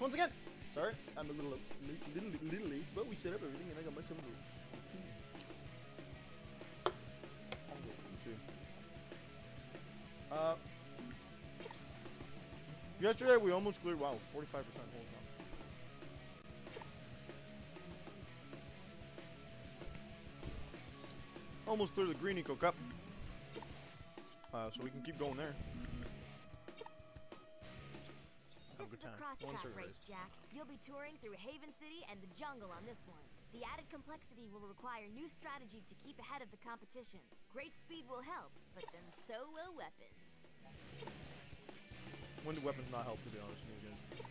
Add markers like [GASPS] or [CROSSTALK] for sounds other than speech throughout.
once again. Sorry, I'm a little, little, little, little late, but we set up everything, and I got myself a little food. See. Uh, yesterday we almost cleared. Wow, 45% hold now. Almost cleared the green eco cup. Uh, so we can keep going there. One track race, race. Jak. You'll be touring through Haven City and the jungle on this one. The added complexity will require new strategies to keep ahead of the competition. Great speed will help, but then so will weapons. When do weapons not help, to be honest with you guys?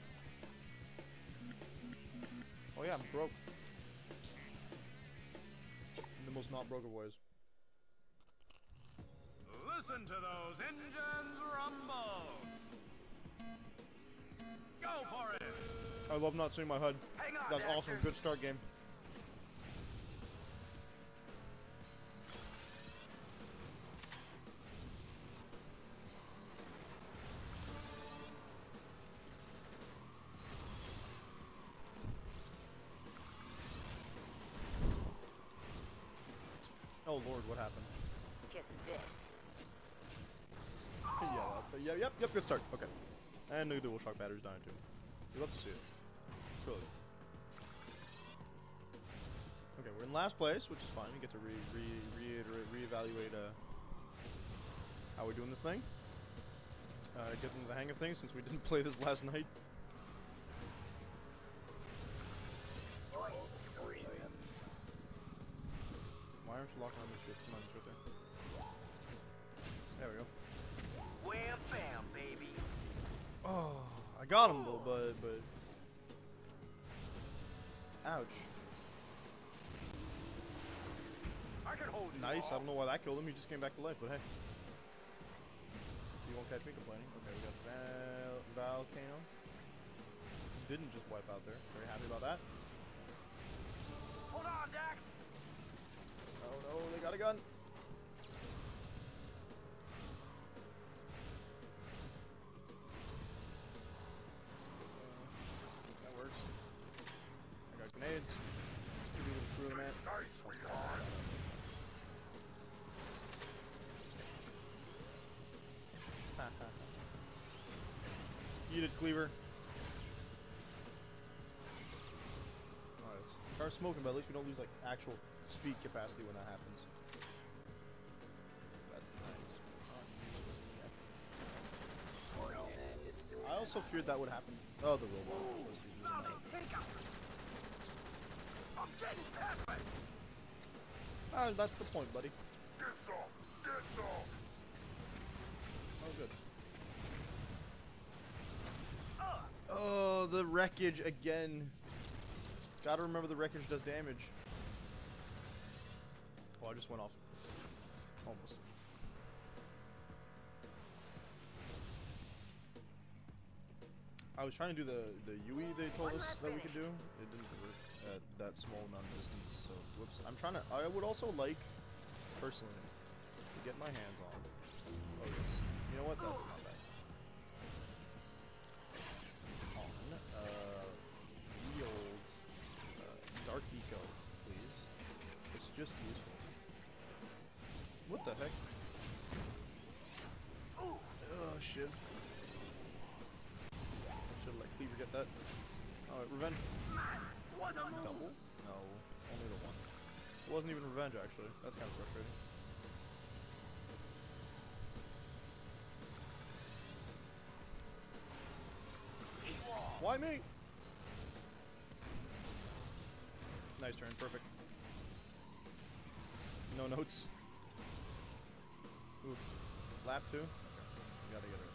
Oh yeah, I'm broke. In the most not broke of ways. Listen to those engines rumble. Go for it. I love not seeing my HUD. That's awesome. Good start game. Oh lord, what happened? Get this. [LAUGHS] yeah, yeah, yep, yep, good start. Okay. And the dual shock battery's dying too. You love to see it. Truly. Okay, we're in last place, which is fine. We get to re re reiterate, reevaluate uh, how we're doing this thing. Uh, get into the hang of things since we [LAUGHS] didn't play this last night. Why aren't you locking on this shit? Come on, right there. Got him though, but but. Ouch. I can hold. Nice. I don't know why that killed him. He just came back to life, but hey. You won't catch me complaining. Okay, we got Val Volcano. Didn't just wipe out there. Very happy about that. Hold on, Dax. Oh no, they got a gun. Cleaver. Alright, smoking, but at least we don't lose like actual speed capacity when that happens. That's nice. I also feared that would happen. Oh, the robot. Of course, he's using that. Take out. I'm getting past it. Ah, that's the point, buddy. The wreckage again. Gotta remember the wreckage does damage. Oh, I just went off. Almost. I was trying to do the the Yui they told us that we could do. It didn't work at that small amount of distance, so whoops. I'm trying to. I would also like, personally, to get my hands on. Oh yes. You know what? That's not just useful. What the heck? Oh shit. Should have let Cleaver get that. Alright, revenge. Double? No, only the one. It wasn't even revenge actually. That's kind of frustrating. Why me? Nice turn, perfect. No notes. Oof. Lap two? Okay. Gotta get here.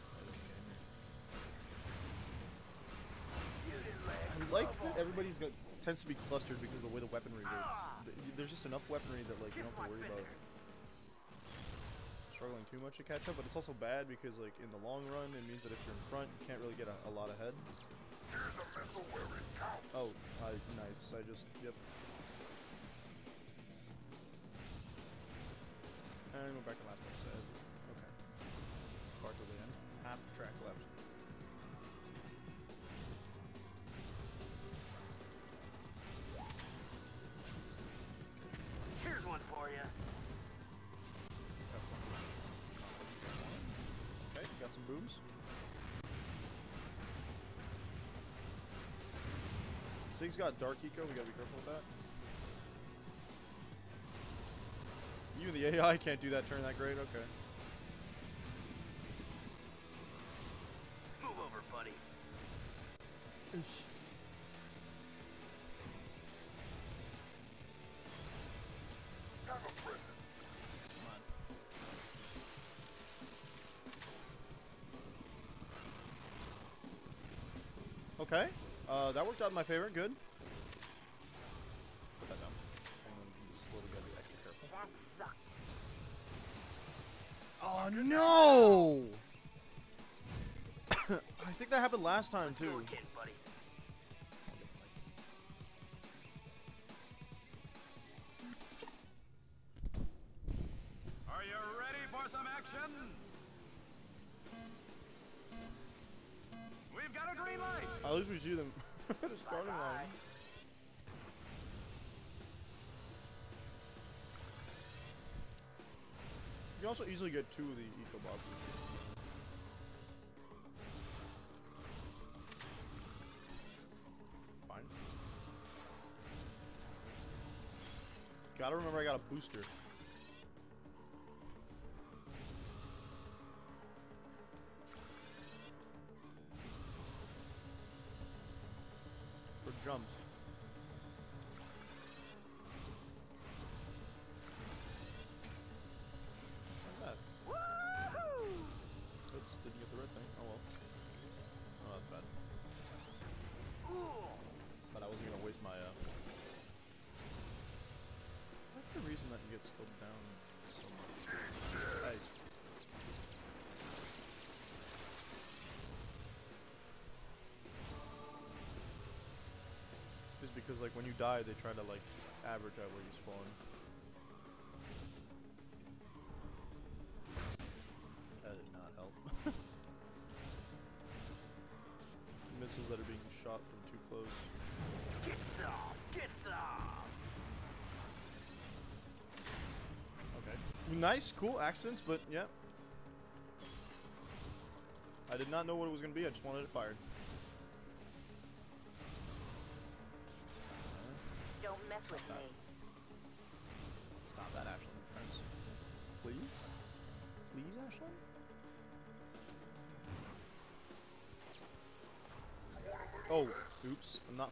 I like that everybody's got tends to be clustered because of the way the weaponry works. There's just enough weaponry that like you don't have to worry about struggling too much to catch up, but it's also bad because like in the long run it means that if you're in front you can't really get a, a lot ahead. Oh, nice. I just, yep. Uh, and we're back to last place. As, okay. Far to the end. half the track left. Here's one for you. Got some. Okay, got some booms. Sig's got Dark Eco, we gotta be careful with that. Even the AI can't do that turn that great, okay. Move over, buddy. Come. Okay, uh, that worked out in my favor, good. Oh no! [COUGHS] I think that happened last time Do too. Also easily get two of the eco boxes. Fine. Gotta remember I got a booster. Because, like, when you die, they try to, like, average out where you spawn. That did not help. [LAUGHS] Missiles that are being shot from too close. Get some. Get some. Okay. Nice, cool accents, but yeah. I did not know what it was going to be, I just wanted it fired.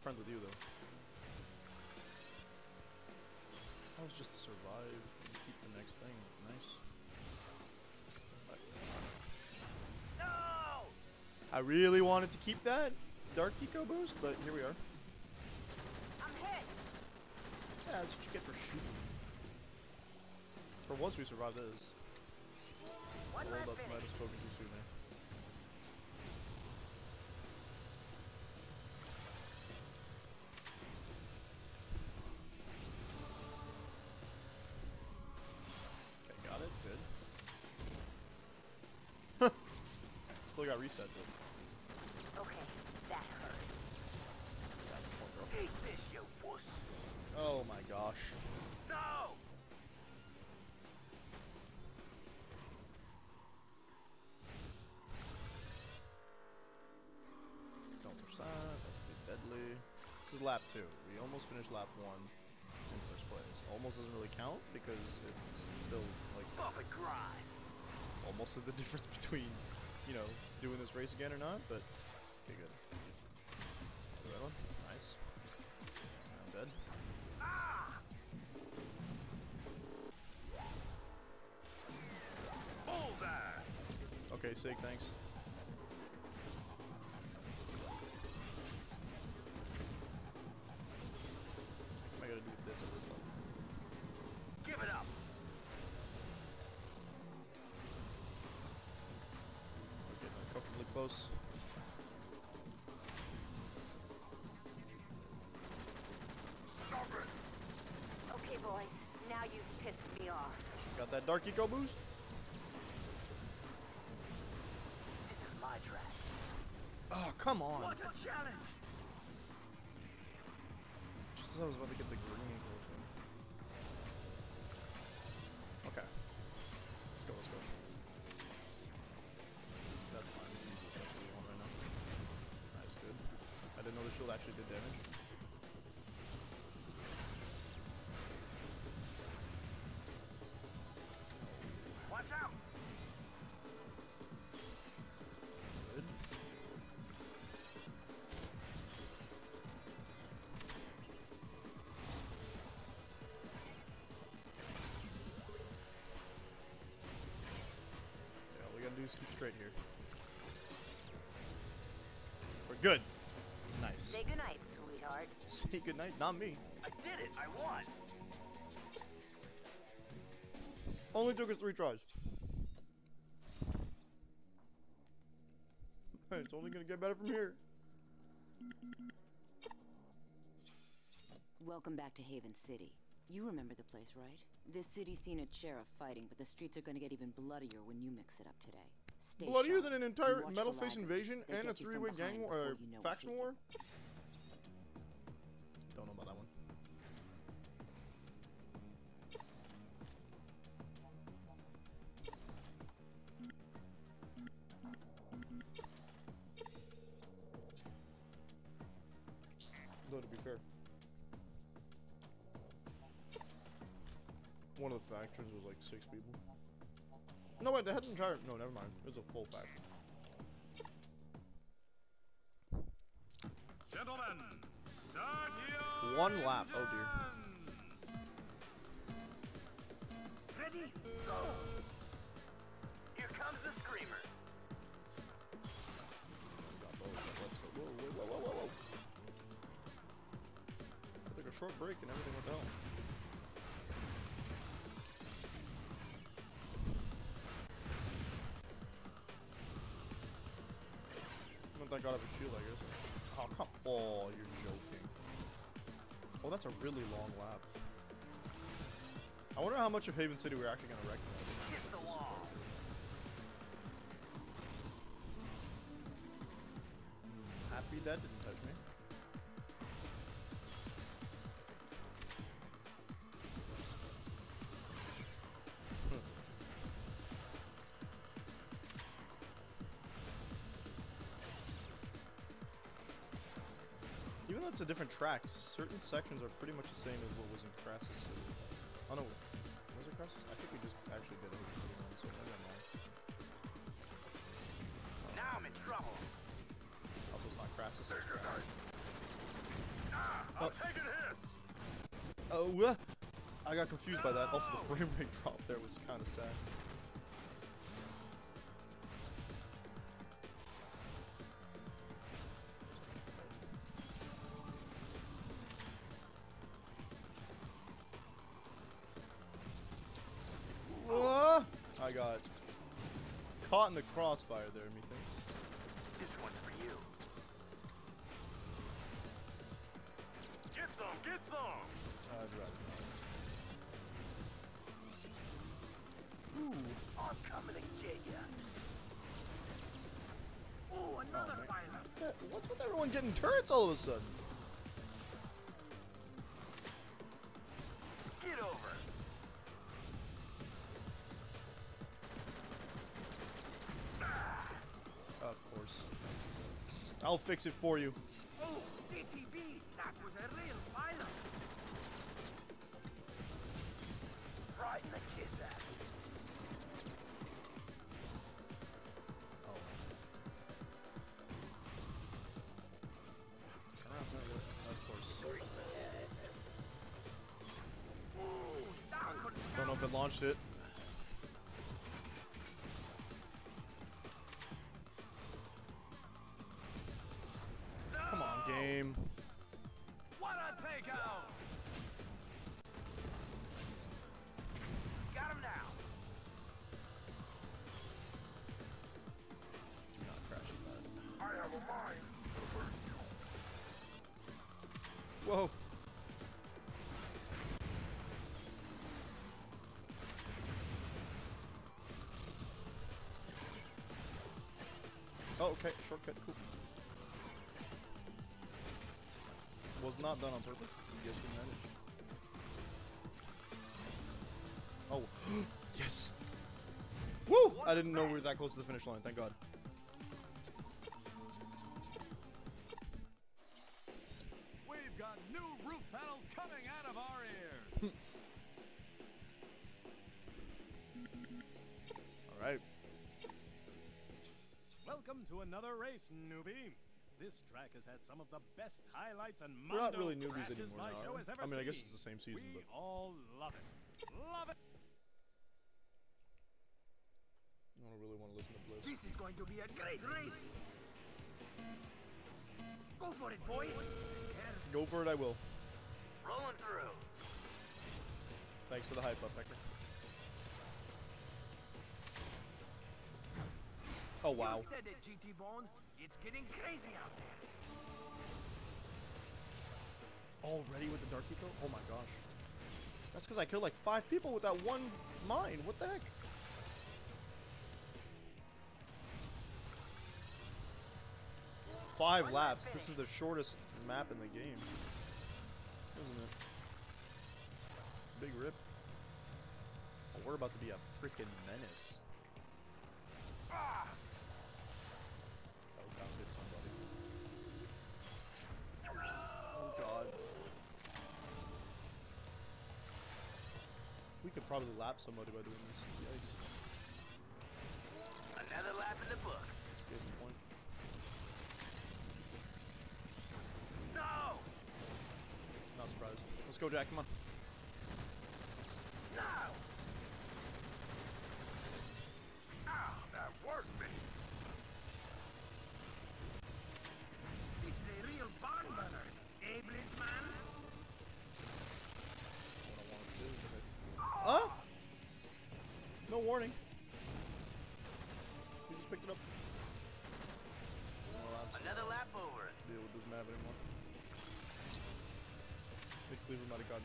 Friends with you, though. That was just to survive and keep the next thing. Nice. No! I really wanted to keep that Dark Eco boost, but here we are. I'm hit. Yeah, that's what you get for shooting. For once we survived this. One Hold up, might have spoken too soon there. Still got reset though. Okay, that hurt. That's the point, girl. Eat this, you wuss. Oh my gosh. No! Don't touch that. That could be deadly. This is lap two. We almost finished lap one in first place. Almost doesn't really count because it's still like Bump and grind. almost [LAUGHS] the difference between, you know, doing this race again or not. But okay, good. The red one, nice. I'm dead. Bullseye! Okay, Sig, thanks. That Dark Eco boost? Oh, come on. What a challenge! Just as I was about to get the green. Okay. Let's go, let's go. That's fine. That's what we want right now. Nice, good. I didn't know the shield actually did damage. Do is keep straight here. We're good. Nice. Say goodnight, sweetheart. [LAUGHS] Say goodnight, not me. I did it! I won! Only took us three tries. It's only gonna get better from here. Welcome back to Haven City. You remember the place, right? This city's seen share of fighting, but the streets are gonna get even bloodier when you mix it up today. Stay Bloodier sharp than an entire Metal Head invasion They'll and a get you from three-way gang war, uh, faction war. Six people. No wait, they had an entire. No, never mind. It was a full faction. Gentlemen, start your One lap. Oh dear. Ready? Go! Here comes the screamer. Let's go. Whoa, whoa, whoa, whoa, whoa. I took a short break and everything went down. Oh, come Oh, you're joking. Oh, that's a really long lap. I wonder how much of Haven City we're actually going to recognize. It's a different tracks, certain sections are pretty much the same as what was in Crassus City. Oh no, was it Crassus? I think we just actually did it. Haven City one, so never mind. Now I'm in trouble. Also, it's not Crassus, it's Crassus. Ah, Oh. I'm taking hit. Oh, uh, I got confused by that. Also, the frame rate [LAUGHS] drop there was kind of sad. Crossfire there, methinks. This one's for you. Get some, get some. I'd rather not. Ooh. I'm coming to get ya. Oh, another pilot. That- What's with everyone getting turrets all of a sudden? Fix it for you. Oh, okay, shortcut, cool. Was not done on purpose. Yes, we managed. Oh, [GASPS] yes! Woo! I didn't know we were that close to the finish line, thank god. Guess seen. it's the same season, We but- all love it. Love it. I don't really want to listen to Blitz. This is going to be a great race. Go for it, boys. Go for it, I will. Rolling through. Thanks for the hype up, Hector. Oh wow. You said it, GT Bone. It's getting crazy out there. Already with the Dark Eco? Oh my gosh. That's because I killed like five people with that one mine. What the heck? Five laps. This is the shortest map in the game. Isn't it? Big rip. Oh, we're about to be a freaking menace. Could probably lap somebody by doing this. Yikes. Another lap in the book. Case in point. No! Not surprised. Let's go, Jak. Come on.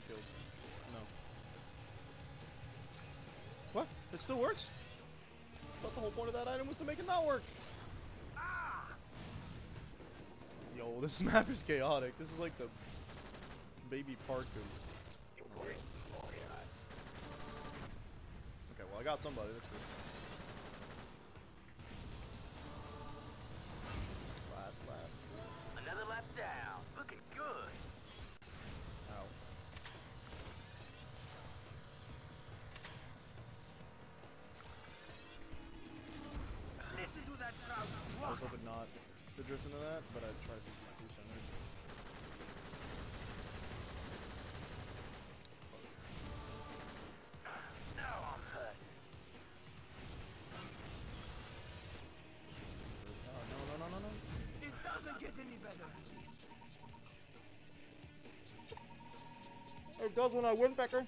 Killed. No. What? It still works? thought the whole point of that item was to make it not work. Yo, this [LAUGHS] map is chaotic. This is like the baby park of. Okay, well I got somebody. That's good. Does when I win, Pecker.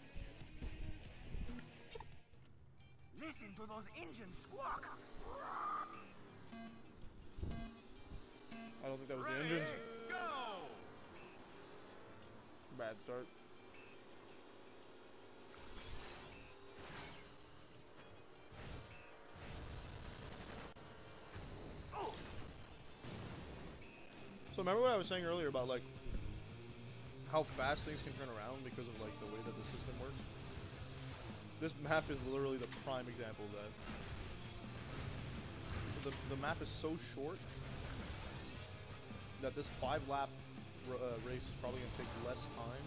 Listen to those engines squawk. I don't think that was the engines. Go! Bad start. So remember what I was saying earlier about like how fast things can turn around because of like the way that the system works? This map is literally the prime example of that. The, the map is so short that this five lap r- uh, race is probably going to take less time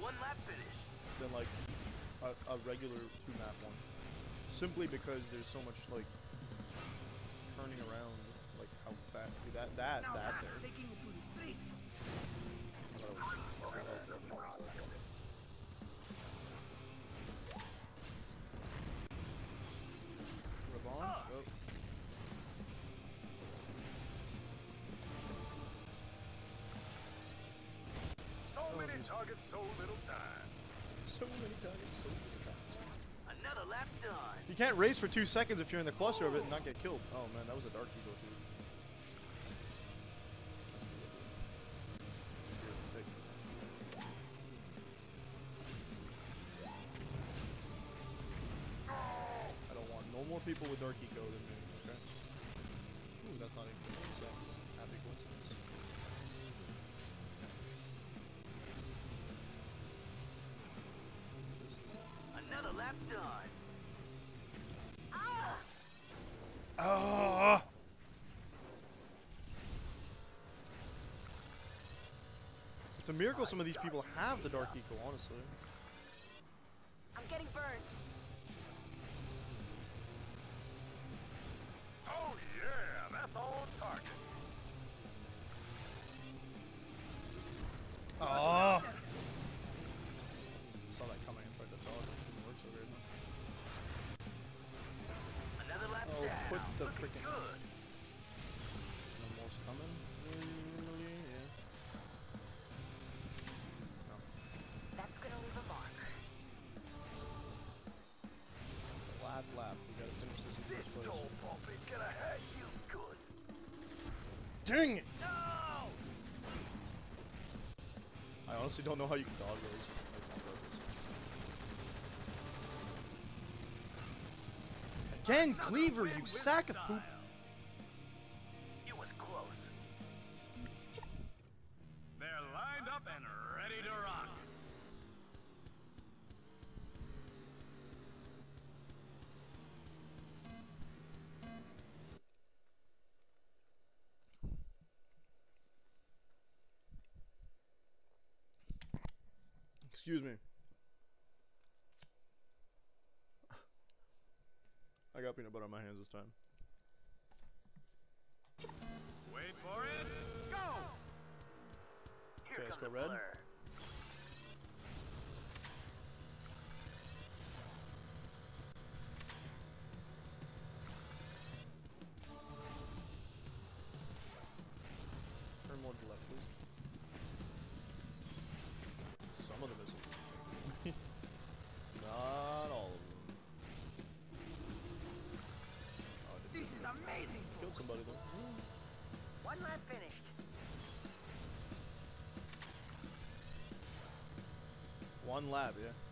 one lap finish. than like a, a regular two map one. Simply because there's so much like turning around, like how fast. See that that Now that that's there. Targets, so little time. So many times, so many times. Another lap done. You can't race for two seconds if you're in the cluster of it and not get killed. Oh man, that was a Dark Eco too. It's a miracle some of these people have the Dark Eco, honestly. Dang it! No! I honestly don't know how you can dog those. Like, on purpose. Again, Cleaver, you sack of poop. Excuse me. I got peanut butter on my hands this time. Wait for it. Go! Here Okay, let's go the red. blur. Somebody though. One lap finished. One lap, yeah.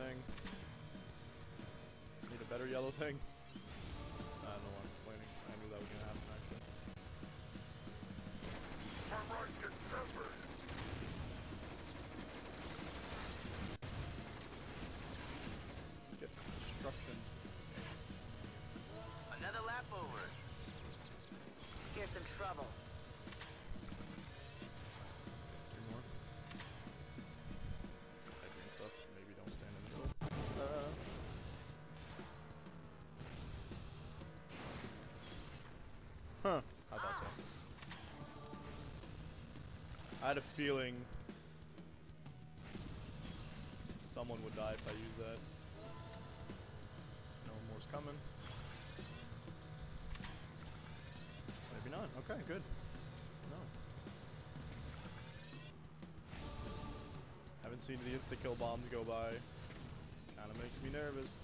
Thing. Need a better yellow thing. Had a feeling someone would die if I used that. No more's coming. Maybe not. Okay, good. No. Haven't seen the insta kill bombs go by. Kinda makes me nervous.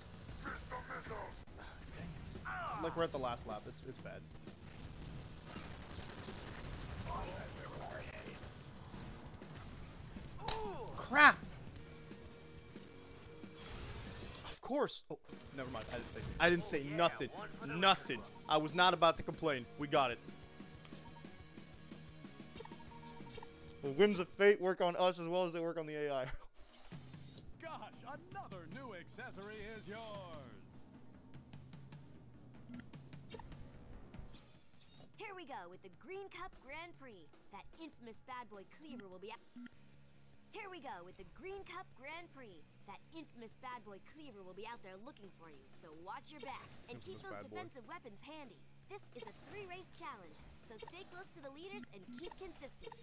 [SIGHS] Dang it. Like we're at the last lap. It's it's bad. I didn't say. I didn't say nothing. Nothing. I was not about to complain. We got it. The whims of fate work on us as well as they work on the AI. [LAUGHS] Gosh, another new accessory is yours. Here we go with the Green Cup Grand Prix. That infamous bad boy Kleiver will be out. Here we go with the Green Cup Grand Prix. That infamous bad boy Kleiver will be out there looking for you, so watch your back and keep those boy. defensive weapons handy. This is a three-race challenge, so stay close to the leaders and keep consistent.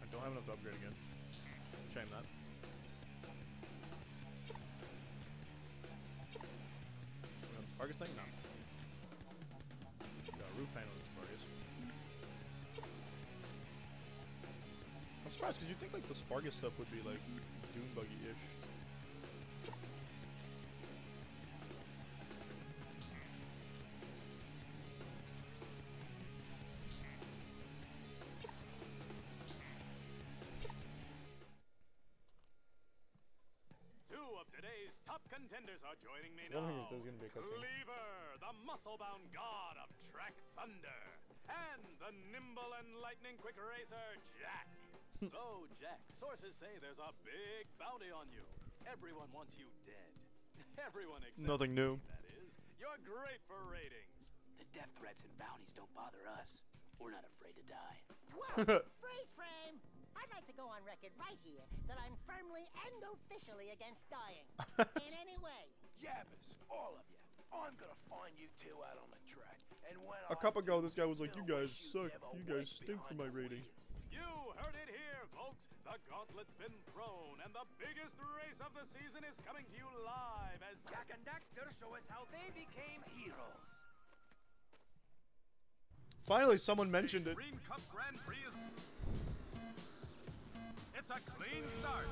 I don't have enough to upgrade again. Shame that. We the Spargus thing? No. Got a roof panel on the Spargus. I'm surprised because you'd think like the Spargus stuff would be like dune buggy-ish. Two of today's top contenders are joining me now. There's gonna be a cutscene. Kleiver, the muscle-bound god of track thunder, and the nimble and lightning-quick racer, Jak so, Jak, sources say there's a big bounty on you. Everyone wants you dead. [LAUGHS] Everyone except Nothing new. that is. You're great for ratings. The death threats and bounties don't bother us. We're not afraid to die. Whoa! [LAUGHS] Freeze frame! I'd like to go on record right here that I'm firmly and officially against dying. [LAUGHS] in any way. Yabbers, all of you. I'm gonna find you two out on the track. And when A I cup ago, this guy was like, you'll guys suck. You guys stink for my the ratings." You heard it here, folks. The gauntlet's been thrown, and the biggest race of the season is coming to you live as Jak and Daxter show us how they became heroes. Finally, someone mentioned it. Green Cup Grand Prix is. It's a clean start.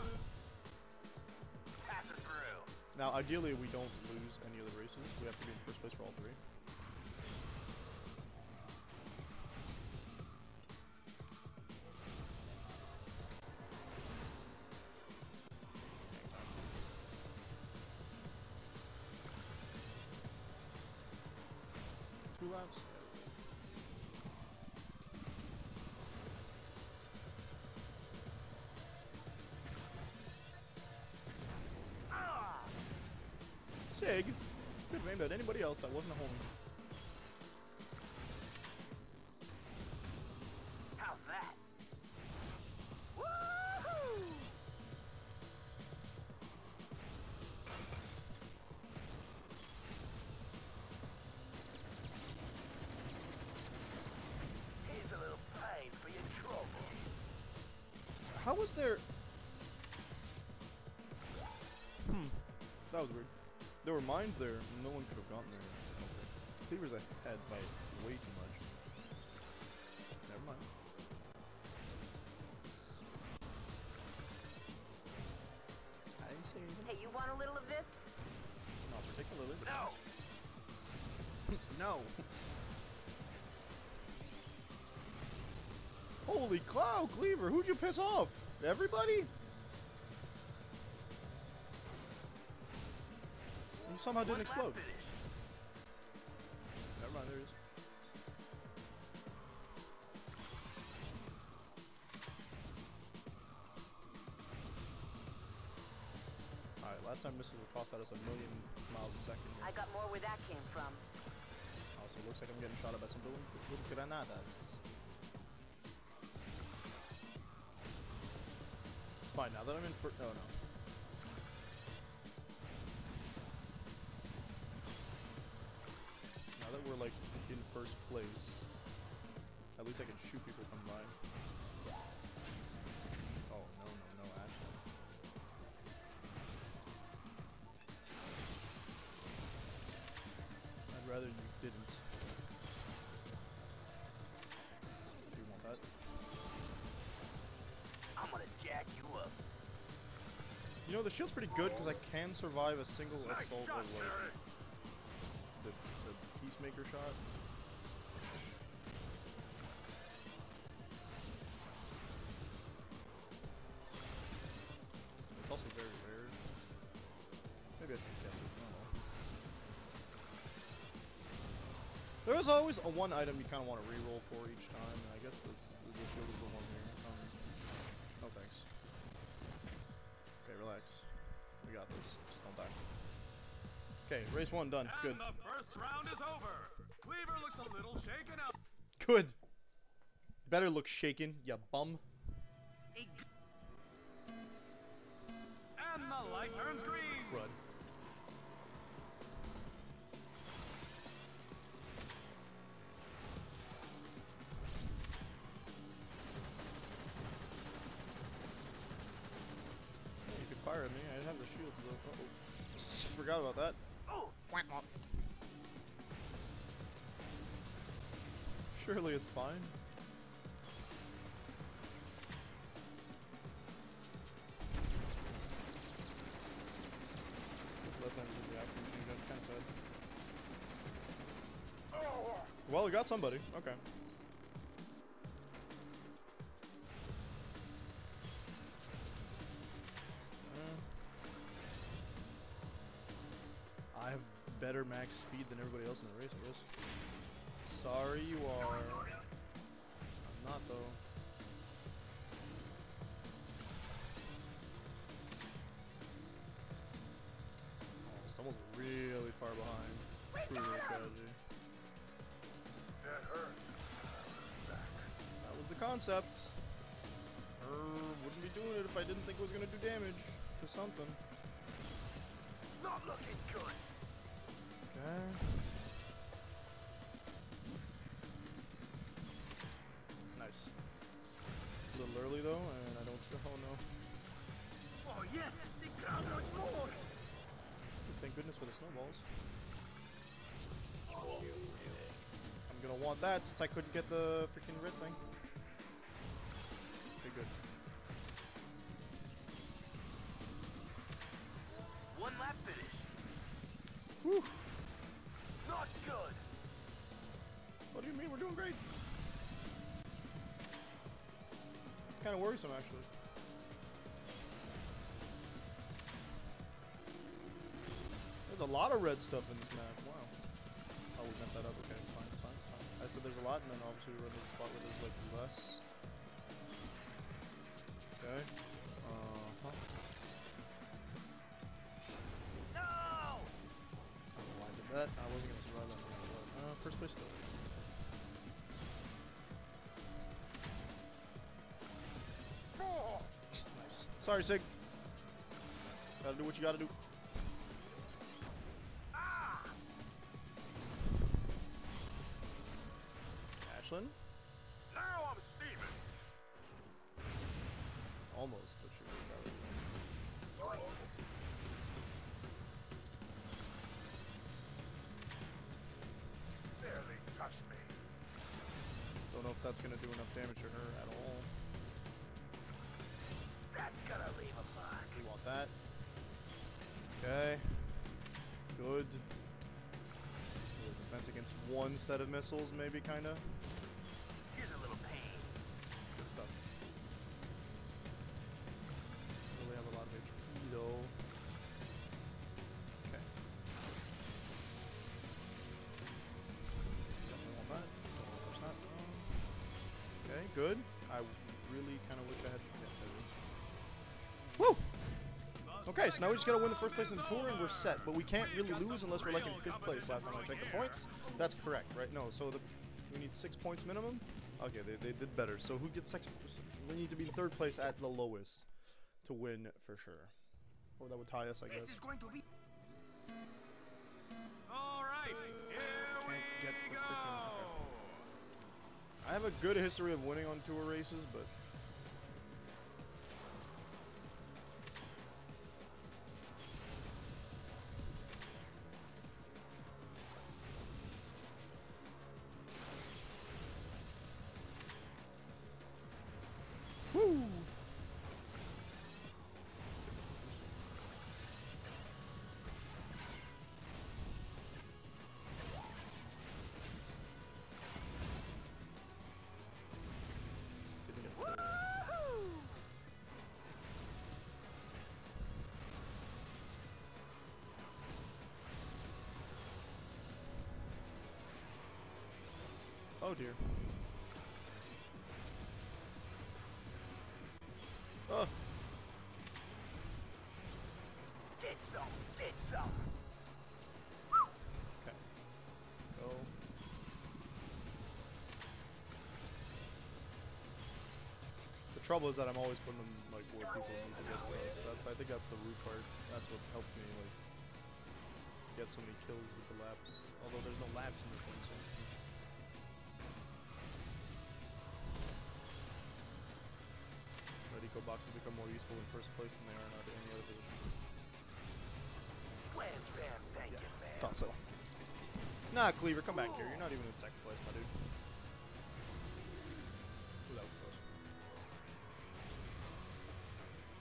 Pass it through. Now, ideally, we don't lose any of the races. We have to be in first place for all three. Laps? Sig could have anybody else that wasn't a homie. Was there? Hmm, that was weird. There were mines there. No one could have gotten there. Kleiver's ahead by way too much. Never mind. I didn't say anything. Hey, you want a little of this? Not particularly. but- No! no. [LAUGHS] Holy cow, Kleiver! Who'd you piss off? Everybody? He somehow didn't explode. Never mind, there he is. Alright, last time missiles would cost us a million miles a second. I got more where that came from. Also, looks like I'm getting shot at by some little, little granadas. Fine now that I'm in for. Oh no. Now that we're like in first place, at least I can shoot people coming by. Oh no no no, Ashley. I'd rather you didn't. The shield's pretty good because I can survive a single Nice assault shot, of like the, the peacemaker shot. It's also very rare. Maybe I should have kept it. I don't know. There is always a one item you kind of want to reroll for each time, and I guess this the shield is the one here. Um, no thanks. Okay, relax. We got this. Just don't die. Okay, race one done. Good. The first round is over. Cleaver looks a little shaken up. Good. Better look shaken, ya bum. Got somebody. Okay. Uh, I have better max speed than everybody else in the race, I guess. Sorry you are. I'm not though. Oh, someone's really far behind. Truly tragedy. Concept. Er, wouldn't be doing it if I didn't think it was gonna do damage to something. Not looking good. Okay. Nice. A little early though, and I don't see. Oh no. Oh yes, the ground was more. Thank goodness for the snowballs. I'm gonna want that since I couldn't get the freaking red thing. Worrisome, actually. There's a lot of red stuff in this map. Wow. Oh, we messed that up. Okay, fine, fine, fine. I said there's a lot, and then obviously we run to the spot where there's like less. Okay. Sorry, Sig. Gotta do what you gotta do. One set of missiles, maybe, kinda. Here's a little pain. Good stuff. Really have a lot of HP though. Okay. Definitely want that. Don't want to that. Okay, good. Okay, so now we just gotta win the first place in the tour and we're set. But we can't really lose unless we're like in fifth place. Last time I checked the points, that's correct, right? No, so the we need six points minimum. Okay, they, they did better. So who gets six? We need to be in third place at the lowest to win for sure. Or that would tie us, I This guess. is going to be. All right, here Can't we get the go. I have a good history of winning on tour races, but Oh dear. The trouble is that I'm always putting them like where people need to get stuff. That's, I think that's the root part. That's what helped me like get so many kills with the laps. Although there's no laps in this one, so. Boxes become more useful in first place than they are in uh, any other. Thank Yeah, thought so. Nah, Kleiver, come back here. You're not even in second place, my dude. Ooh, that was close.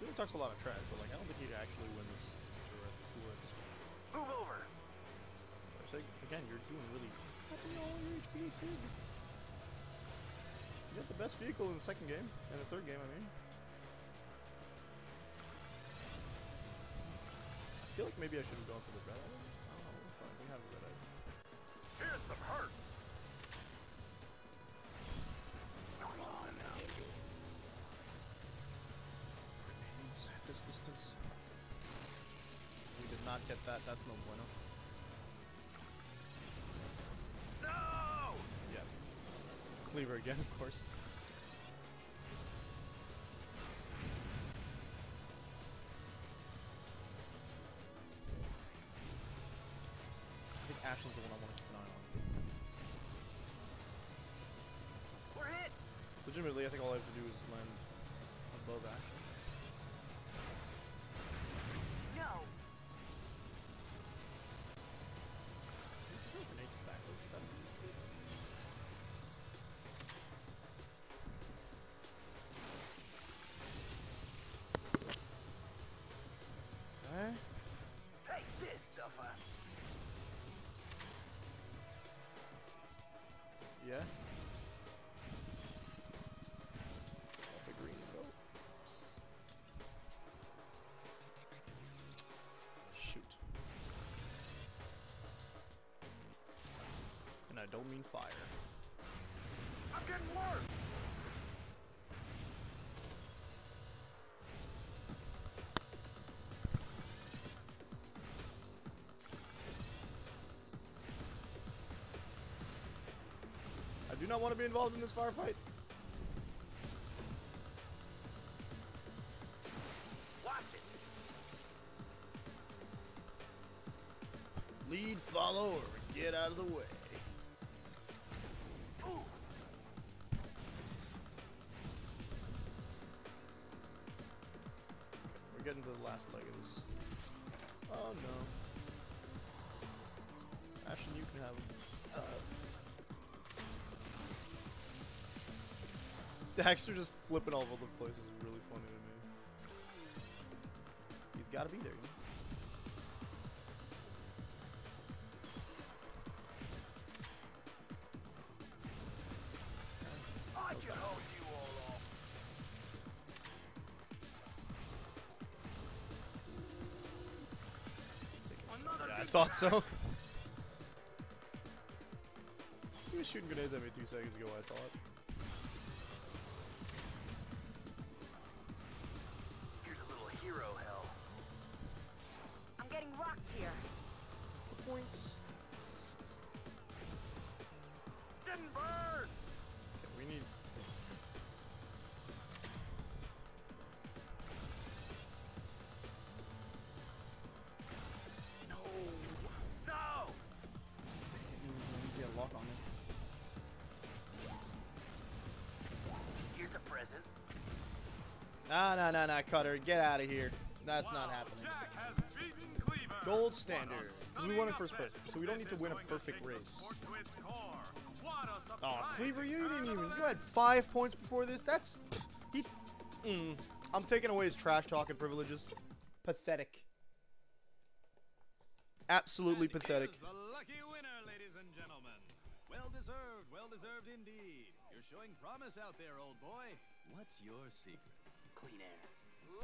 Kleiver talks a lot of trash, but like I don't think he'd actually win this, this tour, at the tour at this point. Move over. I say again, you're doing really. Happy all your HP, You got the best vehicle in the second game and the third game. I mean. Feel like maybe I should have gone for the red. I don't know. have a red item. Here's some hurt. Grenades at this distance. We did not get that. That's no bueno. No! Yeah. It's Kleiver again, of course. I don't mean fire. I'm getting worse. I do not want to be involved in this firefight. Watch it. Lead, follow, or get out of the way. Have. [LAUGHS] Daxter just flipping all over the place is really funny to me. He's gotta be there. You know? I can hold you all off. Take a shot. Another Yeah, I thought so. [LAUGHS] was shooting at me two seconds ago, I thought. Here's a little hero hell. I'm getting rocked here. What's the point? Didn't burn. Okay, we need. No. No. Dang it, he's got a lock on me. Present. Nah, nah, nah, nah, Cutter, get out of here. That's not happening. Jak has beaten Kleiver. Gold standard. Because we won in first place, so we don't need to win a perfect race. sport to its core. What a Oh, Kleiver, you didn't even. You had five points before this. That's. pff, He. Mm, I'm taking away his trash talking privileges. Pathetic. Absolutely And pathetic. the lucky winner, ladies and gentlemen. Well deserved, well deserved indeed. You're showing promise out there, old boy. What's your secret? Clean air.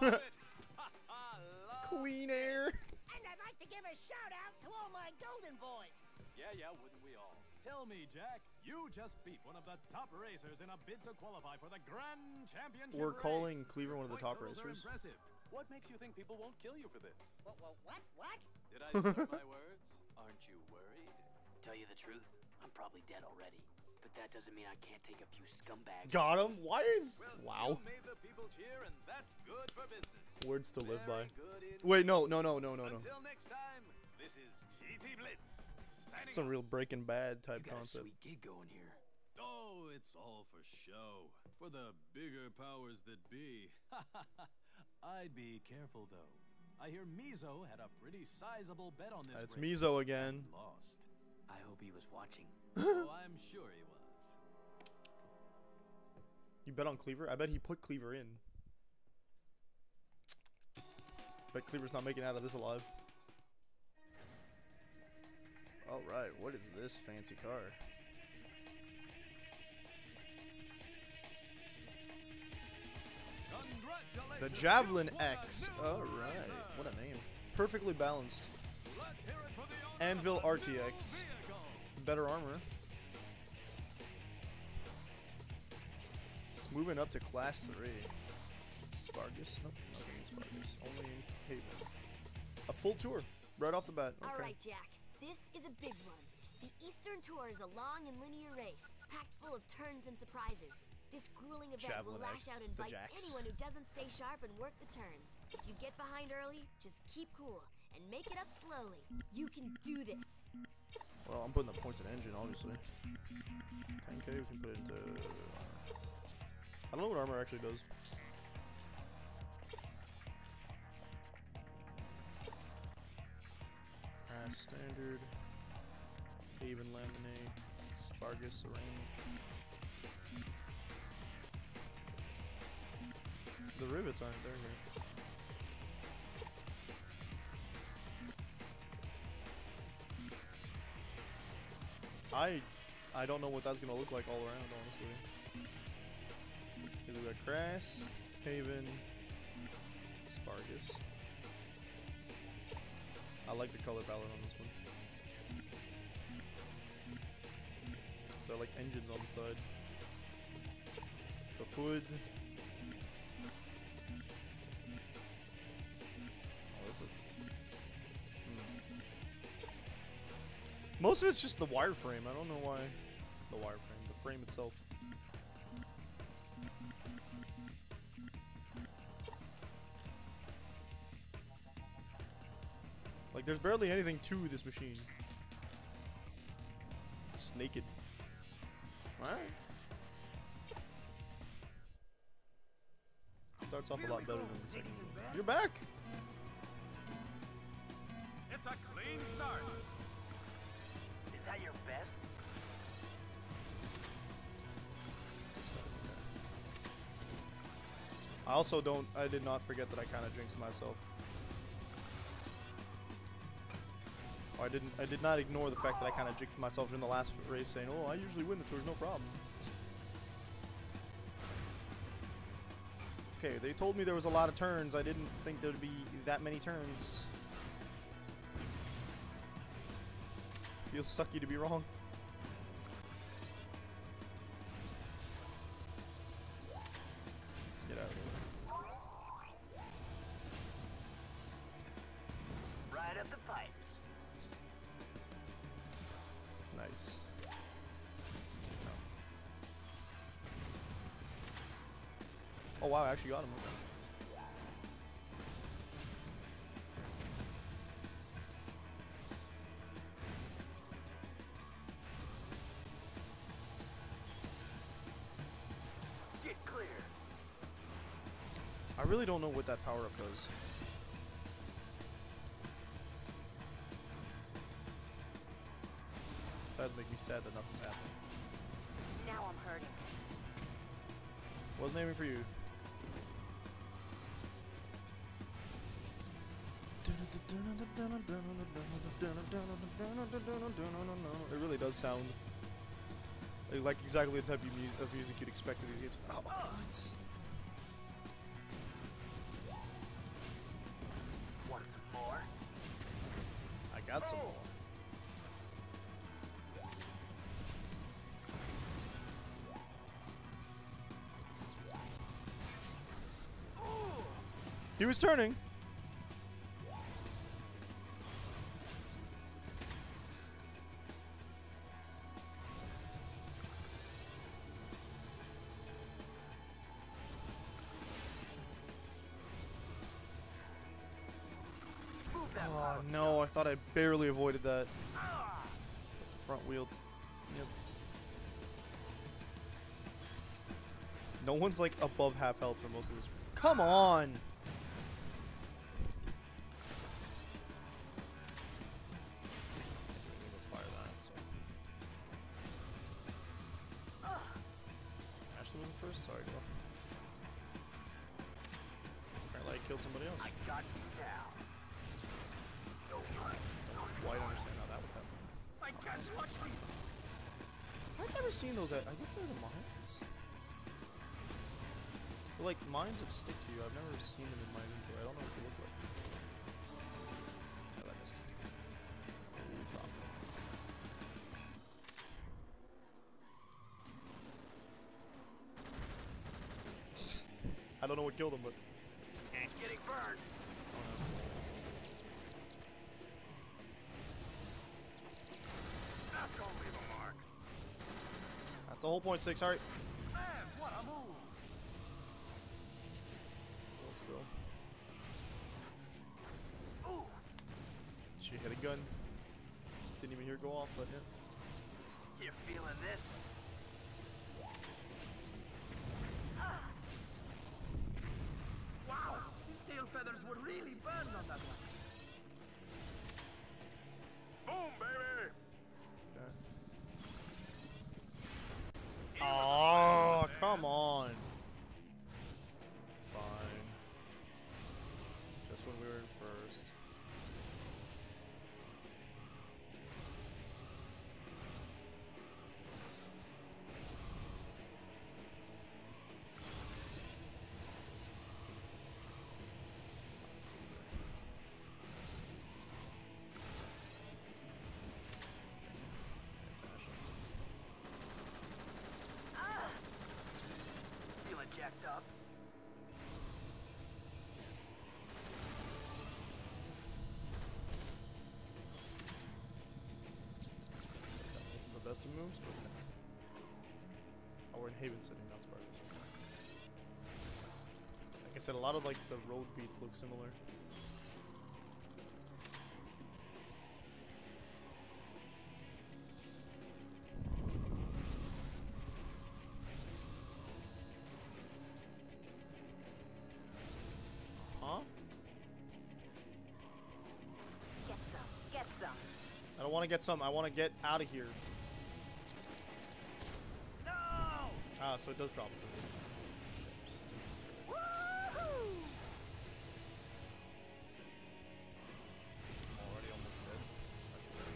Love it. [LAUGHS] Ha ha. Love. Clean air. And I'd like to give a shout out to all my golden boys. Yeah, yeah, wouldn't we all? Tell me, Jak, you just beat one of the top racers in a bid to qualify for the Grand Championship We're race. calling Kleiver one of the top racers. Impressive. What makes you think people won't kill you for this? What, what, what, what? Did I slur my [LAUGHS] words? Aren't you worried? Tell you the truth, I'm probably dead already. But that doesn't mean I can't take a few scumbags. Got him. Why is. Well, Wow. Made the people cheer, and that's good for business. Words to live by. Very good indeed. Wait, no, no, no, no, no, no. Until next time, this is GT Blitz. Signing Some real Breaking Bad You type got a concept. sweet gig going here. Oh, it's all for show. For the bigger powers that be. [LAUGHS] I'd be careful though. I hear Mizo had a pretty sizable bet on this. It's race Mizo again. Lost. I hope he was watching. Oh, I'm sure he was. You bet on Kleiver? I bet he put Kleiver in. Bet Kleiver's not making out of this alive. Alright, what is this fancy car? The Javelin you've won a X. Nimble Alright, what a name. Perfectly balanced. Let's hear it for the Anvil RTX. Better armor. Moving up to class 3. Spargus? Nope, nothing in Spargus. Only in Haven. A full tour. Right off the bat. Okay. All right, Jak. This is a big one. The Eastern Tour is a long and linear race, packed full of turns and surprises. This grueling event will lash X, out and bite anyone who doesn't stay sharp and work the turns. If you get behind early, just keep cool and make it up slowly. You can do this. Well, I'm putting the points in engine, obviously. 10k, we can put it into. I don't know what armor actually does. Kras standard, Haven laminate, Spargus ceramic. The rivets aren't there here. I I don't know what that's gonna look like all around, honestly. Because we got Kras, Haven, Spargus. I like the color palette on this one. They're like engines on the side. The hood. Most of it's just the wireframe. I don't know why. The wireframe, the frame itself. Like, there's barely anything to this machine. Just naked. Alright. Starts off a lot better than the second one. You're back! It's a clean start. Your best? I also don't. I did not forget that I kind of jinxed myself. Or I didn't. I did not ignore the fact that I kind of jinxed myself during the last race, saying, "Oh, I usually win the tours, no problem." Okay, they told me there was a lot of turns. I didn't think there'd be that many turns. Feels sucky to be wrong. Get out of here. Right up the pipes. Nice. Oh wow, I actually got him. Really don't know what that power up does. Besides make me sad that nothing's happening. Now I'm hurting. Wasn't aiming for you. It really does sound like- like exactly the type of, mu- of music you'd expect in these games. Oh, it's- got some more. He was turning. Thought I barely avoided that. Front wheel. Yep. No one's like above half health for most of this. Come on! seen those at, I guess they're the mines? They're like mines that stick to you. I've never seen them in my inventory. I don't know what they look like. Oh, that missed. Ooh. [LAUGHS] I don't know what killed him, but whole point. Six. Best of moves, but oh, we're in Haven City, not Spartacus. Like I said, a lot of like the road beats look similar. Huh? Get some. Get some. I don't want to get some. I want to get out of here. So it does drop! I'm already almost dead. That's exciting.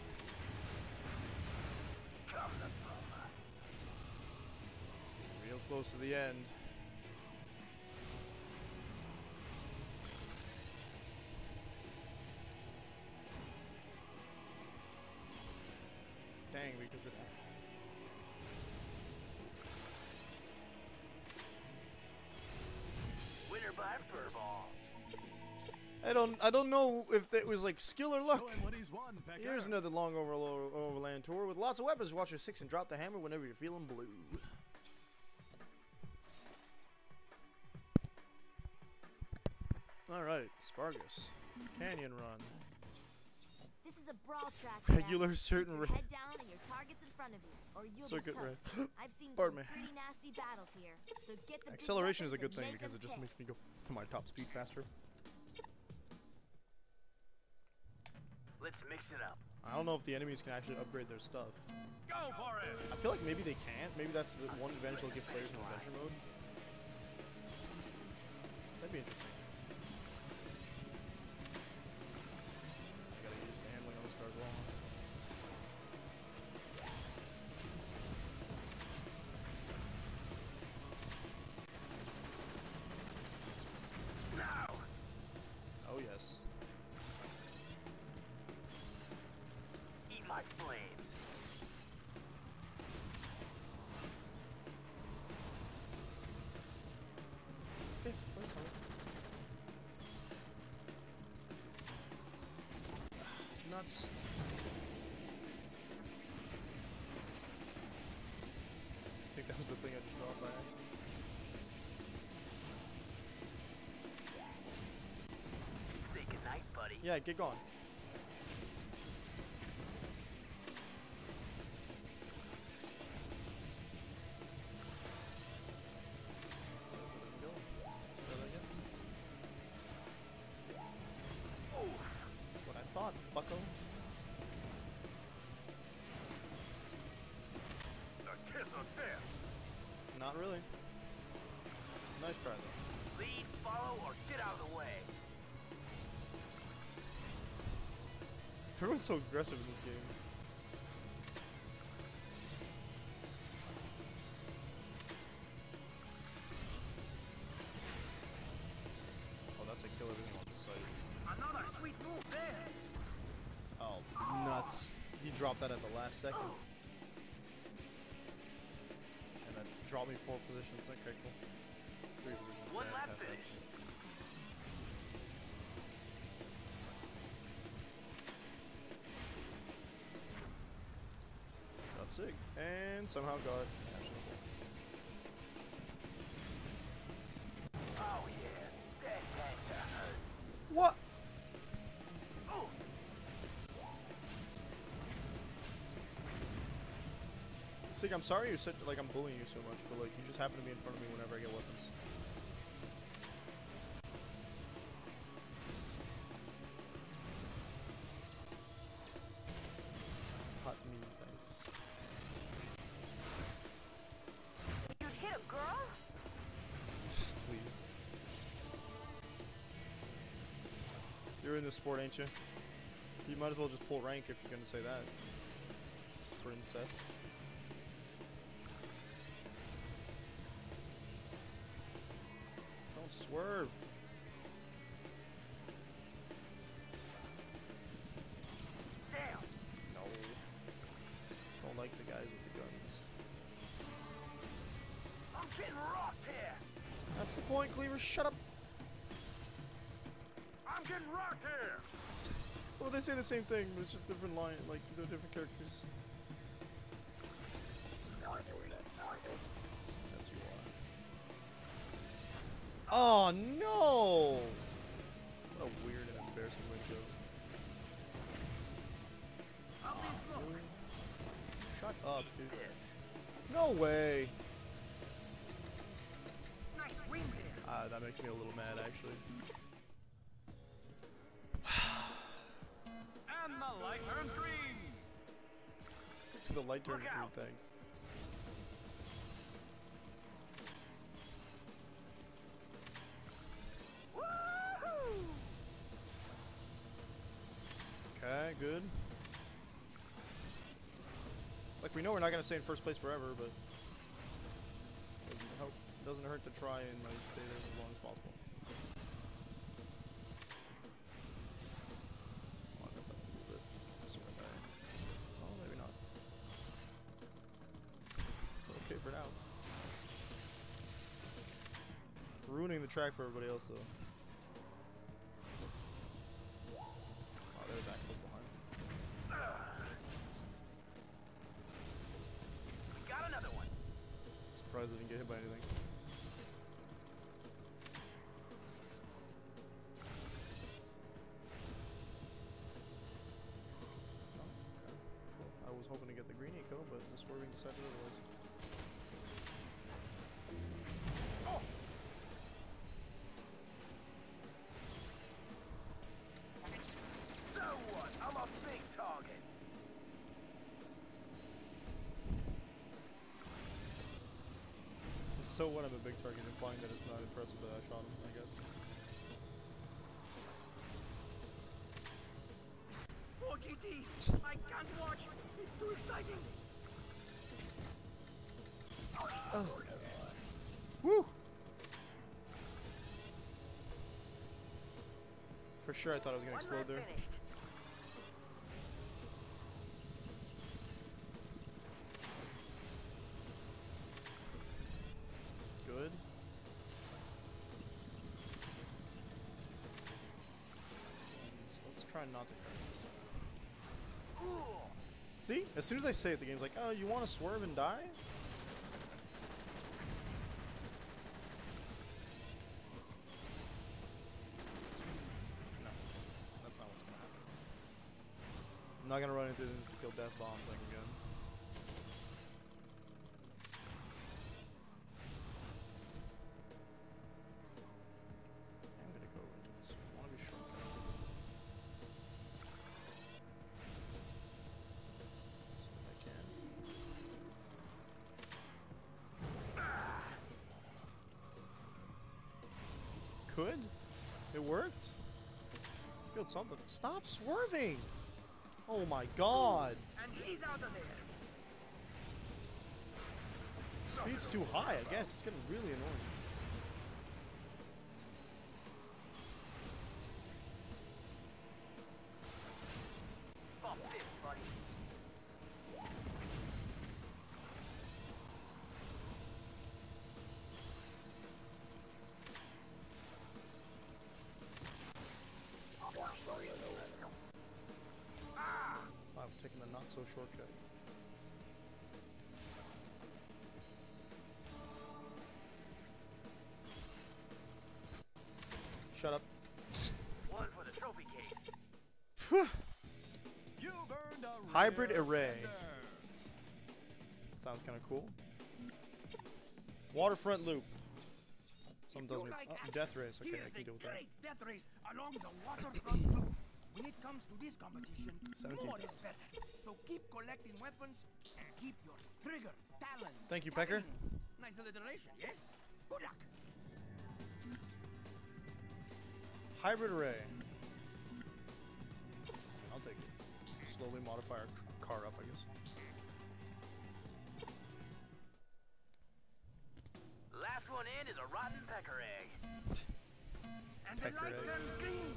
Real close to the end. I don't. Know if it was like skill or luck. Showing what he's won, Here's another long overlo- overland tour with lots of weapons. Watch your six and drop the hammer whenever you're feeling blue. All right, Spargus, Canyon Run. This is a brawl track. [LAUGHS] Jak. Regular certain Keep ra- head down and your targets in front of you, or you'll Circuit be toast. I've seen Pardon some me. pretty nasty battles here, so get the Acceleration is a good thing because it just kick. makes me go to my top speed faster. I don't know if the enemies can actually upgrade their stuff. Go for it! I feel like maybe they can't. Maybe that's the one advantage they'll give players in adventure mode. That'd be interesting. Nuts. I think that was the thing I just dropped by accident. Say goodnight, buddy. Yeah, get going. Not really. Nice try though. Lead, follow, or get out of the way. Everyone's so aggressive in this game. Oh, that's a kill everything on sight. Another sweet move there. Oh, nuts. He dropped that at the last second. Dropped me four positions. Okay, cool. Three positions. One bad. Fantastic. Got Sig. And somehow got Sig, I'm sorry you said like I'm bullying you so much, but like you just happen to be in front of me whenever I get weapons. Hot meat, thanks. You hit him, girl. Please. You're in this sport, ain't you? You might as well just pull rank if you're gonna say that. Princess. The same thing, but it's just different line, like they're different characters. That's who you are. Oh no! What a weird and embarrassing way to go. Shut up, dude. No way! Ah, that makes me a little mad, actually. Light turns green, thanks. Okay, good. Like we know we're not gonna stay in first place forever, but doesn't help. Doesn't hurt to try and like stay there as long as possible. The track for everybody else though. Oh, they're back close behind. We got another one. Surprised I didn't get hit by anything. Oh, okay. Cool. I was hoping to get the green eco, but the swerving decided otherwise. So what? I'm a big target, implying that it's not impressive that I shot him. I guess. Oh, GT, I can't watch. It's too exciting. Oh. Woo! For sure, I thought I was gonna explode there. Not to this time. See? As soon as I say it, the game's like, oh, you want to swerve and die? No. That's not what's gonna happen. I'm not gonna run into the insta-kill death bomb thing again. Could? It worked? Killed something. Stop swerving! Oh my god! And he's out of there. Speed's too high, I guess. It's getting really annoying. No shortcut. Shut up. One for the trophy case. Hybrid array. Sounds kind of cool. Waterfront loop. Something You doesn't like. Oh, death race. Okay, I can deal with that. death race along the waterfront loop. When it comes to this competition, 17,000. more is better. So keep collecting weapons and keep your trigger talent. Thank you, Pecker. Nice alliteration, yes? Good luck. Hybrid array. I'll take it. Slowly modify our car up, I guess. Last one in is a rotten pecker egg. And the Pecker light egg. turns green.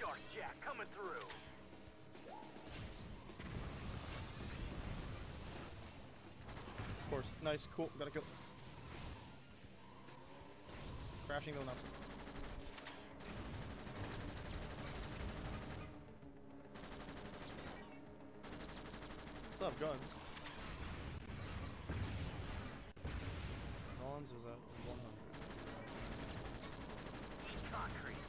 Shark Jak coming through. Course. Nice. Cool. Gotta kill. Crashing though, not. Still have guns. Guns is at 100. Eat concrete.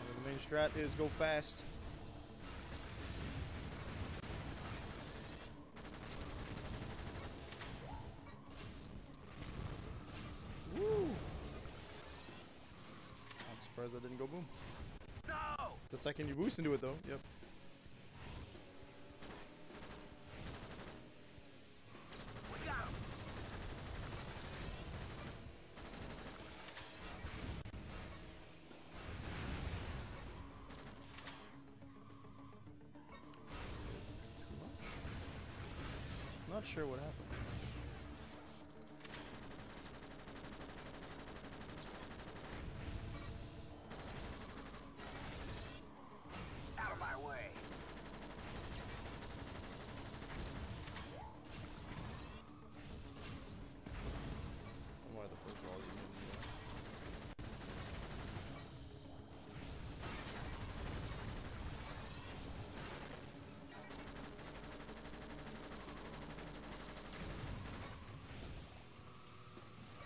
And the main strat is go fast. Woo! I'm surprised that didn't go boom. No! The second you boost into it though, yep. Sure what happened.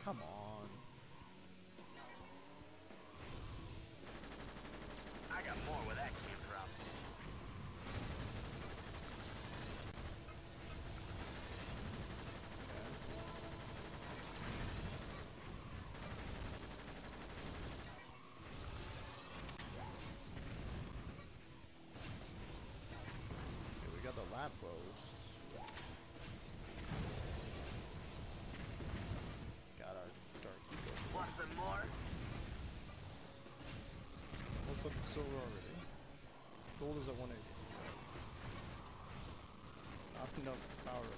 Come on. I got more where that came from. Okay, we got the lap post. Silver already. Gold is at 180. Not enough power.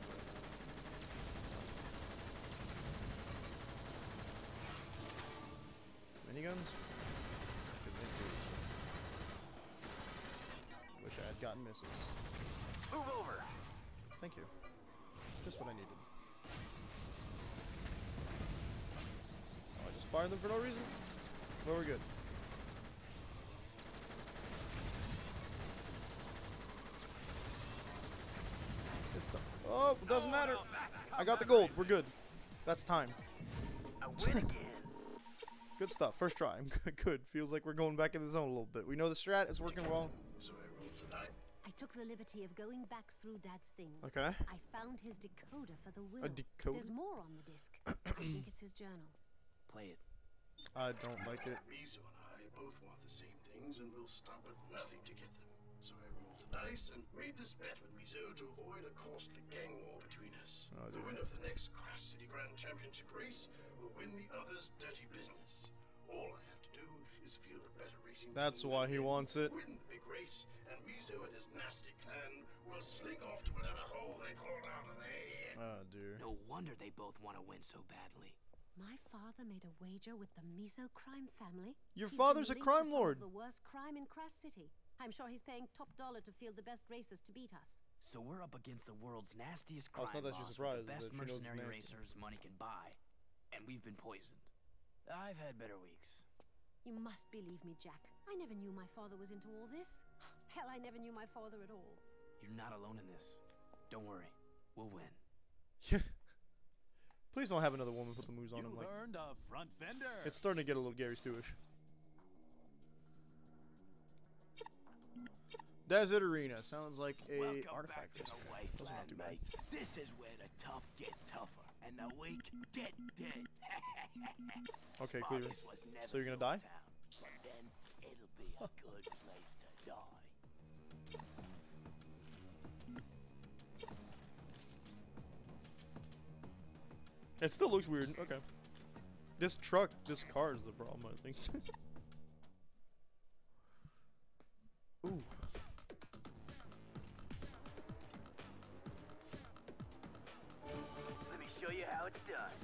Miniguns? Good thing too. Wish I had gotten misses. Move over. Thank you. Just what I needed. Oh, I just fired them for no reason? Well, we're. Good stuff. Oh, it doesn't matter. I got the gold. We're good. That's time. I win again. [LAUGHS] Good stuff. First try. I'm [LAUGHS] good. good. Feels like we're going back in the zone a little bit. We know the strat is working well. I took the liberty of going back through Dad's things. Okay. I found his decoder for the will. A decoder? There's more on the disc. I think [CLEARS THROAT] it's his journal. Play it. I don't like it. Mizo and I both want the same things, and we'll stop at nothing dice and made this bet with Mizo to avoid a costly gang war between us. Oh, the dear. winner of the next Kras City Grand Championship race will win the other's dirty business. All I have to do is field a better racing That's team why he wants it. Win the big race, and Mizo and his nasty clan will slink off to whatever hole they crawled out of their head. Oh, dear. No wonder they both want to win so badly. My father made a wager with the Mizo crime family. Your He's father's a been linked to crime lord. The worst crime in Kras City. I'm sure he's paying top dollar to field the best racers to beat us. So we're up against the world's nastiest Oh, crime it's not that boss surprised, the best that she knows he's mercenary racers money can buy, and we've been poisoned. I've had better weeks. You must believe me, Jak. I never knew my father was into all this. [SIGHS] Hell, I never knew my father at all. You're not alone in this. Don't worry. We'll win. Please don't have another woman put the moves on him. You've Like earned a front fender. it's starting to get a little Gary Stewish. Desert Arena sounds like a Welcome artifact. back to the Okay, those are not too wasteland. This is where the tough get tougher and the weak get dead. [LAUGHS] Okay, Kleiver. Spargus was never So you're gonna die? Town, but then it'll be a good place to die. It still looks weird. Okay. This truck, this car is the problem, I think. [LAUGHS] Ooh. Done.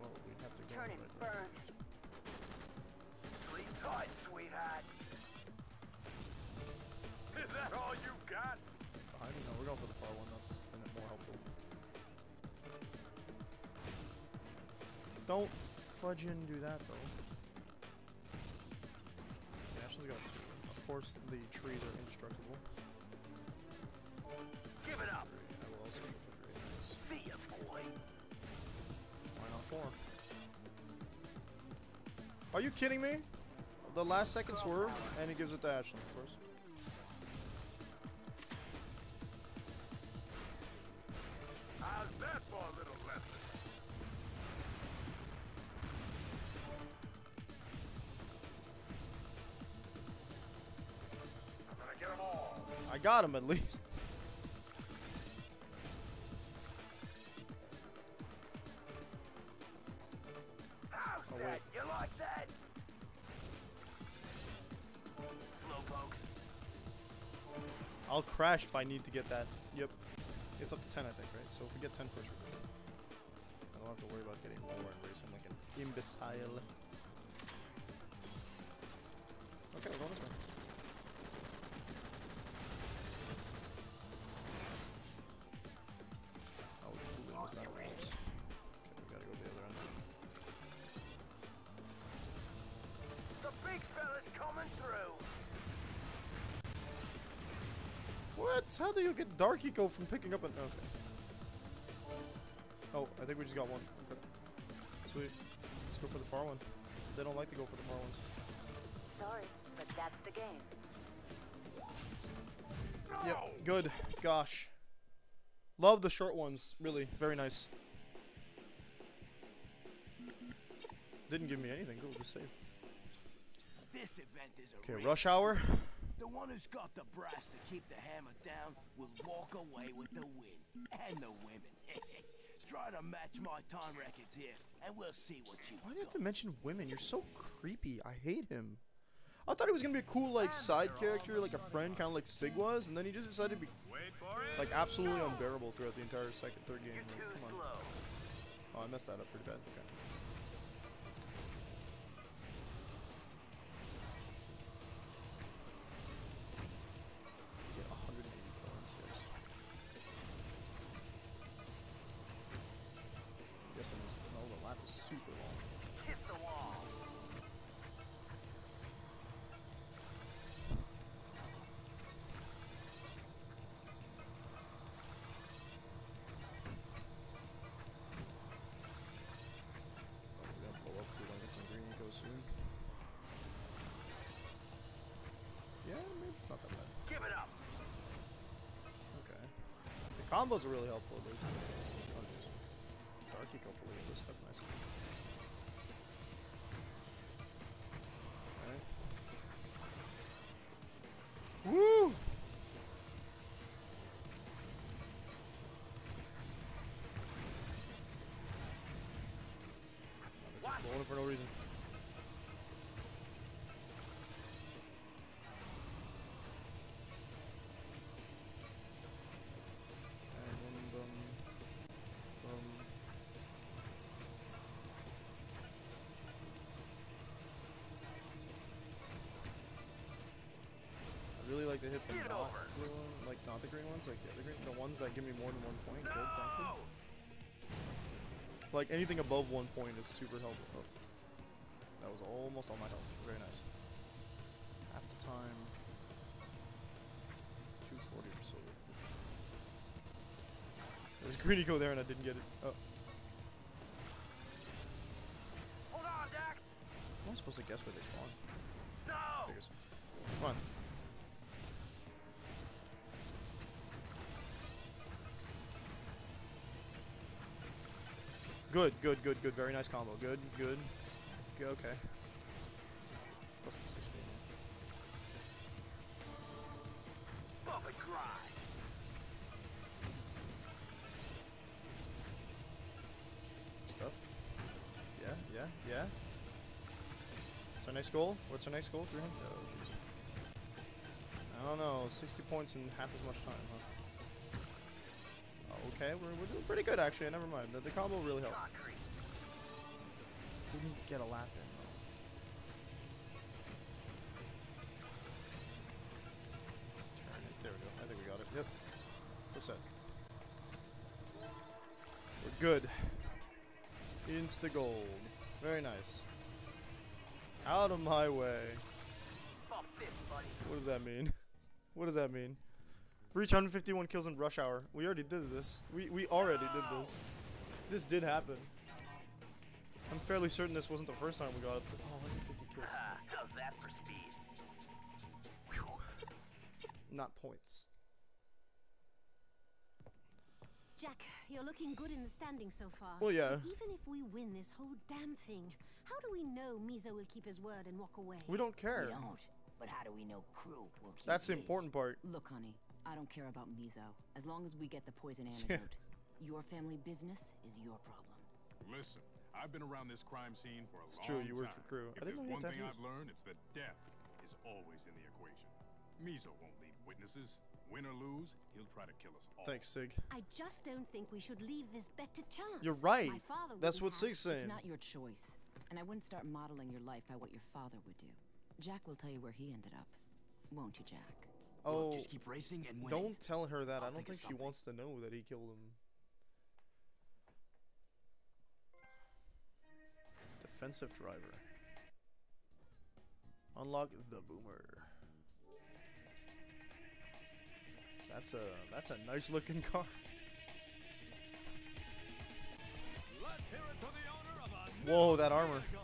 Well, we'd have to go. Turn in and the right burn. Sleep tight, sweetheart. Is that all you got? I don't know. We're going for the far one. That's been more helpful. Don't fudge and do that though. Yeah, she's got two. Of course, the trees are indestructible. Are you kidding me? The last second swerve, and he gives it to Ashley, of course. How's that for a little lesson? I'm gonna get 'em all. I got him at least. Crash if I need to get that. Yep. It's up to 10, I think, right? So if we get 10 first, we're good. I don't have to worry about getting more and racing like an imbecile. Okay, we're going this way. What? How do you get Dark Eco from picking up an... Okay. Oh, I think we just got one. Okay. Sweet. Let's go for the far one. They don't like to go for the far ones. Sorry, but that's the game. Yep. Good. Gosh. Love the short ones. Really. Very nice. Didn't give me anything. Cool. Just saved. This event Okay, rush hour. The one who's got the brass to keep the hammer down will walk away with the win. And the women. [LAUGHS] Try to match my time records here, and we'll see what you Why do you have to mention women? You're so creepy. I hate him. I thought he was gonna be a cool like side character, like a friend, kind of like Sig was, and then he just decided to be Wait for it. like absolutely unbearable throughout the entire second, third game. Like, come on. Oh, I messed that up pretty bad. Okay. Soon. Yeah, maybe it's not that bad. Give it up. Okay. The combos are really helpful. Those oh, jeez. Dark eco for this. That's nice. Okay. Woo! It for no reason. The Get not over. blue one, like not the green ones, like the other green, the ones that give me more than one point. Good, thank you. Like anything above one point is super helpful. Oh. That was almost all my health. Very nice. Half the time. 240 or so. Oof. There was green eco there and I didn't get it. Oh. Hold on, Dax. Am I supposed to guess where they spawn? Good, good, good, good. Very nice combo. Good, good. G- Okay. Plus the 16. Bump and. Stuff. Yeah, yeah, yeah. What's our next goal? What's our next goal? 300? Oh. I don't know. 60 points in half as much time, huh? Okay, we're, we're doing pretty good, actually. Never mind. The, the combo really helped. Concrete. Didn't get a lap in, though. Let's turn it. There we go. I think we got it. Yep. We're set. We're good. Insta gold. Very nice. Out of my way. Bump this, buddy. What does that mean? [LAUGHS] What does that mean? Reach 151 kills in rush hour. We already did this. We we already did this. This did happen. I'm fairly certain this wasn't the first time we got it. Oh, 150 kills. Ah, how's that for speed? Not points. Jak, you're looking good in the standings so far. Well, yeah. But even if we win this whole damn thing, how do we know Mizo will keep his word and walk away? We don't care. We don't. But how do we know Krew will keep That's the important part. Look, honey, I don't care about Mizo. As long as we get the poison antidote. your family business is your problem. Listen, I've been around this crime scene for a It's long true, you worked time. for Krew. If I didn't there's know you one thing. I've learned, it's that death is always in the equation. Mizo won't leave witnesses. Win or lose, he'll try to kill us all. Thanks, Sig. I just don't think we should leave this bet to chance. You're right. My father That's what have- Sig's saying. It's not your choice. And I wouldn't start modeling your life by what your father would do. Jak will tell you where he ended up. Won't you, Jak? Oh, just keep racing and winning. don't tell her that. I I'll don't think think she wants to know that he killed him. Defensive driver. Unlock the boomer. That's a that's a nice looking [LAUGHS] car. Let's hear it for the owner of a Whoa, that armor. vehicle.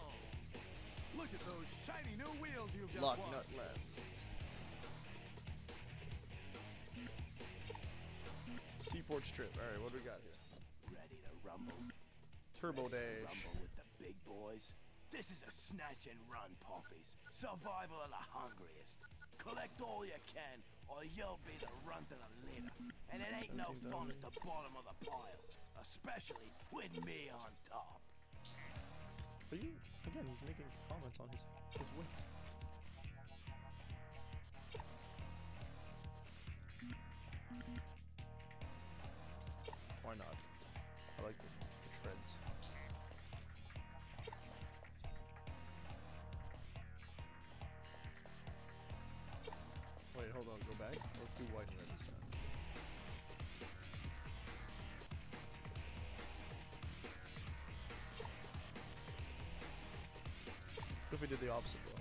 Look at those shiny new wheels you've just Lock won. nut lens. Seaport strip. All right, what do we got here? Ready to rumble. Turbo dash. Rumble with the big boys. This is a snatch and run, poppies. Survival of the hungriest. Collect all you can, or you'll be the runt of the litter. And it ain't no fun at the bottom of the pile, especially with me on top. Are you again? He's making comments on his his weight. Why not? I like the, the treads. Wait, hold on. Go back. Let's do white and red this time. What if we did the opposite though?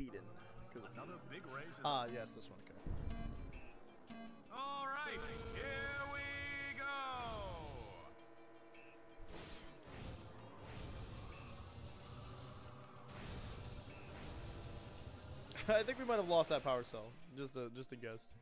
Speeding. Because of Another big race. is- Ah, yes, this one. Okay. All right, here we go. [LAUGHS] I think we might have lost that power cell. Just a just a guess.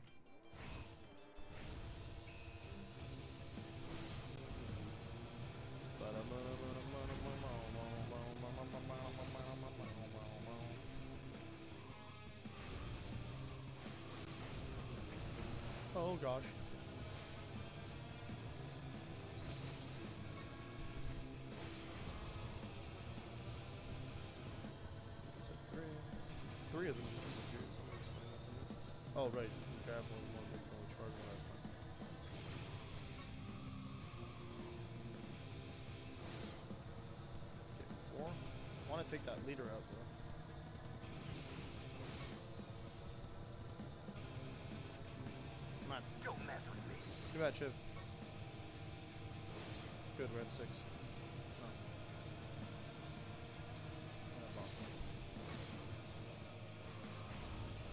Take that leader out though. Come on. Don't mess with me. Give that Shiv. Good, we're at six. Oh. Bomb.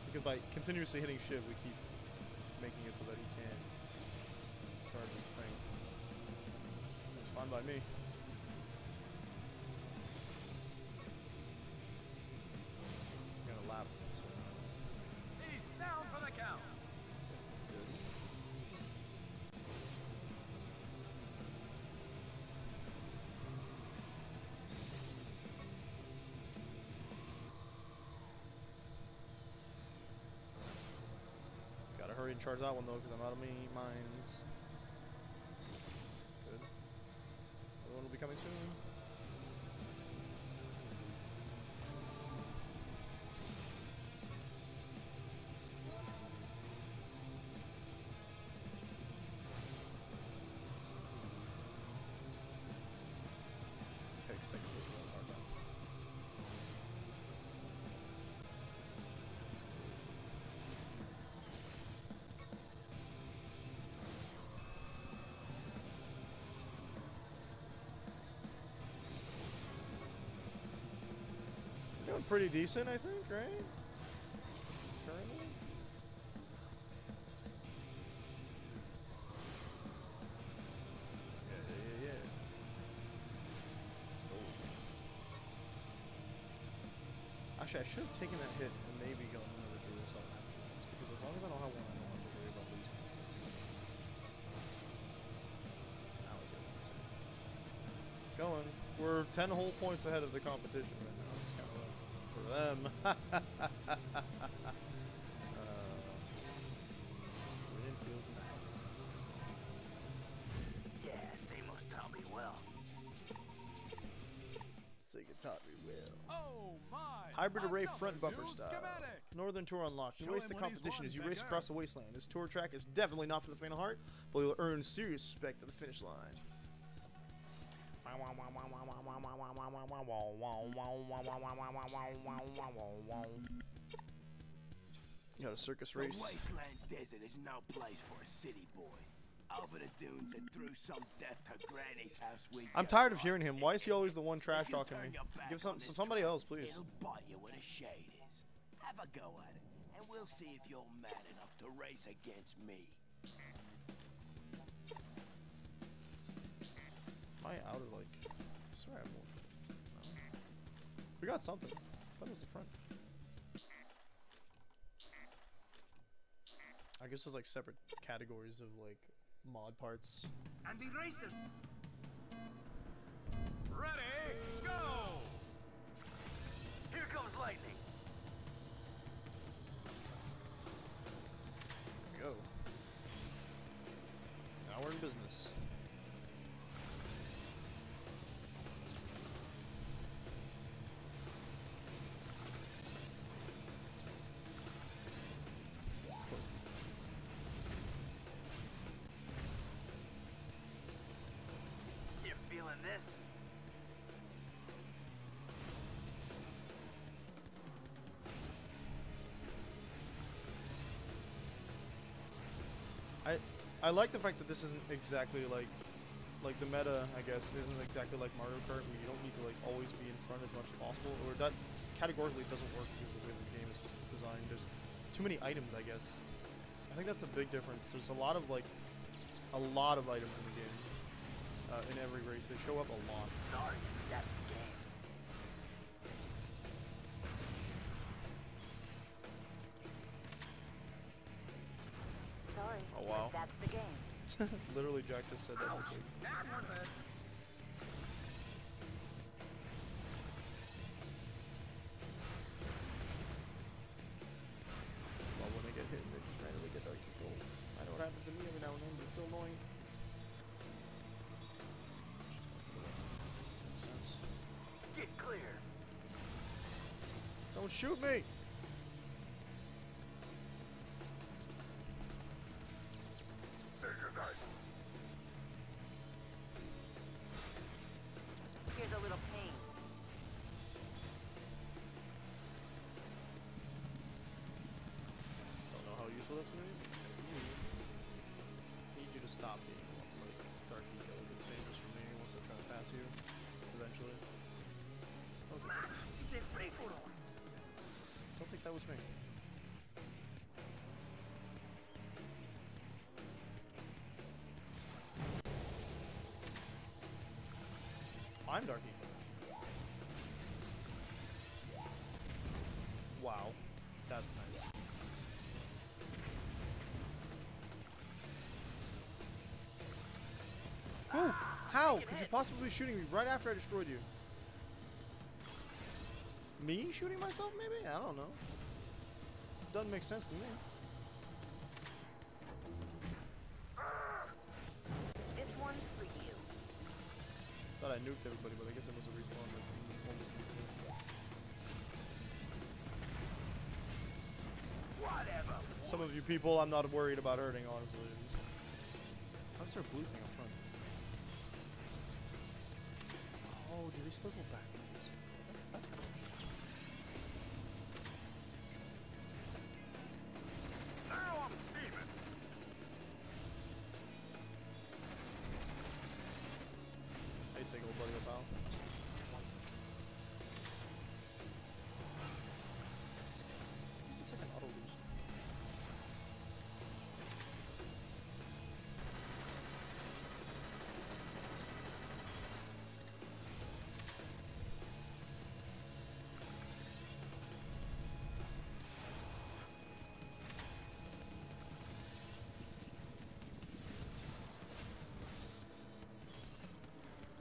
Because by continuously hitting Shiv, we keep making it so that he can't charge his thing. It's fine by me. And charge that one though, because I'm out of me mines. Good. Other one will be coming soon. Okay, six Doing pretty decent, I think, right? Currently? Yeah, yeah, yeah. Let's go. Actually, I should have taken that hit and maybe gone another Jerusalem afterwards. Because as long as I don't have one, I don't have to worry about losing. Now we get one. Going. We're 10 whole points ahead of the competition right now. Them. [LAUGHS] uh, winning feels nice. Yes, they must taught me well. Sega taught me well. Oh my! Hybrid array front bumper style. schematic. Northern Tour unlocked. New Show race him to what he's competition as you race across the wasteland. This tour track is definitely not for the faint of heart, but you'll earn serious respect at the finish line. You got a circus The race. wasteland desert is no place for a city boy. Over the dunes and through some death to Granny's house we I'm tired of hearing him. Why is he always the one trash talking me? Give on some, somebody else, please. It'll bite you where the shade is. Have a go at it, and we'll see if you're mad enough to race against me. Am I out of like? I swear I'm more. No. We got something. That was the front. I guess there's like separate categories of like mod parts. And the racers. Ready, go! Here comes lightning. There we go. Now we're in business. This? I I like the fact that this isn't exactly like like the meta, I guess, isn't exactly like Mario Kart where you don't need to like always be in front as much as possible. Or that categorically doesn't work because the way the game is designed. There's too many items, I guess. I think that's a big difference. There's a lot of like a lot of items in the game. Uh, in every race, they show up a lot. Sorry, that's the game. Sorry. Oh, wow. That's the game. [LAUGHS] Literally, Jak just said that to say. shoot me! Here's a little pain. Don't know how useful that's gonna be. I need you to stop being like Dark Eco gets dangerous for me once I try to pass you eventually. That was me. I'm Dark Eco. Wow. That's nice. Who? How? Could you possibly be shooting me right after I destroyed you? Me shooting myself, maybe? I don't know. Doesn't make sense to me. This one's for you. Thought I nuked everybody, but I guess it was a respawn that almost. Whatever. Some of you people I'm not worried about hurting, honestly. How's there a blue thing up front? Oh, do they still go backwards?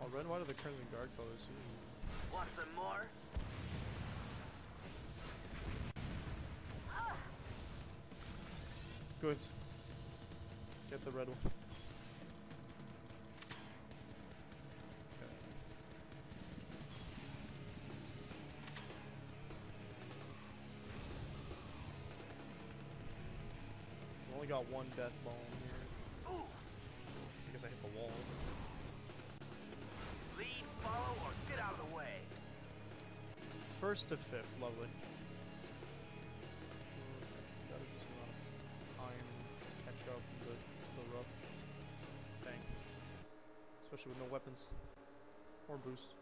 Oh, red, white of the crimson guard colors. Ooh. Want some more? Good. Get the red one. Okay. Only got one death bomb here. I guess I hit the wall. Follow, or get out of the way. First to fifth, lovely. Hmm, Got a decent amount of time to catch up, but still rough. Dang. Especially with no weapons. Or boost.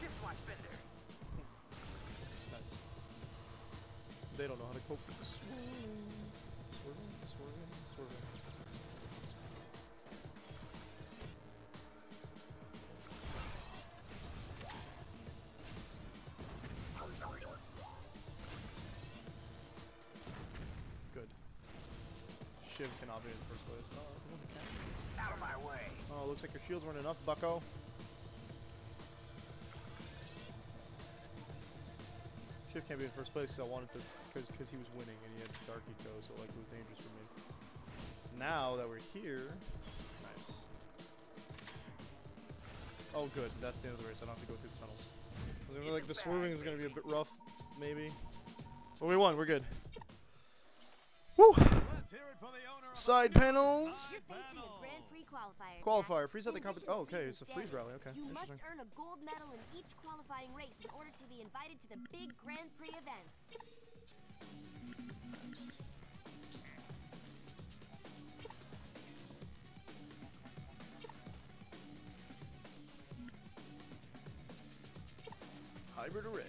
Kiss my fender. Nice. They don't know how to cope with the swerving. Swerving, swerving, swerving. Shiv cannot be in the first place. Oh, no, he can. Out of my way. Oh, looks like your shields weren't enough, bucko. Shiv can't be in first place because I wanted to, because because he was winning and he had Dark Eco, so like it was dangerous for me. Now that we're here, nice. Oh, good. That's the end of the race. I don't have to go through the tunnels. I was gonna, like the swerving is gonna be a bit rough, maybe. But we won. We're good. Side panels. You're facing the Grand Prix qualifier. Qualifier. Freeze out the competition. oh, okay, it's a freeze rally, okay, You must earn a gold medal in each qualifying race in order to be invited to the big Grand Prix events. Next. Hybrid array.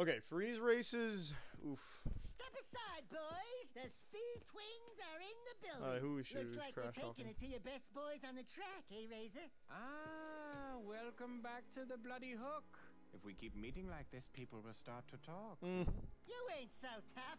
Okay, freeze races. Oof. Step aside, boys. The speed twins are in the building. Alright, who we shoot? Looks like crash you're taking it to your best boys on the track, eh, Razer? Ah, welcome back to the bloody hook. If we keep meeting like this, people will start to talk. Mm. You ain't so tough.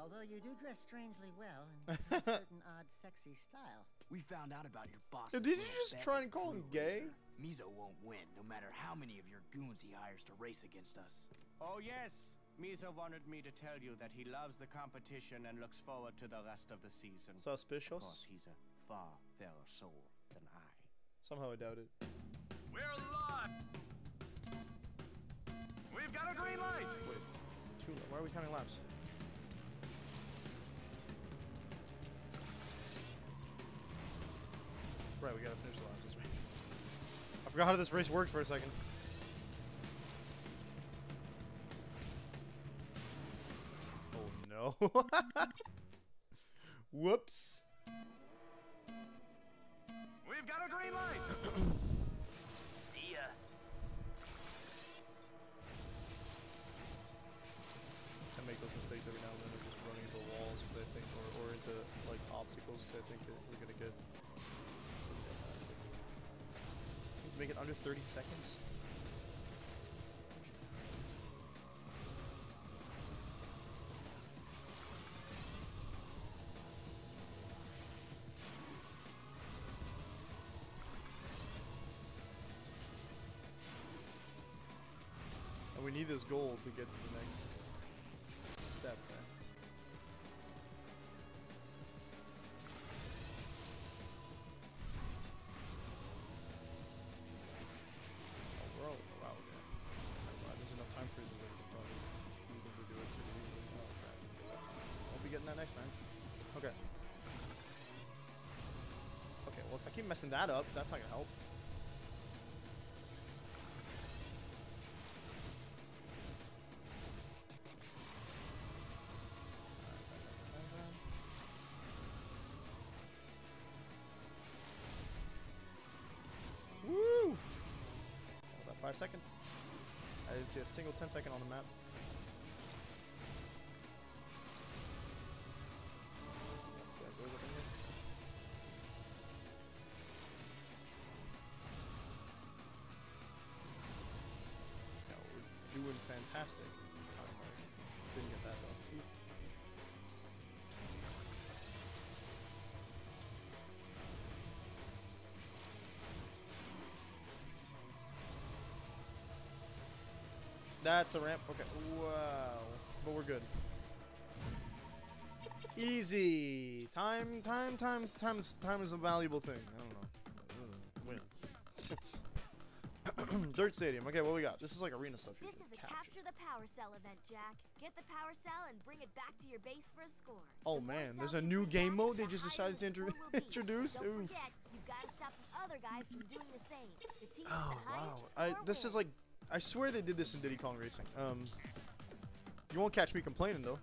Although you do dress strangely well in [LAUGHS] a certain odd, sexy style. We found out about your boss. Did you just try and call him gay? Mizo won't win, no matter how many of your goons he hires to race against us. Oh, yes. Mizo wanted me to tell you that he loves the competition and looks forward to the rest of the season. Suspicious? Of course, Suspicious? he's a far fairer soul than I. Somehow I doubt it. We're live. We've got a green light. Wait, two. Why are we counting laps? Right, we gotta finish the laps. That's right. I forgot how this race worked for a second. No. [LAUGHS] Whoops. We've got a green light. [CLEARS THROAT] See ya. I make those mistakes every now and then of just running into walls because I think, or, or into like obstacles because I think that we're gonna get. Need to make it under 30 seconds. This gold to get to the next step. Man. Oh, we're all, wow, yeah. Wow, there's enough time freezes that we could probably easily do it pretty easily. Oh, crap. Won't be getting that next time. Okay. Okay, well, if I keep messing that up, that's not gonna help. Seconds. I didn't see a single 10 second on the map. That's a ramp. Okay. Wow. But we're good. Easy. Time, time, time, time is, time is a valuable thing. I don't know. Win. [COUGHS] Dirt Stadium. Okay, what we got? This is like arena stuff. This is a capture the power cell event, Jak. Get the power cell and bring it back to your base for a score. Oh man, there's a new game mode they just decided to intro introduce. Don't Oof. forget, you've got to stop the other guys from doing the same. The Oh the wow. I this is like I swear they did this in Diddy Kong Racing. Um You won't catch me complaining though.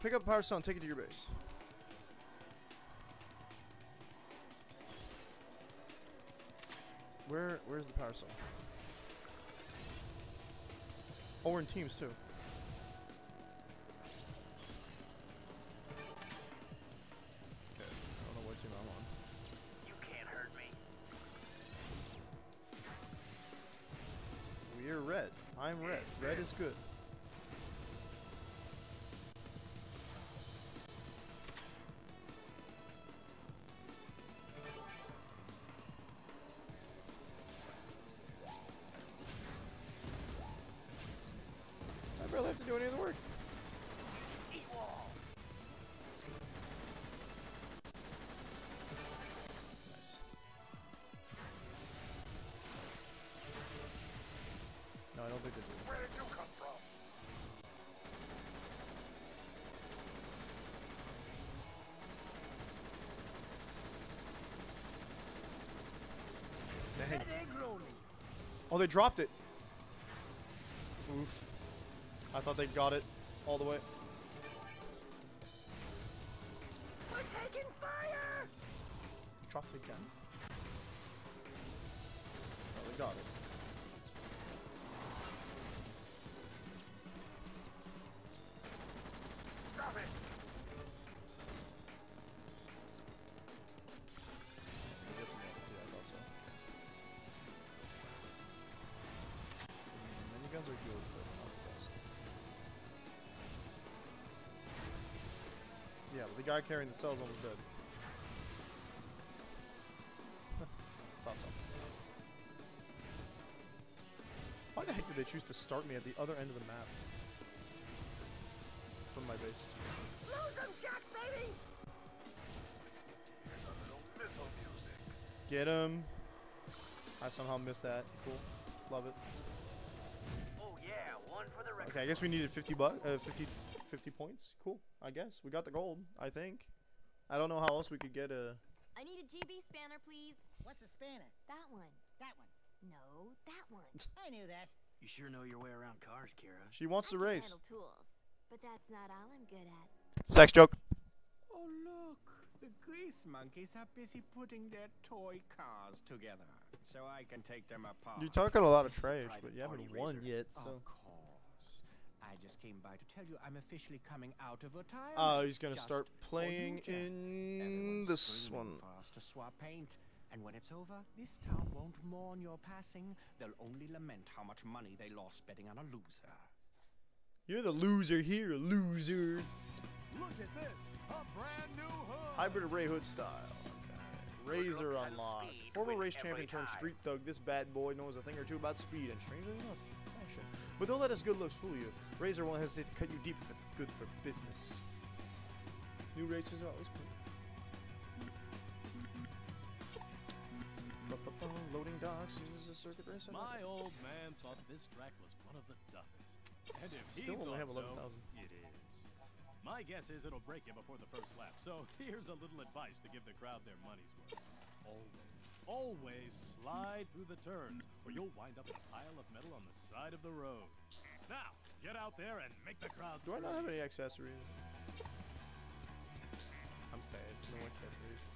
Pick up Power Stone, take it to your base. Where where's the Power Stone? Oh, we're in teams too. Good. Oh, they dropped it. Oof. I thought they got it all the way. We're taking fire. Dropped it again. Are good, but not the best. Yeah, but the guy carrying the cell's almost dead. [LAUGHS] thought so. Why the heck did they choose to start me at the other end of the map? From my base. Lose them, Jak, baby. Here's a little missile music. Get him! I somehow missed that. Cool. Love it. Okay, I guess we needed 50 bucks, uh, 50, 50 points. Cool. I guess we got the gold. I think. I don't know how else we could get a. I need a GB spanner, please. What's a spanner? That one. That one. No, that one. [LAUGHS] I knew that. You sure know your way around cars, Keira. She wants I to can race. handle tools, but that's not all I'm good at. Sex joke. Oh, look. The grease monkeys are busy putting their toy cars together, so I can take them apart. You're talking a lot of trash, but you haven't won racer. yet, so. Of course. I just came by to tell you I'm officially coming out of retirement. Oh, he's gonna Just start playing in Everyone's this one. For us to swap paint. And when it's over, this town won't mourn your passing. They'll only lament how much money they lost betting on a loser. You're the loser here, loser. Look at this, a brand new hood. Hybrid Ray Hood style. Okay. Razer unlocked. Former race champion turned street thug, this bad boy knows a thing or two about speed and strangely enough, fashion. But don't let his good looks fool you. Razer won't hesitate to cut you deep if it's good for business. New racers are always cool. Loading docks uses a circuit racer. My old man thought this track was one of the toughest. And if he Still only thought have so, 11,000. it is. My guess is it'll break you before the first lap. So [LAUGHS] here's a little advice to give the crowd their money's worth. Always, always slide through the turns, or you'll wind up a pile of metal on the side of the road. Now, get out there and make the crowd Do I not have any accessories? I'm sad. No accessories.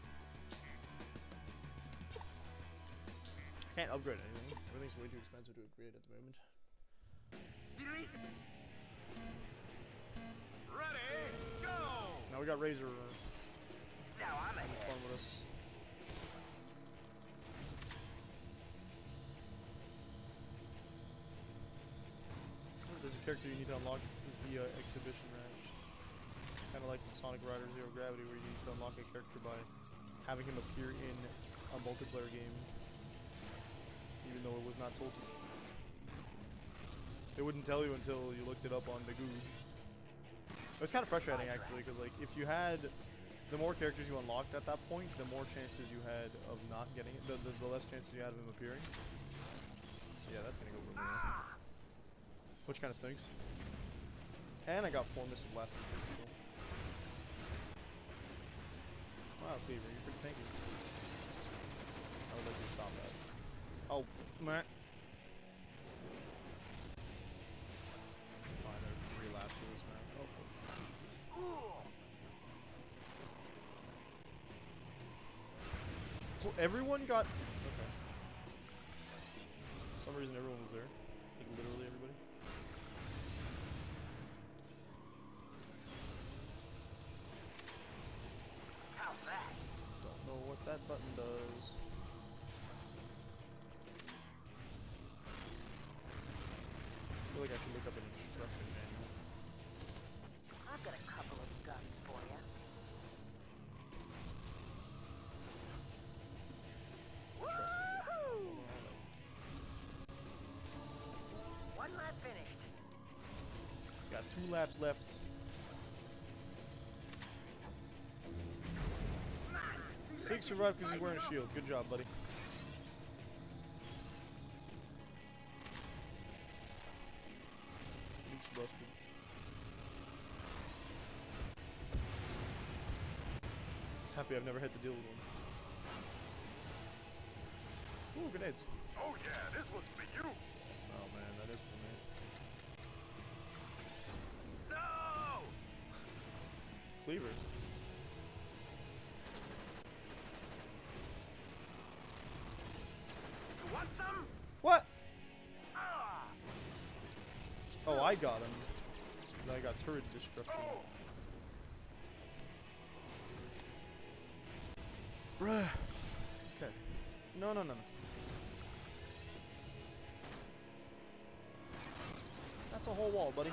I can't upgrade anything. Everything's way too expensive to upgrade at the moment. Ready, go! Now we got Razer uh, Now I'm having fun with us. There's a character you need to unlock via exhibition ranch. Kind of like in Sonic Rider Zero Gravity, where you need to unlock a character by having him appear in a multiplayer game, even though it was not told to you. It wouldn't tell you until you looked it up on the Google. It was kind of frustrating actually, because like if you had the more characters you unlocked at that point, the more chances you had of not getting it, the, the, the less chances you had of him appearing. Yeah, that's gonna go real well. Which kind of stinks. And I got four missile blasts. Wow, Kleiver, you're pretty tanky. I would like to stop that. Oh, meh. Fine, three laps of this map. Oh. Well, everyone got. Okay. For some reason, everyone was there. Two laps left. Six survived because he's wearing a shield. Good job, buddy. Luke's busted. Just happy I've never had to deal with one. Ooh, grenades. Oh yeah, this was Kleiver. What? Ah! Oh, I got him. I got turret destruction. Bruh. Okay. No, no, no, no. That's a whole wall, buddy.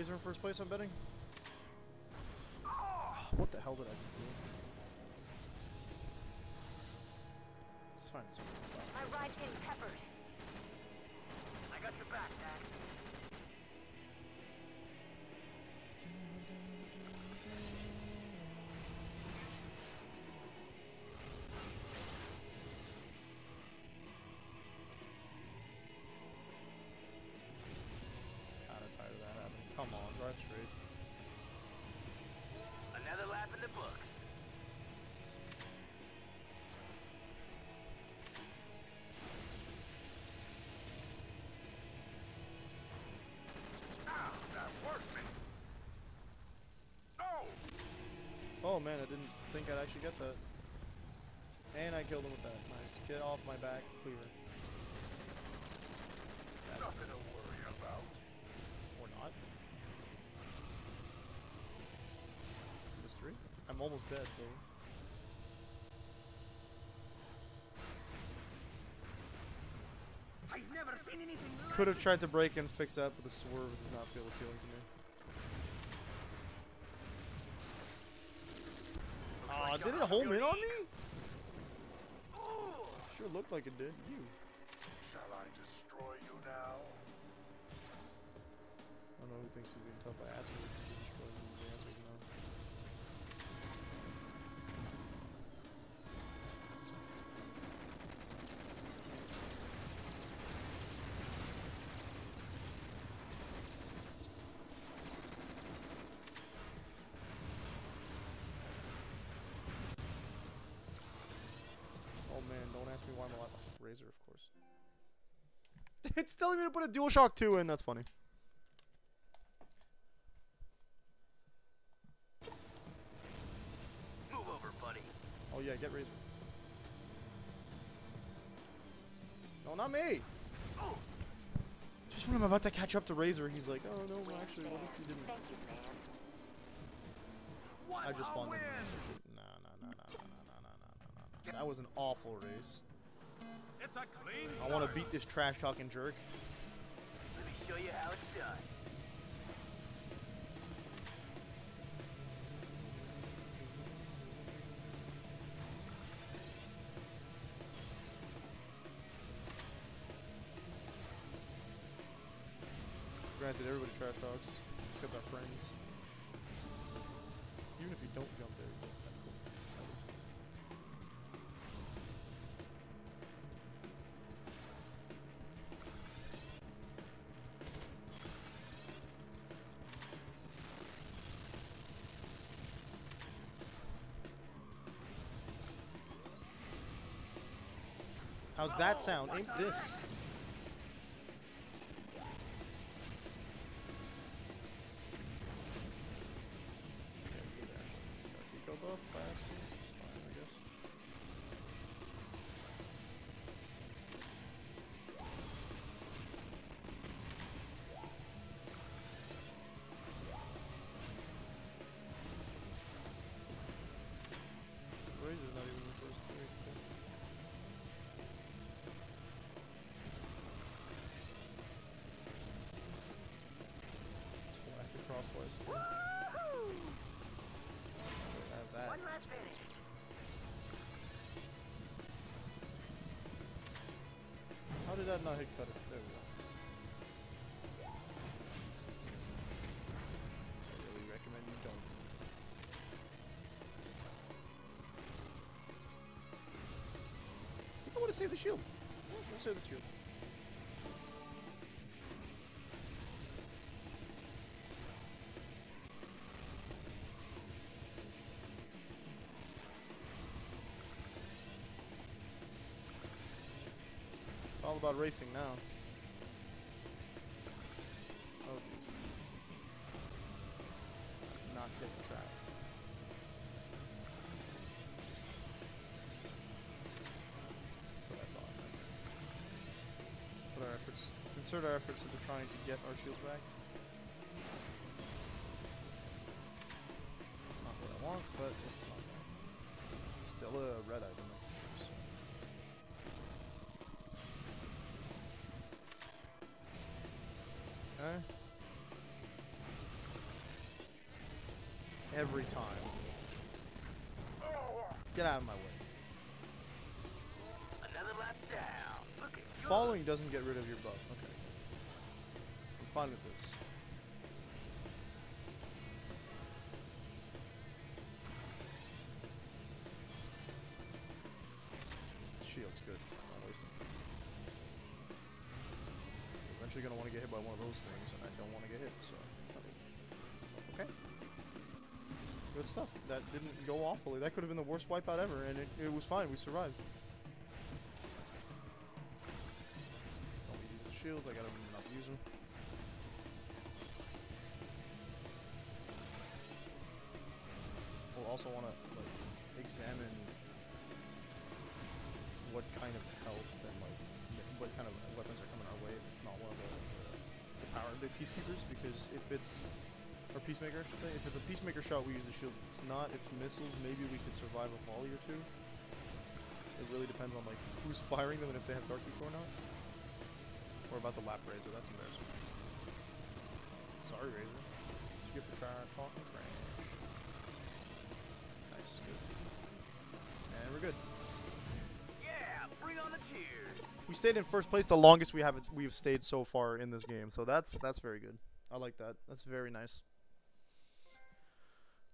Razer in first place, I'm betting. [SIGHS] What the hell did I just do? It's fine. It's fine. My ride's getting peppered. Oh man, I didn't think I'd actually get that. And I killed him with that. Nice. Get off my back, clear. That's nothing to worry about. or not. Mystery. I'm almost dead though. I've never seen anything like Could have tried to break and fix that, but the swerve does not feel appealing to me. Did it home in on me? Sure looked like it did. You. Shall I destroy you now? I don't know who thinks he's being tough by asking don't ask me why I'm alive. Razer, of course. [LAUGHS] it's telling me to put a DualShock 2 in, that's funny. Move over, buddy. Oh yeah, get Razer. No, not me. Just when I'm about to catch up to Razer, he's like, "Oh no, well, actually, what if you didn't?" I just spawned. in and researched it. Nah, nah, nah, nah, nah, nah, nah, nah, nah, nah. That was an awful race. It's a clean I want to beat this trash talking jerk. Let me show you how it's done. Granted, everybody trash talks except our friends. How's that sound? This? That hit cutter? There we go. I really recommend you don't. I think I want to save the shield. I'm gonna save the shield. All about racing now. Oh Jesus. Not getting trapped. That's what I thought. Put our efforts, insert our efforts into trying to get our shields back. Not what I want, but it's not bad. Still a red item. Every time. Get out of my way. Another lap down. Falling doesn't get rid of your buff. Okay. I'm fine with this. Stuff. That didn't go awfully. That could have been the worst wipeout ever, and it, it was fine. We survived. Don't use the shields. I gotta not use them. We'll also want to like examine what kind of health and like what kind of weapons are coming our way if it's not one of the, the, the power the peacekeepers because if it's or peacemaker I should say. If it's a peacemaker shot we use the shields. If it's not if missiles maybe we could survive a volley or two. It really depends on like who's [LAUGHS] firing them and if they have dark eco or not. Or about the lap Razer that's embarrassing. Sorry Razer. You get for trying talking trash. Nice. Good. And we're good. Yeah, bring on the cheers. we stayed in first place the longest we have we've stayed so far in this game. So that's that's very good. I like that. That's very nice.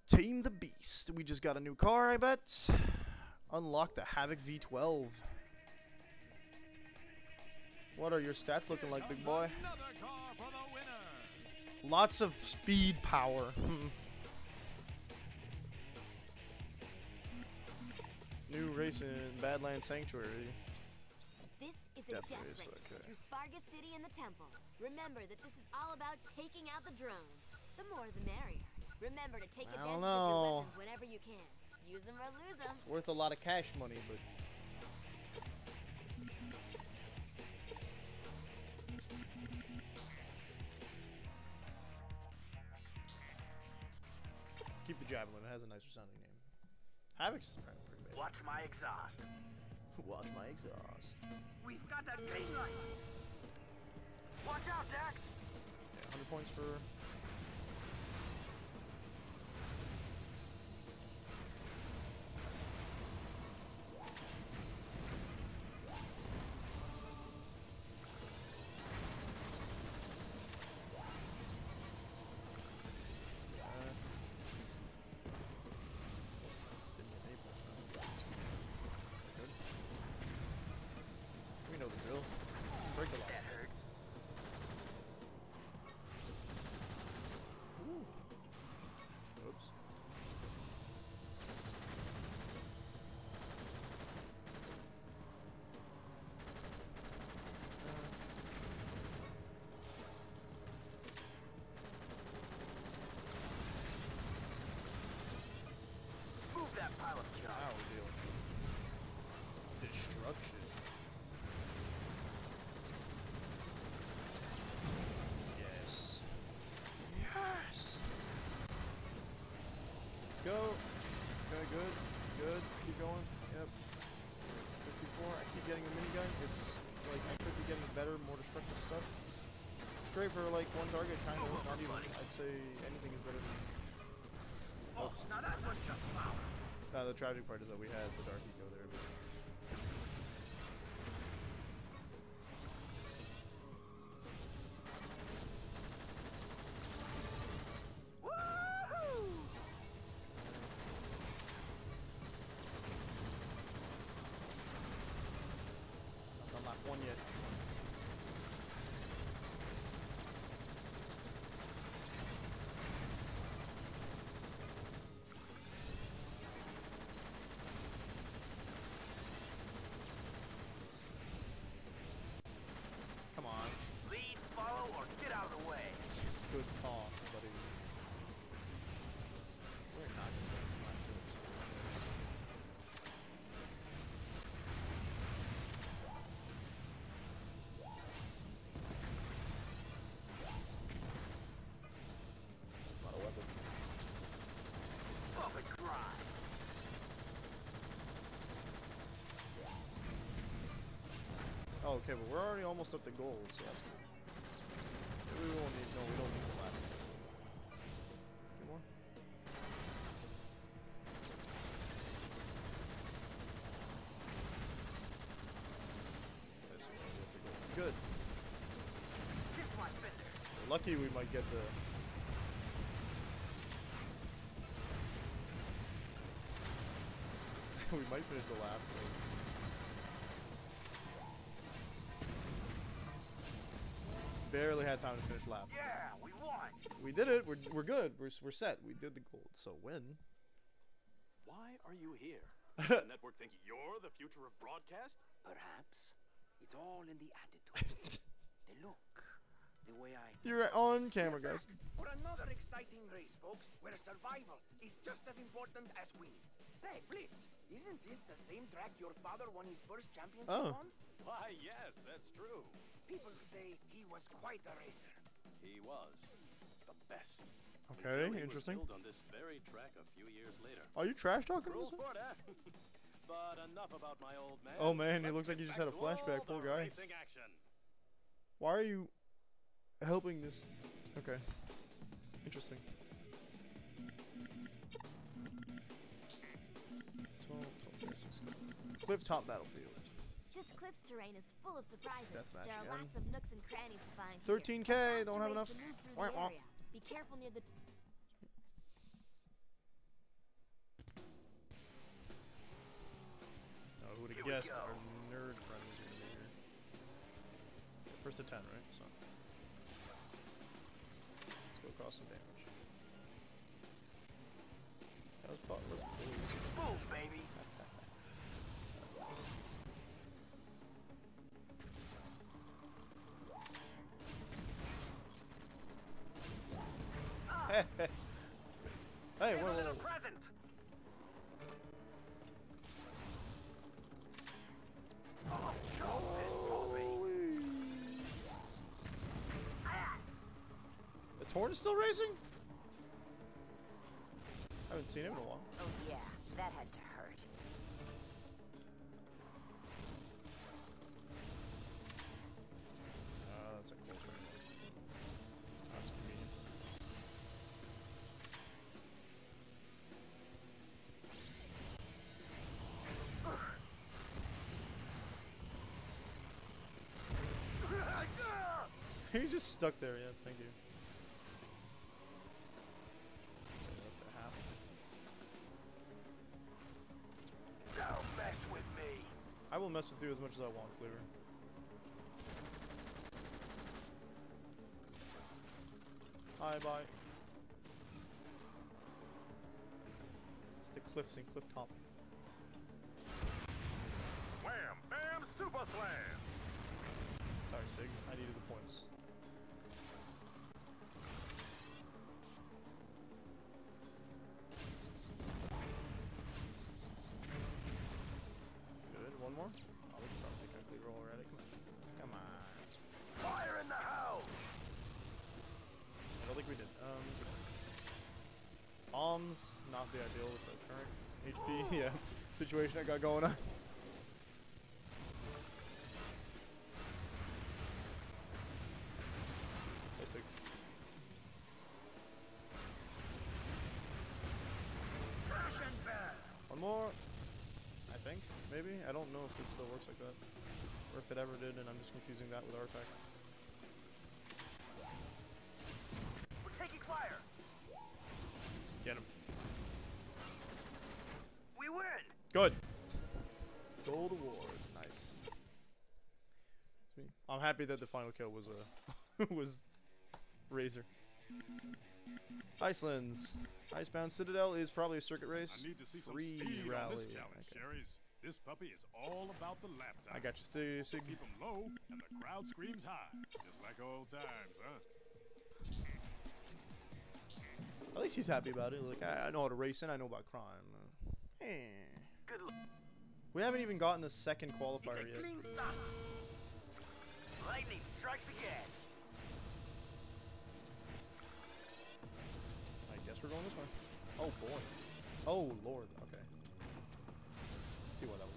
Tame the Beast. We just got a new car, I bet. Unlock the Havoc V12. What are your stats looking like, big boy? Lots of speed power. Hmm. New race in Badland Sanctuary. This is a Death death race, race okay. through Spargus City and the Temple. Remember that this is all about taking out the drones. The more the merrier. Remember to take I advantage don't of know. your weapons whenever you can. Use them or lose them. It's worth a lot of cash money, but keep the javelin. It has a nicer sounding name. Havoc's is pretty pretty bad. Watch my exhaust. [LAUGHS] Watch my exhaust. We've got that green light. Watch out, Jak. Yeah, 100 points for. Destruction. Yes. Yes. Let's go. Okay, good. Good. Keep going. Yep. 54. I keep getting a minigun. It's like I could be getting better, more destructive stuff. It's great for like one target, kind of. Not even. I'd say anything is better than. Oh, now that was just power. Uh, the tragic part is that we had the dark Okay, but we're already almost up to gold, so that's good. Maybe we won't need, no, we don't need the ladder. Get more? See, we're up to gold. Good. We're lucky we might get the... [LAUGHS] we might finish the lap. Barely had time to finish lap. Yeah, we won. We did it. We're, we're good. We're, we're set. We did the gold. So win. Why are you here? [LAUGHS] The network think you're the future of broadcast? Perhaps. It's all in the attitude. [LAUGHS] the look. The way I... You're on camera, guys. For another exciting race, folks, where survival is just as important as winning. Say, Blitz, isn't this the same track your father won his first championship Oh. on? Why, yes, that's true. People say he was quite a racer. He was the best. Okay, he interesting. Was on this very track a few years later. Are you trash talking Cruel this one? sport, eh? [LAUGHS] but enough about my old man. Oh man, he Let's looks like get he just had a flashback. Poor guy. Action. Why are you helping this? Okay. Interesting. Cliff top battlefield. This cliff's terrain is full of surprises. Deathmatch there are again. lots of nooks and crannies to find. 13K, here. don't have enough. to move through Wah, wah. Be careful near the. Oh, who would have guessed go. our nerd friend was gonna be here? First to ten, right? So let's go cause some damage. That was probably was Move, baby. [LAUGHS] hey, whoa, whoa, a whoa. present. Show this puppy. The Torn is still racing? I haven't seen him in a while. He's just stuck there, yes, thank you. Up to half. Don't mess with me. I will mess with you as much as I want, Kleiver. Hi, bye. It's the cliffs and cliff top. Wham! Bam! Super Slam! Sorry, Sig. I needed the points. HP, [LAUGHS] yeah, situation I got going on. Basic. One more, I think, maybe. I don't know if it still works like that, or if it ever did, and I'm just confusing that with artifact. Happy that the final kill was uh, [LAUGHS] was Razer. Icelands. Icebound Citadel is probably a circuit race. I need to see some Free speed rally. on this challenge, Okay. Cherries. This puppy is all about the lap. I got you, Stu. Sig. Keep 'em low, and the crowd screams high. Just like old times, huh? At least he's happy about it. Like I, I know how to race and I know about crime. Eh. Good luck. We haven't even gotten the second It's qualifier a yet. Clean start. Lightning strikes again. I guess we're going this way. Oh boy. Oh lord. Okay. Let's see what that was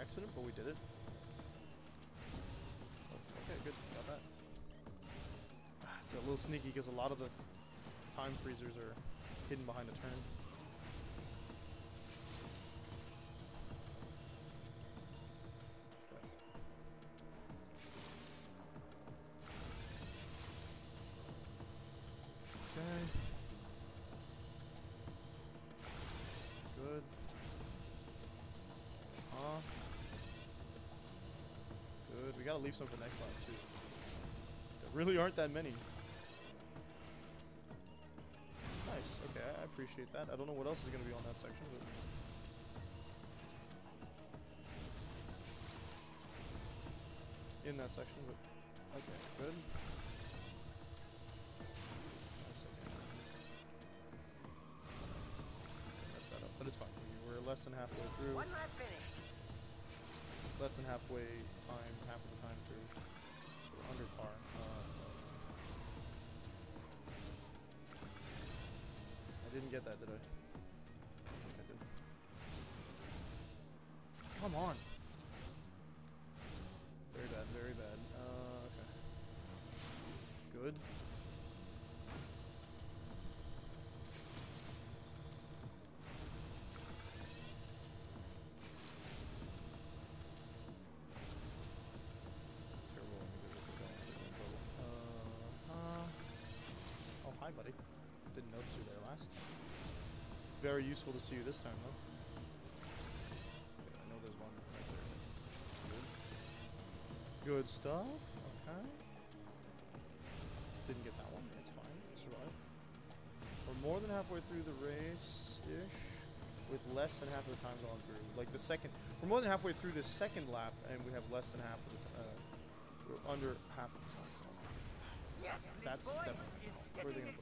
accident, but we did it. Okay, good, got that. Ah, It's a little sneaky because a lot of the time freezers are hidden behind a turn. Gotta leave some for next lap too. There really aren't that many. Nice. Okay, I appreciate that. I don't know what else is gonna be on that section, but. In that section, but okay, good. But it's fine. We We're less than halfway through. One lap finished. Less than halfway time, half of the time through. So we're under par. Uh, I didn't get that, did I? I I did. Come on. Hi, buddy. Didn't notice you there last. Very useful to see you this time, though. I know there's one right there. Good. Good stuff. Okay. Didn't get that one. It's fine. Survive. We're more than halfway through the race-ish, with less than half of the time gone through. Like the second, we're more than halfway through the second lap, and we have less than half of the, t- uh, we're under half That's definitely are gonna put me?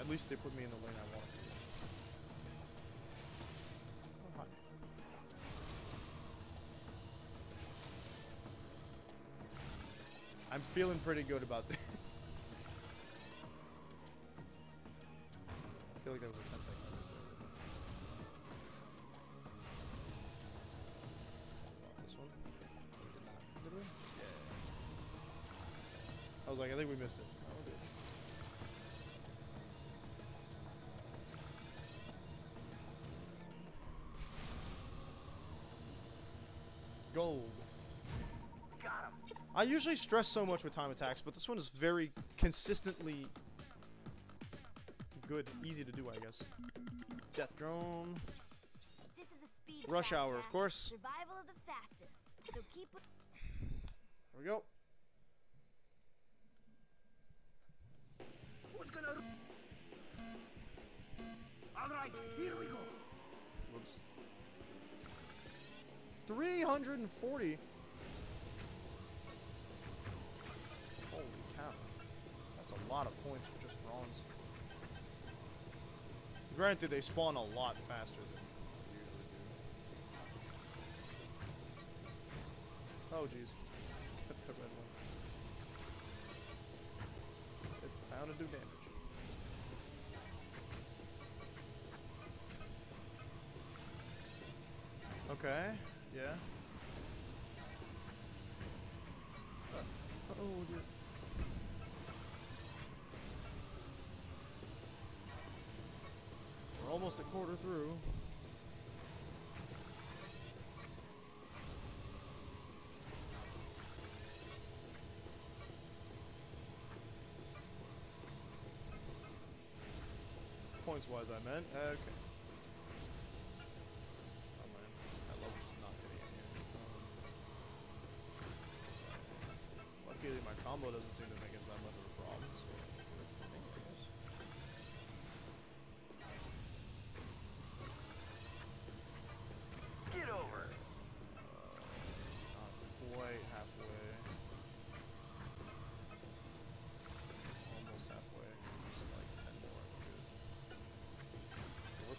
At least they put me in the lane I want. I'm feeling pretty good about this. I usually stress so much with time attacks, but this one is very consistently good. Easy to do, I guess. Death drone. This is a speed Rush trap, hour, of course. Survival of the fastest. So keep it. There we go. Who's gonna... All right, here we go. Whoops. 340. For just bronze. Granted, they spawn a lot faster than usually do. Oh, jeez. [LAUGHS] the red one. It's bound to do damage. Okay, almost a quarter through. Points wise, I meant. Okay. Oh. Um, luckily, my combo doesn't seem to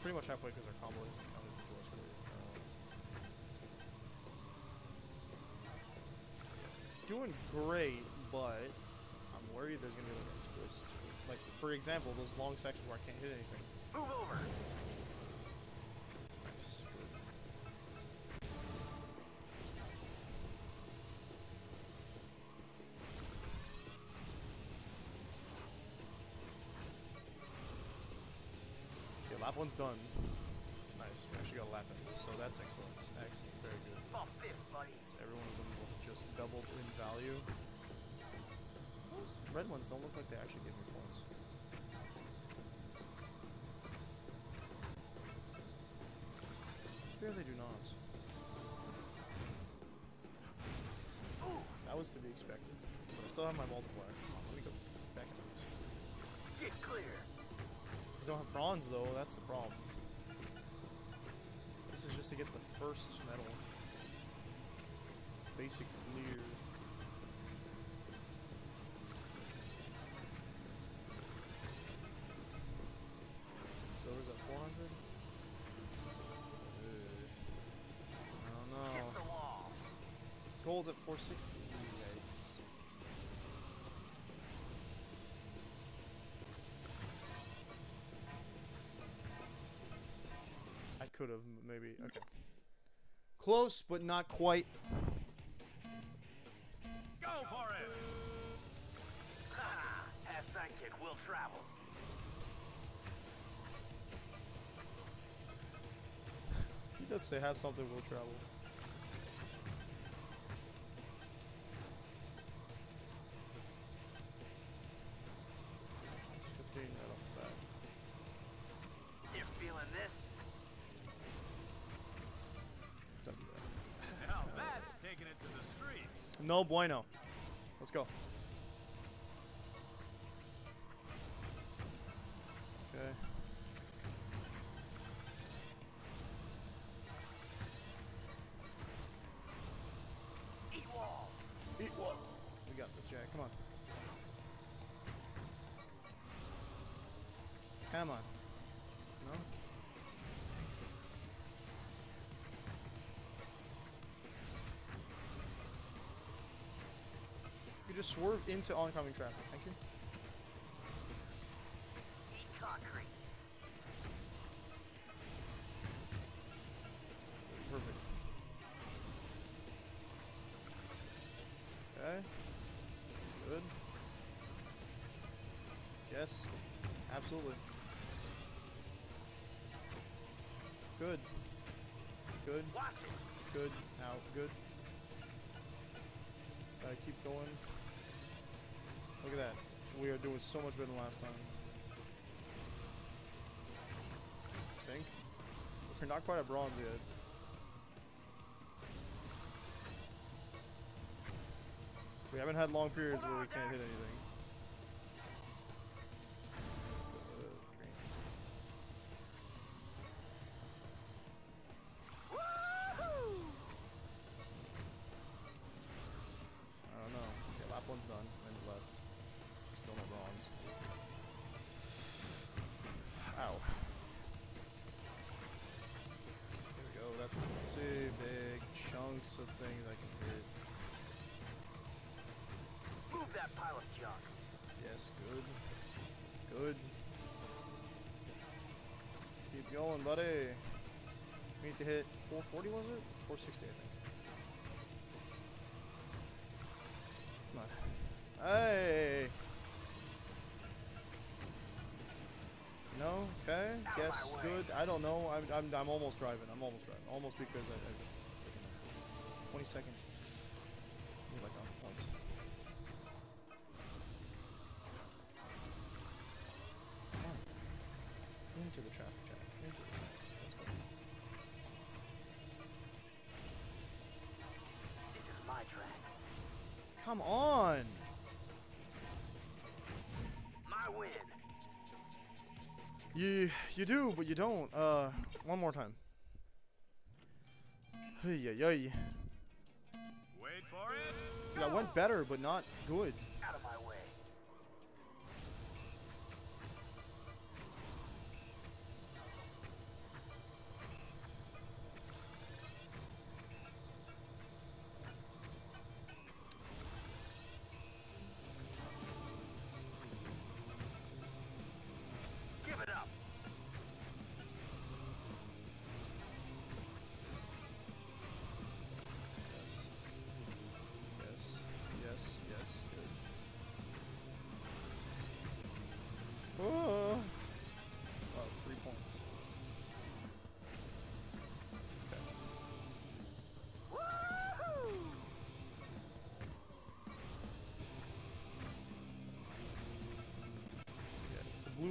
pretty much halfway because our combo isn't counted draw score. Um, yeah. Doing great, but I'm worried there's gonna be like a twist. Like, for example, those long sections where I can't hit anything. Move over. Lap one's done. Nice. We actually got a lap in so that's excellent. Excellent. Very good. Since every one of them will just doubled in value. Those red ones don't look like they actually give me points. fear they do not. That was to be expected. But I still have my multiplier. Come on, let me go back into this. Get clear. Don't have bronze though, that's the problem. This is just to get the first medal. It's basic clear. Silver's at 400? I don't know. Gold's at 460. Could have maybe. Okay. Close, but not quite. Go for it. Ha! Half sidekick will travel. He does say have something will travel. No bueno. Let's go. You just swerve into oncoming traffic. Thank you. Perfect. Okay. Good. Yes. Absolutely. Good. Good. Good. Out. Good. Keep going. Look at that. We are doing so much better than last time. I think. We're not quite at bronze yet. We haven't had long periods where we can't hit anything. Keep buddy. We need to hit 440, was it? 460, I think. Come on. Hey! No? Okay. Guess good. I don't know. I'm, I'm, I'm almost driving. I'm almost driving. Almost because I, I 20 seconds. You do, but you don't. Uh, one more time. Hey, yeah, yeah. Wait for it. See, that went better, but not good.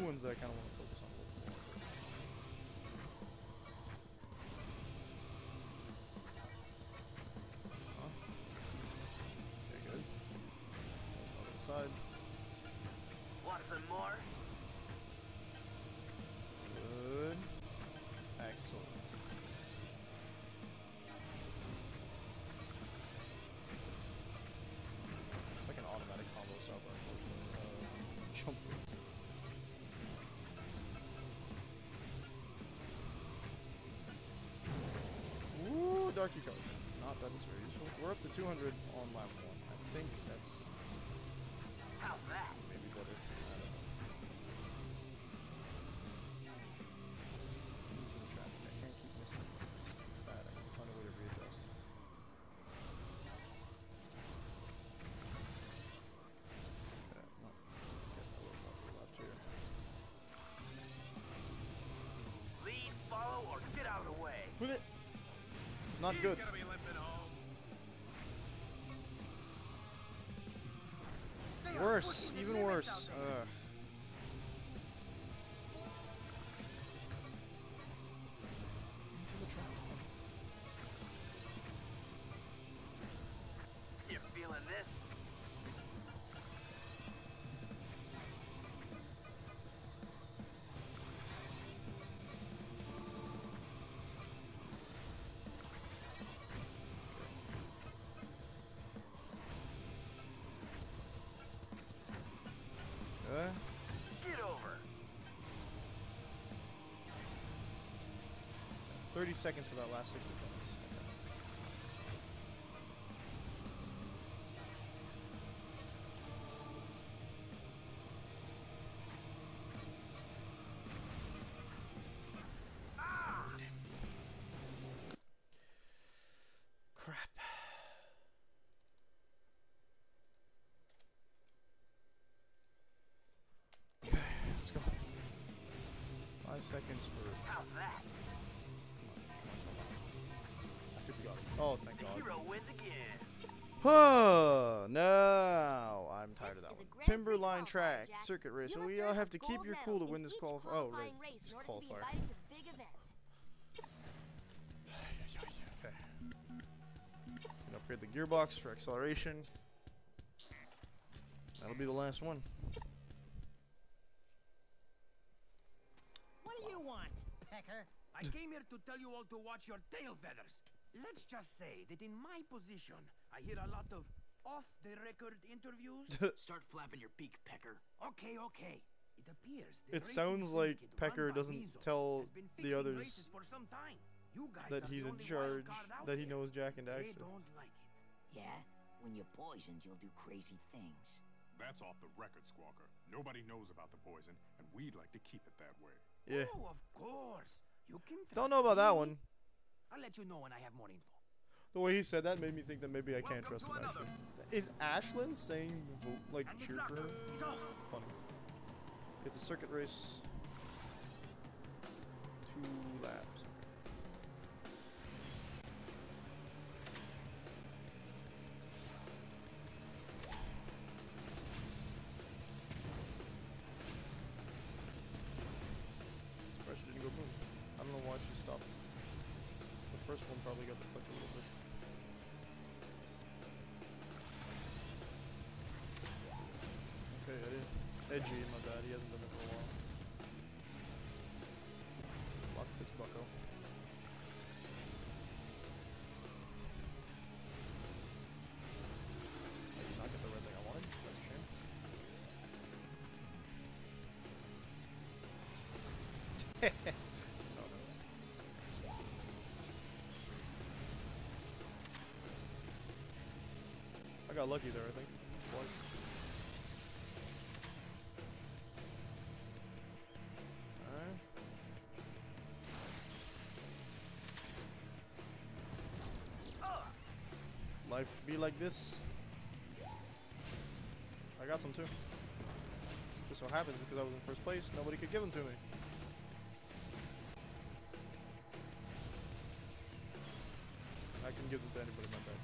Blue ones that I kind of want to focus on a little bit more. Huh? Okay, good. Other side. Want some more? Good. Excellent. It's like an automatic combo stop, unfortunately. Uh, jump. Darky card. Not that it's very useful. We're up to 200 on lap 1. I think that's Not good. Worse. Even worse. Ugh. 30 seconds for that last 60 points. Seconds for. How's that? Oh, thank The God. hero wins again. Oh, no, I'm tired of that one. Timberline track, circuit race. So we all have to keep your cool to win this qualif. Oh, right, it's, race it's in order to be qualifier. invited to the big event. Okay. [SIGHS] Can upgrade the gearbox for acceleration. That'll be the last one. What do you want, Pecker? I came here to tell you all to watch your tail feathers. Let's just say that in my position, I hear a lot of off-the-record interviews. [LAUGHS] Start flapping your beak, Pecker. okay, okay. It appears the It sounds like Pecker doesn't Weasel tell the others for some time. You guys that he's in charge, wild card out that he there. knows Jak and They Daxter. don't like it. Yeah? When you're poisoned, you'll do crazy things. That's off the record, Squawker. Nobody knows about the poison, and we'd like to keep it that way. Yeah. Oh, of course. You can Don't know about that one. I'll let you know when I have more info. The way he said that made me think that maybe I can't trust him actually. Is Ashlyn saying vote, like cheer for him? Funny. It's a circuit race. Two laps. Edgy, my bad. He hasn't been there for a while. Lock this bucko. I did not get the red thing I wanted. That's a shame. [LAUGHS] I got lucky there, I think. Life be like this. I got some too. Just so happens because I was in first place, nobody could give them to me. I can give them to anybody, my bad.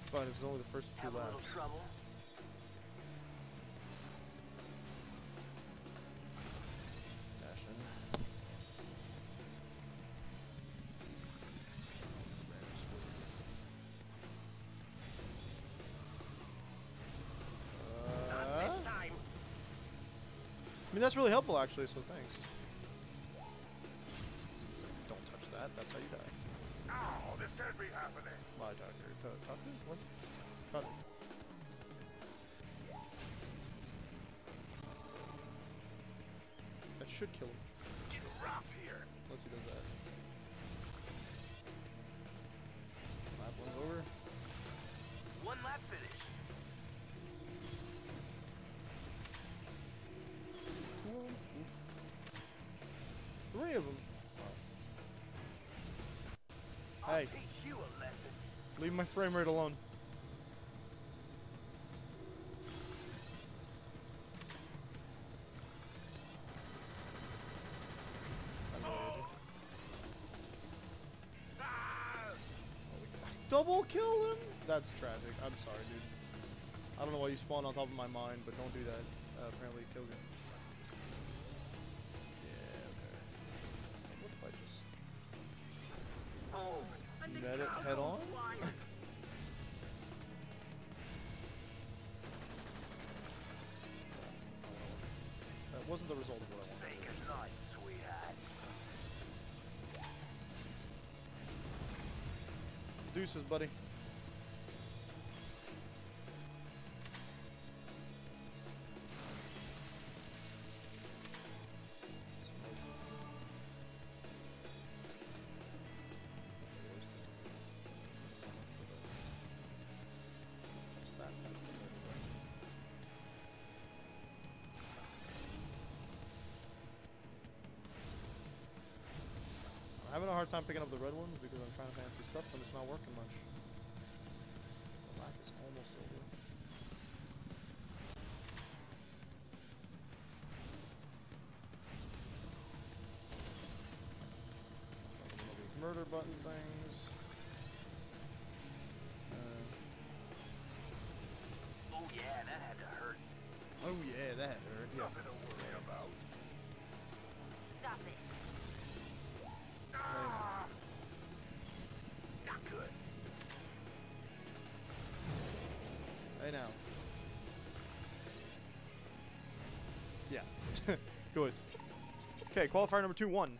That's fine. It's only the first two Have a little laps. Mean, that's really helpful, actually, so thanks. Don't touch that. That's how you die. Oh, this can't be happening. My. Tu- Tucker? What? Cut it. That should kill him. Get rough here. Unless he does that. Of them. Hey, leave my frame rate alone. Double kill him? That's tragic. I'm sorry, dude. I don't know why you spawned on top of my mine, but don't do that. Uh, apparently it you. Wasn't the result of what I wanted. Take your time, sweetheart. Deuces, buddy. A hard time picking up the red ones because I'm trying to fancy stuff and it's not working much. The lap is almost over. One of these murder button things. Uh, Oh yeah, that had to hurt. oh yeah, that hurt. Yes, that's. yes. Stop [LAUGHS] Good. Okay, qualifier number two one.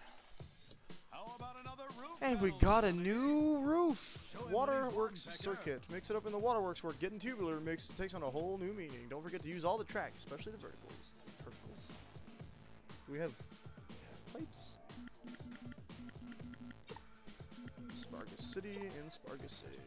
How about another roof? And we got a new roof. Waterworks circuit. Mix it up in the waterworks work. Getting tubular makes takes on a whole new meaning. Don't forget to use all the track, especially the verticals. The verticals. Do we have, we have pipes? Spargus City in Spargus City.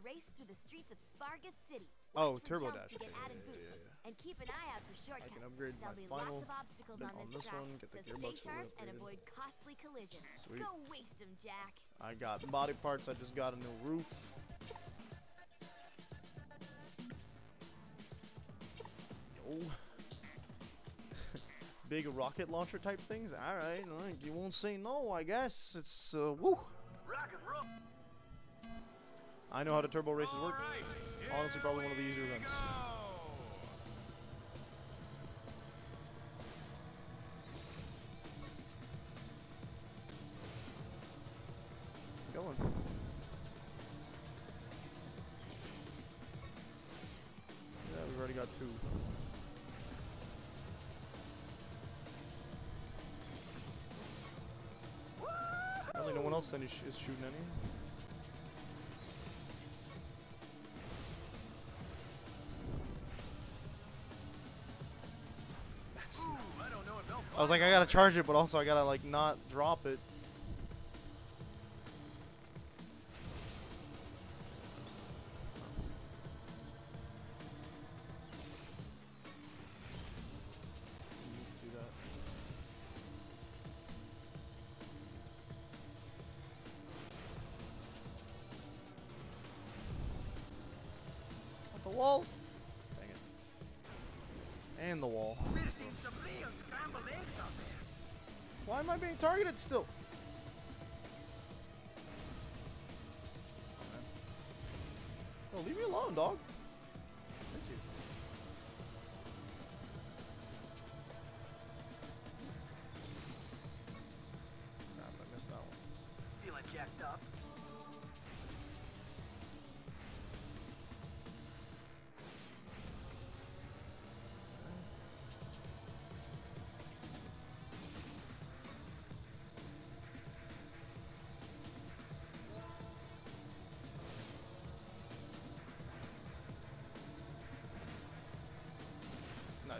This race through the streets of Spargus City. Oh, Watch for turbo dash. To get added yeah, yeah, yeah, And keep an eye out for shortcuts. can upgrade my There'll be final lots of obstacles bit on on this, this one, get the so gearbox stay sharp and avoid costly collisions. Sweet. Go waste them, Jak. I got body parts. I just got a new roof. Yo. [LAUGHS] Big rocket launcher type things. All right, all right, you won't say no. I guess it's uh, woo. Rock and roll. I know how the turbo races work. Honestly, probably one of the easier events. Going. Yeah, we've already got two. Apparently no one else is shooting any. Like, I gotta charge it, but also I gotta like not drop it. Targeted still?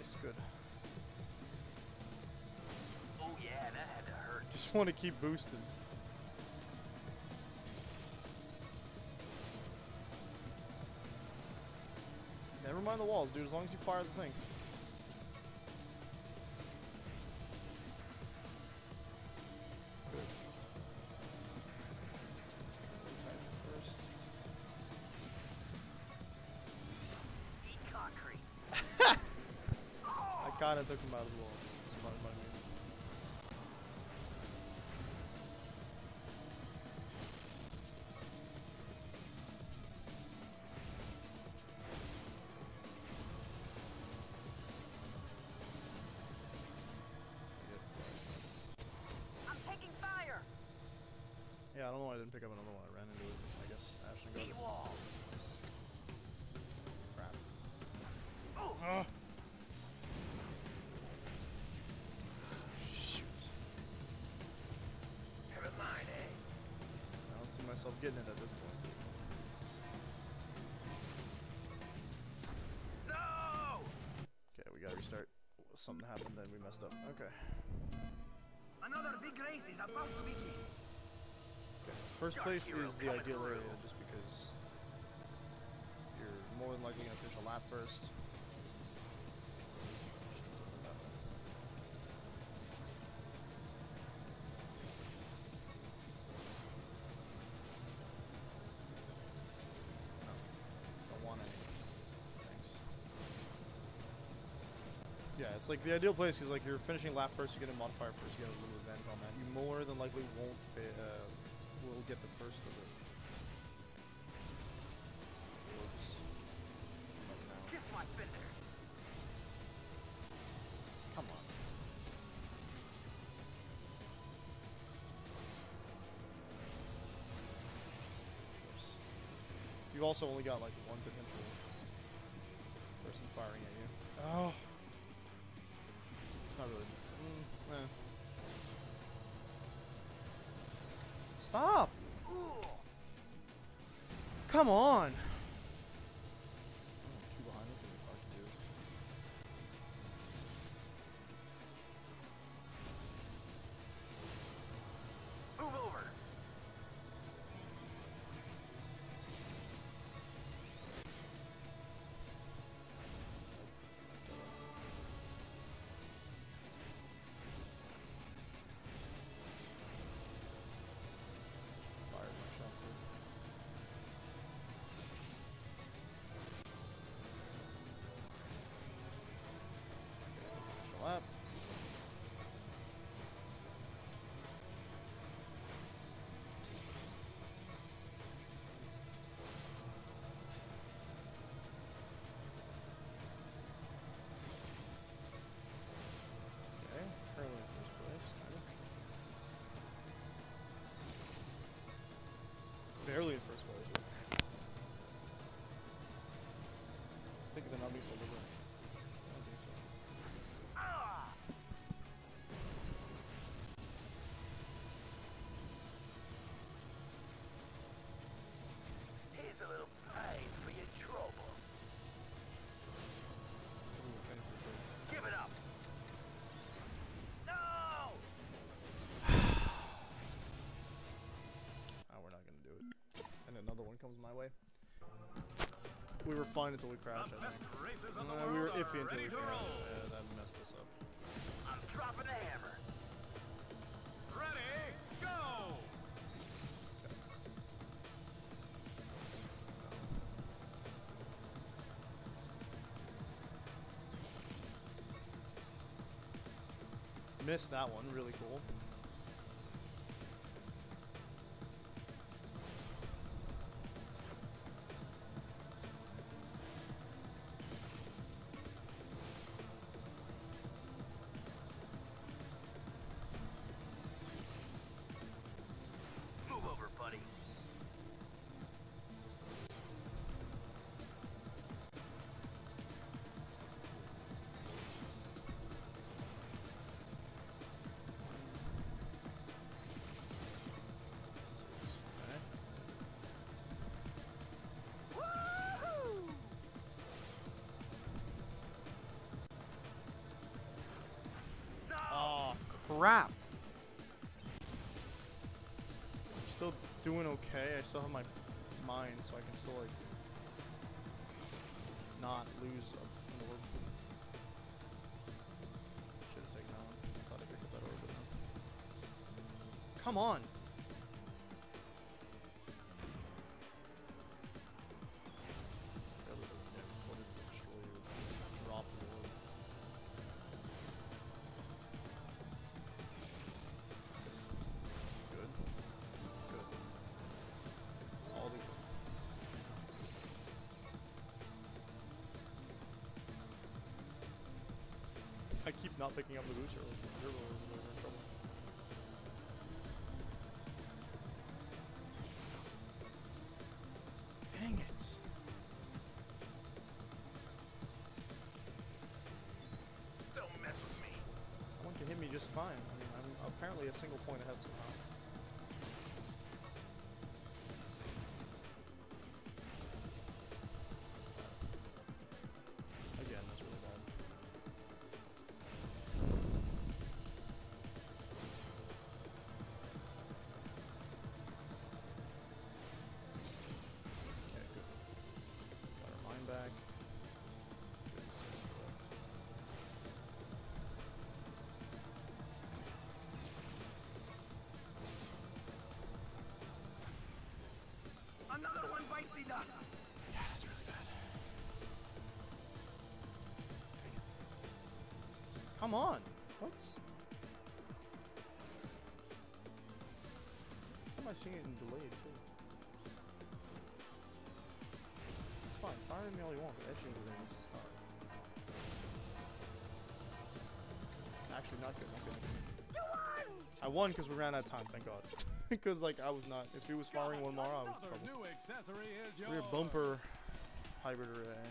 Nice, good. Oh yeah, that had to hurt. Just want to keep boosting. Never mind the walls, dude, as long as you fire the thing. Took him out as well. It's fine by me. I'm taking fire. Yeah, I don't know why I didn't pick up another one. I ran into it. I guess Ashton got it. Crap. Oh. Ah. Myself getting it at this point. No! Okay, we gotta restart. Something happened and we messed up. Okay. Another big race is about to begin. Okay. First place is the ideal area just because you're more than likely gonna finish a lap first. Yeah, it's like the ideal place is like you're finishing lap first, you get a modifier first, you get a little advantage on that. You more than likely won't fa- uh, will get the first of it. Whoops. Like now. Fender. Come on. Of. You've also only got like one potential person firing at you. Oh. Not really. Mm, eh. Stop! Come on! Comes my way. We were fine until we crashed, I think. Racers Uh, we were iffy until we crashed. Yeah, that messed us up. I'm dropping the hammer. Ready, go! Missed that one, really cool. Crap. I'm still doing okay. I still have my mind, so I can still like not lose an orb. Should have taken that one. I thought I could get that orb. Come on. I keep not picking up the booster, we're in trouble. Dang it. Don't mess with me. Someone can hit me just fine. I mean, I'm apparently a single point ahead somehow. Back. Good, seconds left. Another one bites the dust. Yeah, that's really bad. Come on! What? How am I seeing it in delayed too? All you want, but etching everything needs to stop. Actually, not good. Not good. Not good. I won because we ran out of time. Thank God. [LAUGHS] Because like I was not. If he was firing one more, I was in Another trouble. new accessory is yours. Rear bumper hybrid array.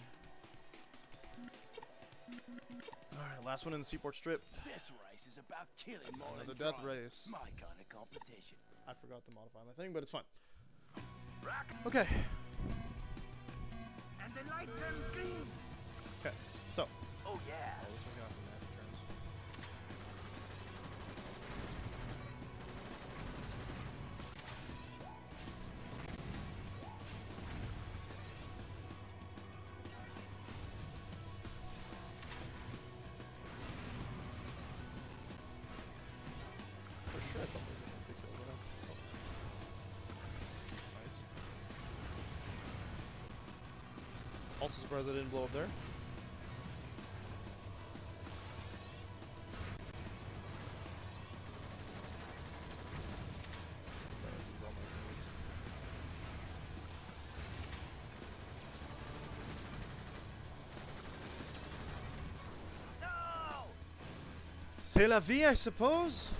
Alright, last one in the Seaport Strip. This race is about killing more Another than death driving. race. My kind of competition. I forgot to modify my thing, but it's fine. Okay. And the light. Okay. So. Oh yeah. Oh, this one's gonna Also surprised I didn't blow up there. C'est la vie, I suppose.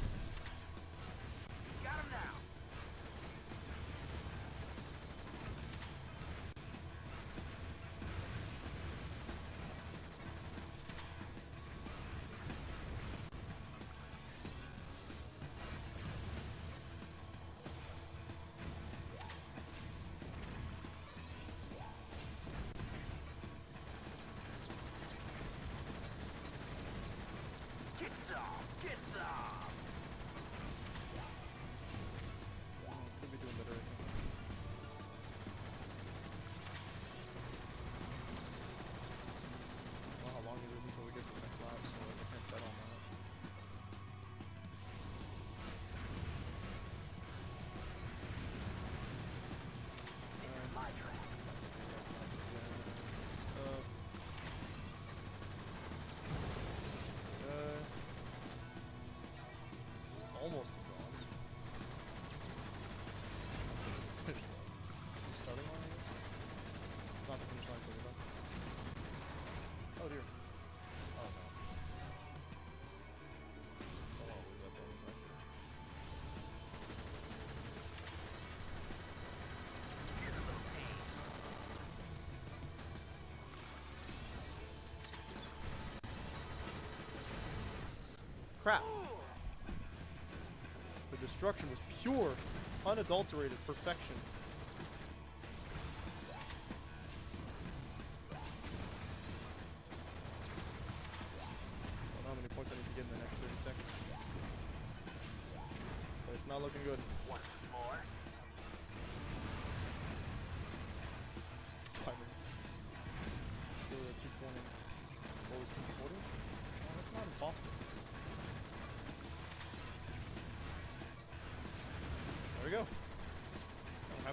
Crap. The destruction was pure, unadulterated perfection.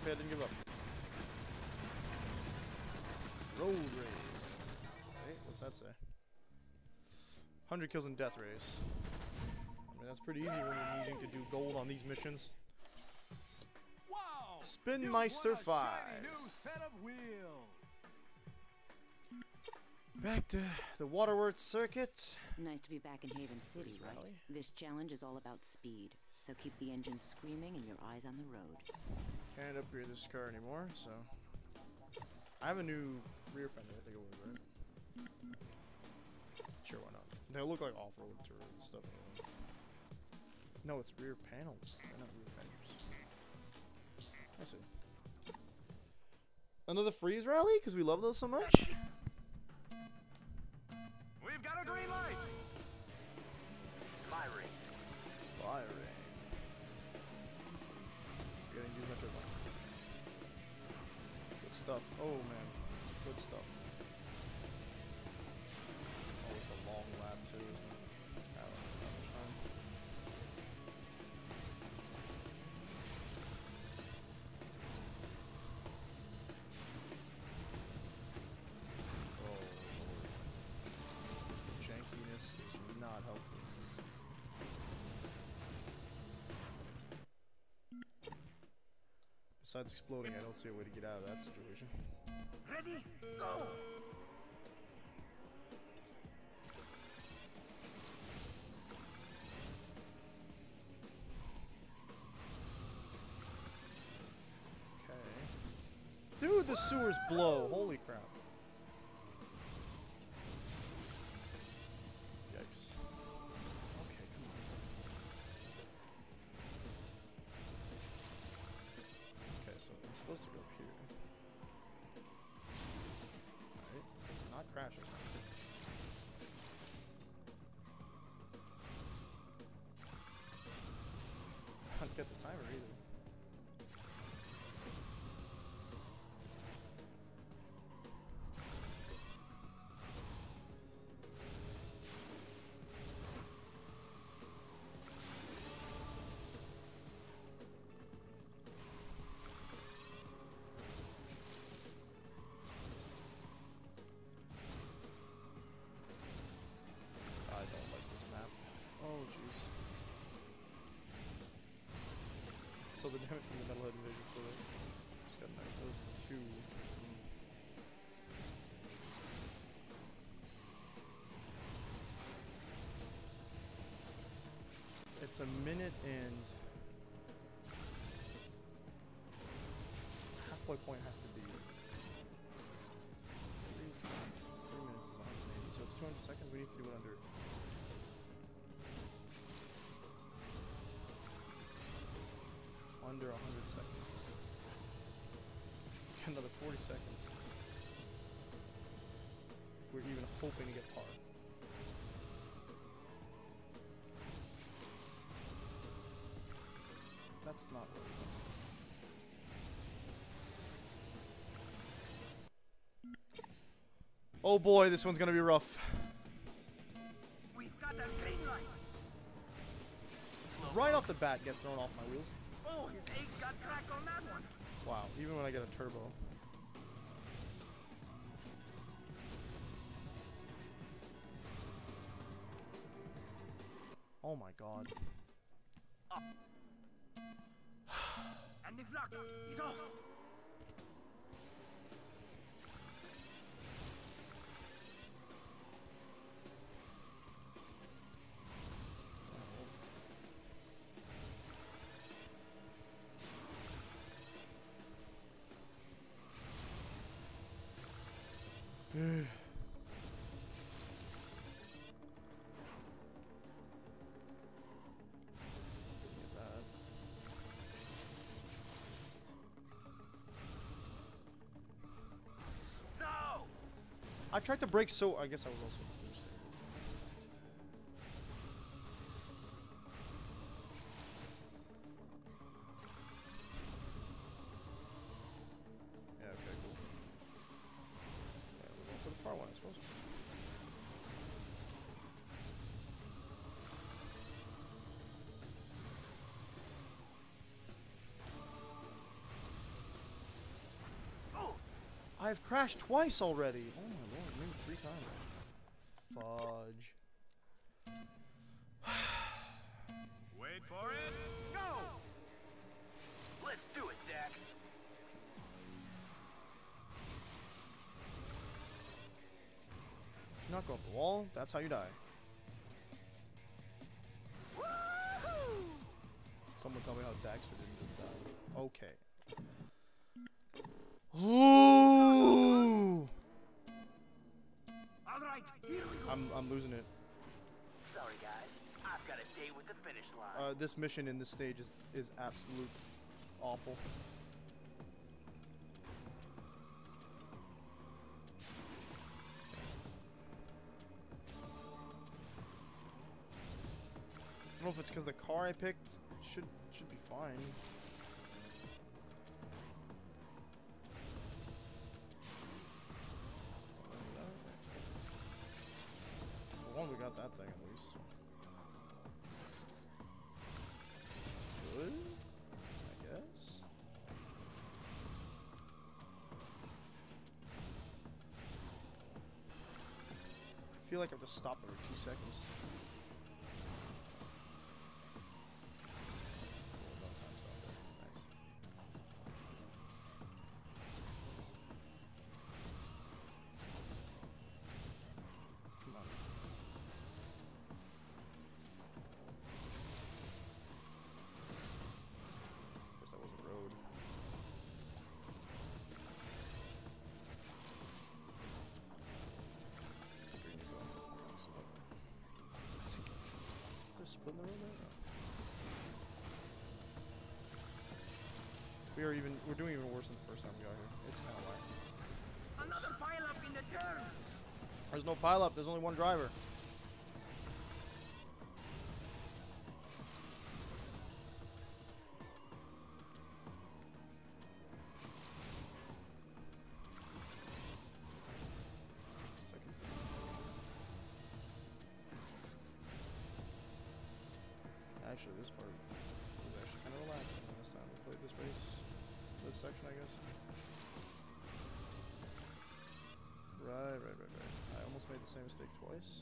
I'm happy I didn't give up. Road rage. Wait, what's that say? 100 kills in death race. I mean, that's pretty easy when you're needing to do gold on these missions. Wow! Spinmeister 5. New set of wheels. Back to the Waterworks circuit. Nice to be back in Haven City, Freeze right? This challenge is all about speed, so keep the engine screaming and your eyes on the road. Can't upgrade this car anymore, so. I have a new rear fender, I think it was, right? Sure, why not? They look like off road stuff. anyway. No, it's rear panels, they're not rear fenders. I see. Another freeze rally? Because we love those so much? We've got a green light. Firing. Firing. Stuff. Oh man, good stuff. Oh, it's a long lap too, Besides exploding, I don't see a way to get out of that situation. Ready? Go. Okay. Dude, the sewers blow. Holy crap. The damage from the metalhead invasion. Just got knocked. Those two. Mm. It's a minute and halfway point has to be minutes is 180. So it's 200 seconds. We need to do it under under 100 seconds. [LAUGHS] Another 40 seconds. If we're even hoping to get par. That's not good. Oh boy, this one's gonna be rough. We've got a green light. Right off the bat, get thrown off my wheels. His got cracked on that one. Wow, even when I get a turbo. Oh my god. [SIGHS] And. He's off. I tried to break so... I guess I was also... Boosted. Yeah, okay, cool. Yeah, we're going for the far one, I suppose. I've crashed twice already. Oh that's how you die. Someone tell me how Daxter didn't just die. Okay. Ooh! All right, here we go. I'm I'm losing it. Sorry, guys. I've got a date with the finish line. Uh, this mission in this stage is, is absolute awful. Car I picked should should be fine. One, we got that thing at least. Good, I guess. I feel like I have to stop every two seconds. Is there a split in the road there? No. We are even we're doing even worse than the first time we got here. It's kinda whack. Another pile up in the turn. There's no pileup, there's only one driver. The same mistake twice.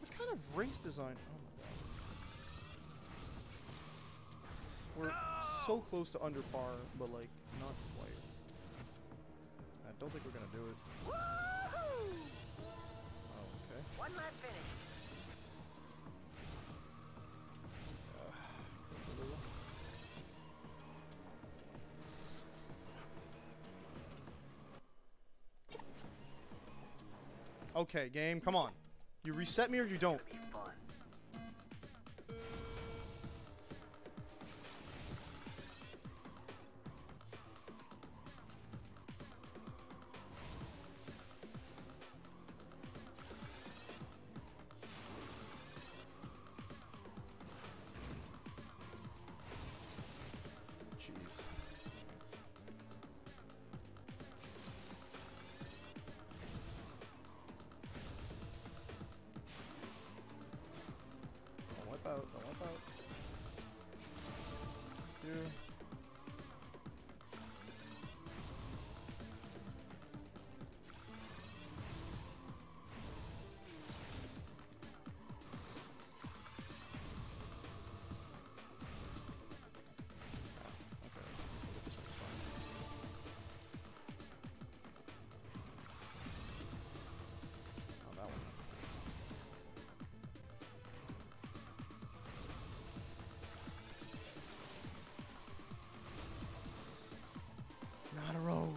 What kind of race design? Oh my god. We're so close to under par, but like Okay, game, come on. You reset me or you don't. Not a road.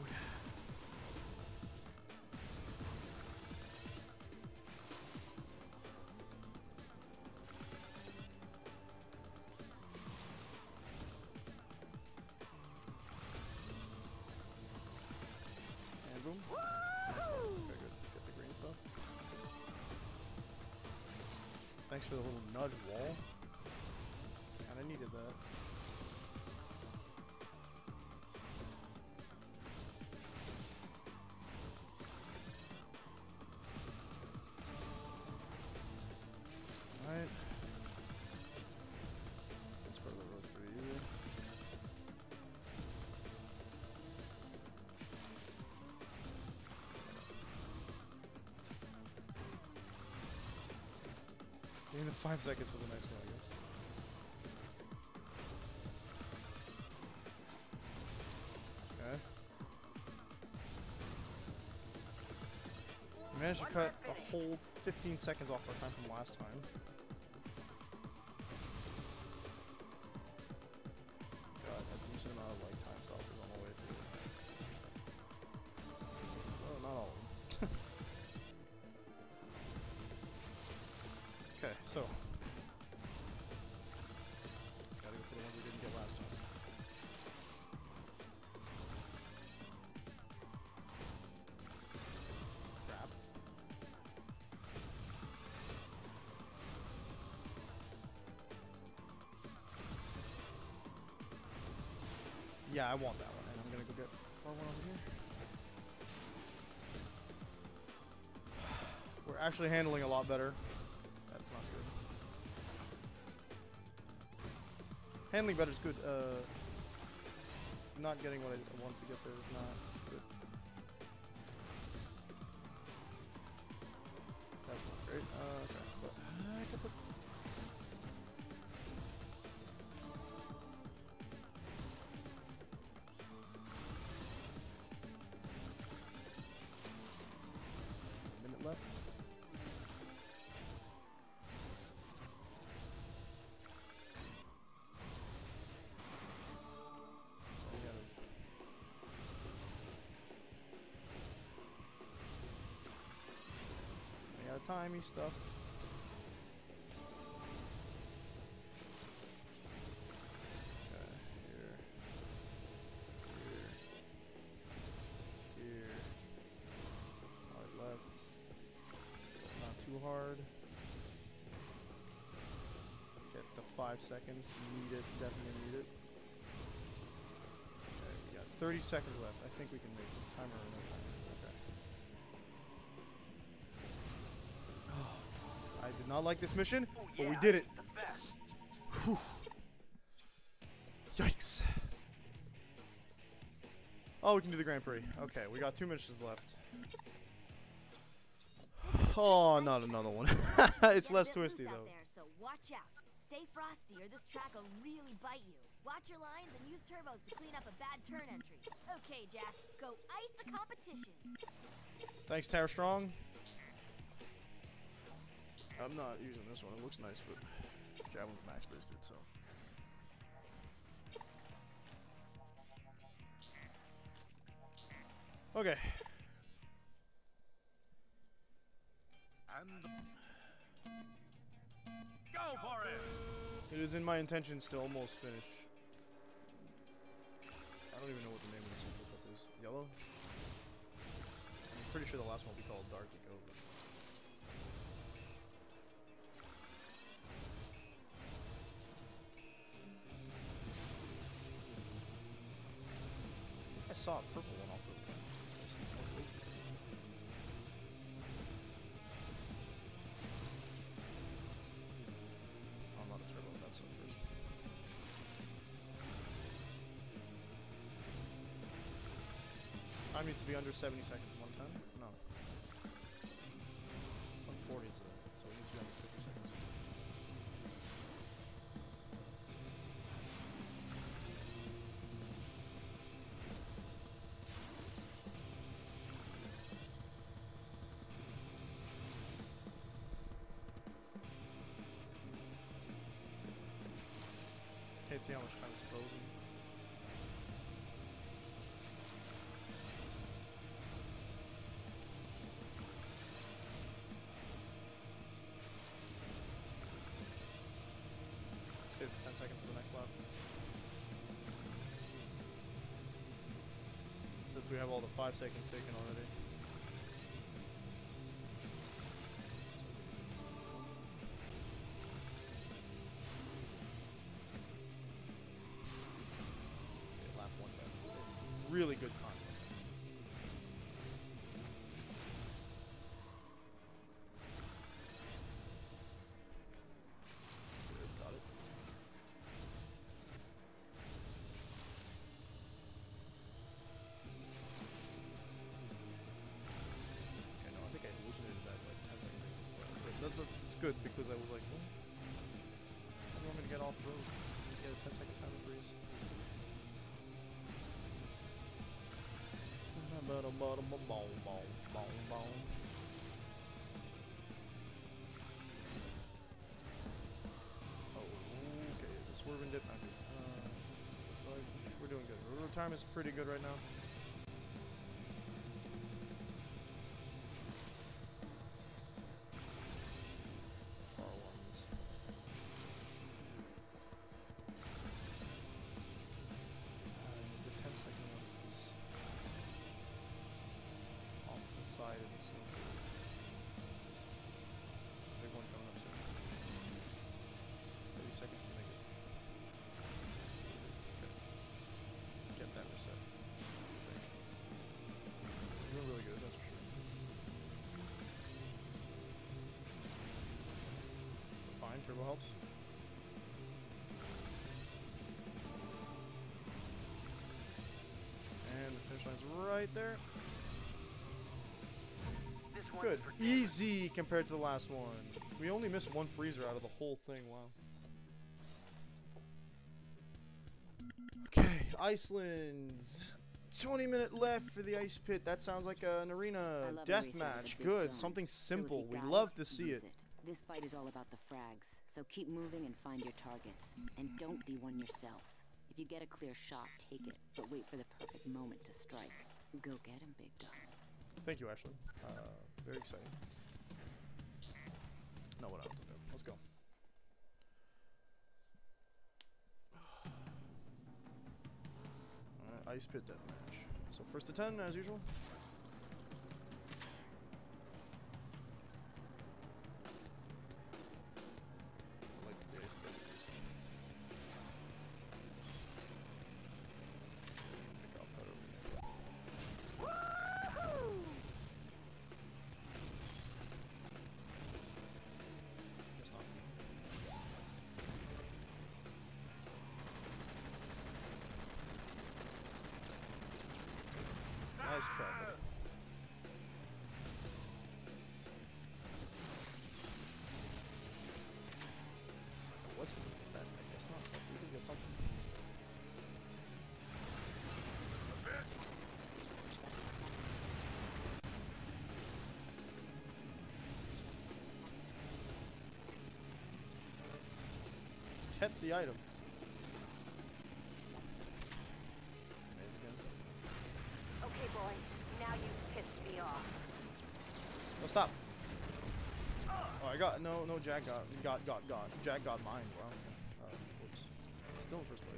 And boom. Okay, good. Get the green stuff. Thanks for the little nudge wall. Kinda needed that. Mean, the five seconds for the next one, I guess. Okay. We managed to cut a whole 15 seconds off our time from last time. Yeah, I want that one, and I'm gonna go get far one over here. We're actually handling a lot better. That's not good. Handling better is good. Uh, not getting what I want to get there is not timey stuff. Here, here. Hard left. Not too hard. Get the five seconds. Need it. Definitely need it. Okay, we got 30 seconds left. I think we can make it. Timer or did not like this mission, but we did it. Whew. Yikes. Oh, we can do the Grand Prix. Okay, we got two missions left. Oh, not another one. [LAUGHS] it's less twisty though. There, so watch out. Stay frosty or this track will really bite you. Watch your lines and use turbos to clean up a bad turn entry. Okay, Jak, go ice the competition. Thanks, Tara Strong. I'm not using this one. It looks nice, but Javelin's max boosted, so. Okay. And go for it. It is in my intentions to almost finish. I don't even know what the name of this eco cup is. Yellow? I'm pretty sure the last one will be called Dark Eco. I saw a purple one off the. Time oh, needs to be under 70 seconds. 110? No. 140 is see how much time is frozen. Save the 10 second for the next lap. Since we have all the 5 seconds taken already. Good because I was like, well, how do you want me to get off road? Get a 10 second time freeze. Oh, okay. The swerving dip. Uh, we're doing good. Road time is pretty good right now. Seconds to make it. Okay. Get that reset. You're doing really good, that's for sure. Fine, turbo helps. And the finish line's right there. Good. Easy compared to the last one. We only missed one freezer out of the whole thing. Wow. Iceland. 20 minute left for the ice pit. That sounds like an arena death racer with a match. Good. Something So simple. We got love to see use it. This fight is all about the frags, so keep moving and find your targets. And don't be one yourself. If you get a clear shot, take it, but wait for the perfect moment to strike. Go get him, big dog. Thank you, Ashley. Uh, very exciting. Know what I have to do. Ice pit deathmatch. So first to ten, as usual. Kept the item. It's good. Okay, boy. Now you've pissed me off. No, stop. Oh, I got no, no. Jak got, got, got, got. Jak got mine. Wow. Uh, whoops. Still in first place.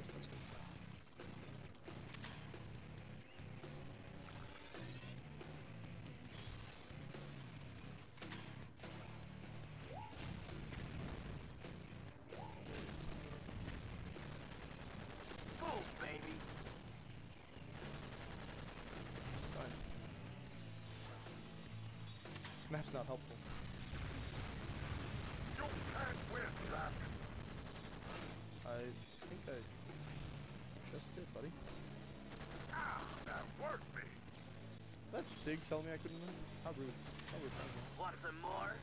Map's not helpful. You can't win, Jak. I think I just did, buddy. Ah, that worked me. That's Sig telling me I couldn't win. How rude. How rude. Want some more?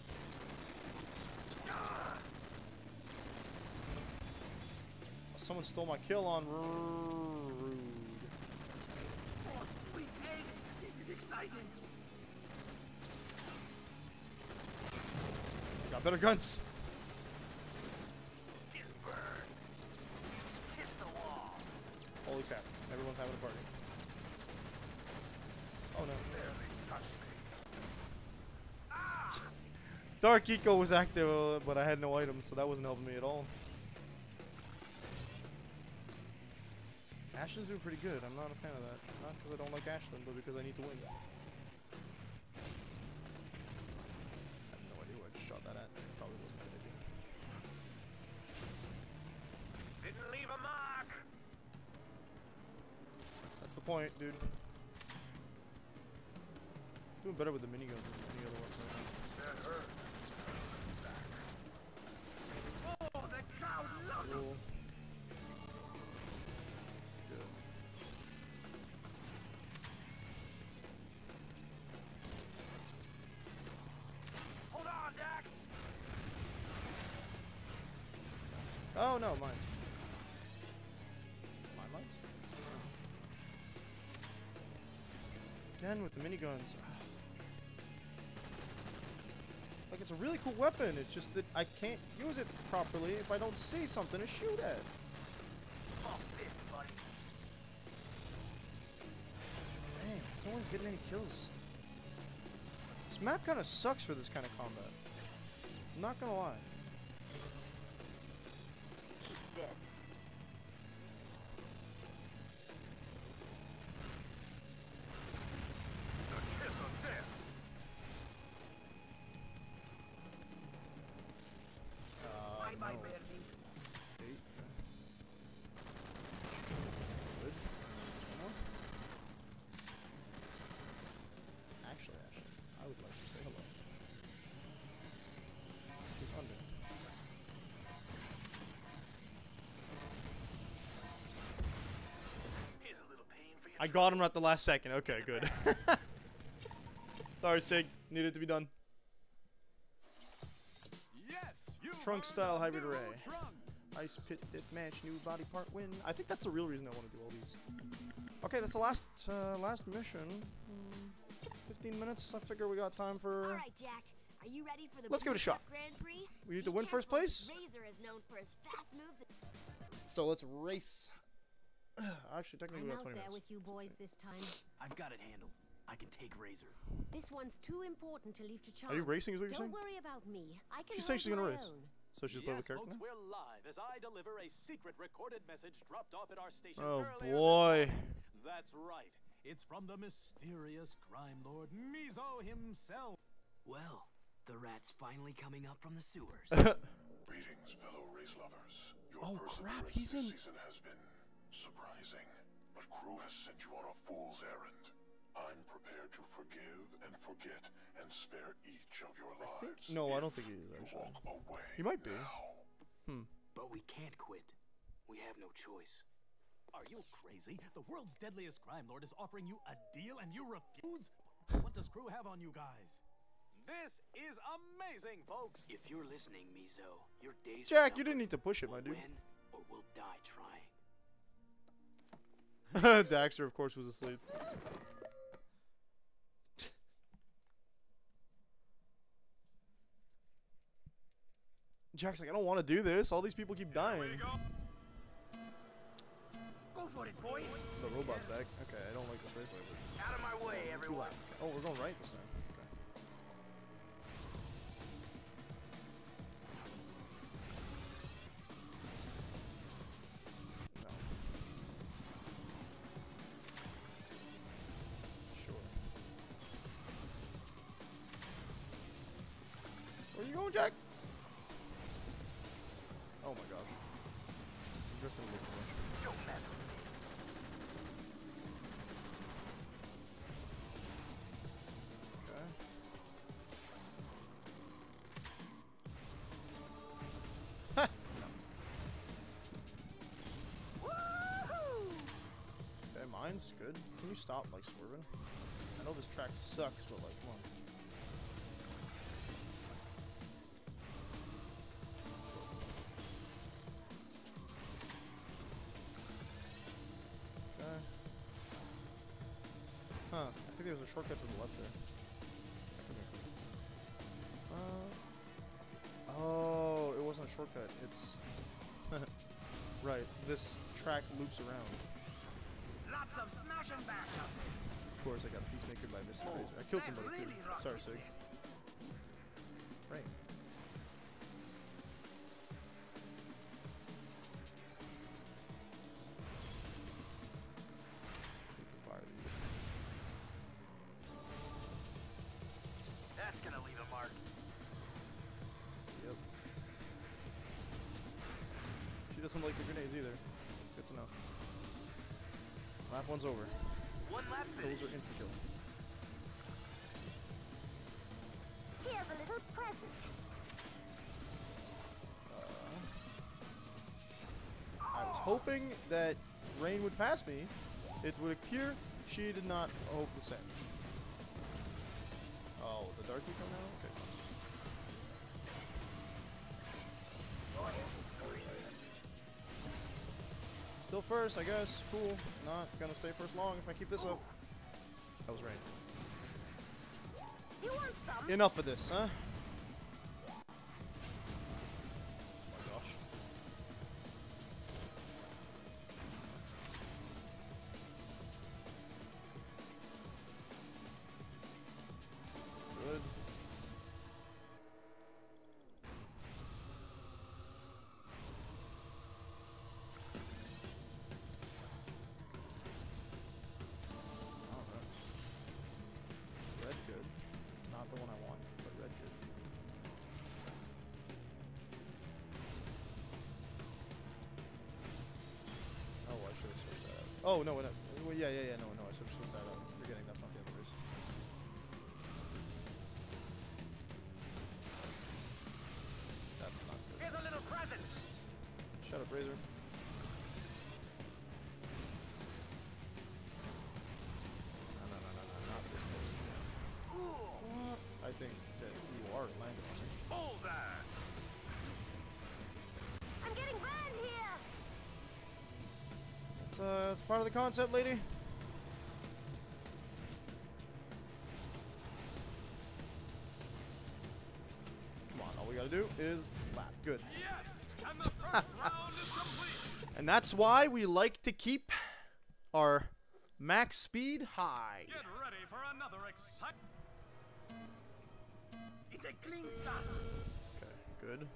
Someone stole my kill on guns. Get burned. Kiss the wall. Holy crap. Everyone's having a party. Oh no. Dark Eco was active, but I had no items, so that wasn't helping me at all. Ashelin's doing pretty good. I'm not a fan of that. Not because I don't like Ashelin, but because I need to win. Point, dude. Doing better with the miniguns than any other right. That. Oh. Hold on, Jak. Oh no, mines. 10 with the miniguns. [SIGHS] Like, it's a really cool weapon. It's just that I can't use it properly if I don't see something to shoot at. Damn, no one's getting any kills. This map kind of sucks for this kind of combat. I'm not gonna lie. I got him at the last second. Okay, good. [LAUGHS] Sorry, Sig. Needed to be done. Yes, you Trunk style hybrid array. Trunk. Ice pit death match, new body part win. I think that's the real reason I want to do all these. Okay, that's the last uh, last mission. Hmm, 15 minutes. I figure we got time for. All right, Jak. Are you ready for the Let's give it a shot. Grand Prix? We need Be to win first place? Razer is known for his fast moves. So let's race. Actually, technically, we I'm out 20 there minutes. with you boys this time. I've got it handled. I can take Razer. This one's too important to leave to chance. Are you racing, is what you're saying? Don't saying? worry about me. I can She's saying she's gonna race. own. So she's playing yes, with character folks, now? we're live as I deliver a secret recorded message dropped off at our station Oh boy. That's right. It's from the mysterious crime lord Mizo himself. Well, the rat's finally coming up from the sewers. [LAUGHS] Greetings, fellow race lovers. Your Oh, crap, he's in- season has been surprising, but Krew has sent you on a fool's errand. I'm prepared to forgive and forget and spare each of your I think. lives. No, I don't think he is you actually. walk away He might be. now. Hmm. but we can't quit. We have no choice. Are you crazy? The world's deadliest crime lord is offering you a deal and you refuse? What does Krew have on you guys? This is amazing, folks. If you're listening, Mizo, your days are Jak, you didn't need to push it, my dude. Win or we'll die trying. [LAUGHS] Daxter, of course, was asleep. Jak's like, I don't want to do this. All these people keep dying. Go for it, boys. The robot's back. Okay, I don't like this raceway. but Out of my way, everyone. Oh, we're going right this time. Mine's good. Can you stop, like, swerving? I know this track sucks, but, like, come on. Okay. Huh. I think there was a shortcut to the left there. Uh, oh, it wasn't a shortcut. It's... [LAUGHS] right. This track loops around. Of smash and bash up there. Of course, I got a Peacemaker by Mr. Oh, Razer. I killed somebody really too. Sorry, Sig. Right. Need to fire. That's gonna leave a mark. Yep. She doesn't like the grenades either. Good to know. Lap one's over. One lap finish. Those kill. Here's a little present. Uh, I was hoping that Rayn would pass me. It would appear she did not hope the same. Oh, the dark eco now? Okay. fine. Still first, I guess. Cool. Not gonna stay first long if I keep this up. Was some? Enough of this, huh? Oh, no, no. Well, yeah, yeah, yeah, no, no, I should have switched that out. I keep forgetting that's not the other race. That's not good. Here's a little present. Shut up, Razer. No, no, no, no, no, not this close. What? I think that you are landing on it. Bullseye. It's, uh, part of the concept, lady. Come on, all we gotta do is lap. Good. Yes! And the first round is! And that's why we like to keep our max speed high. Get ready for another exciting. It's a clean start. Okay, good.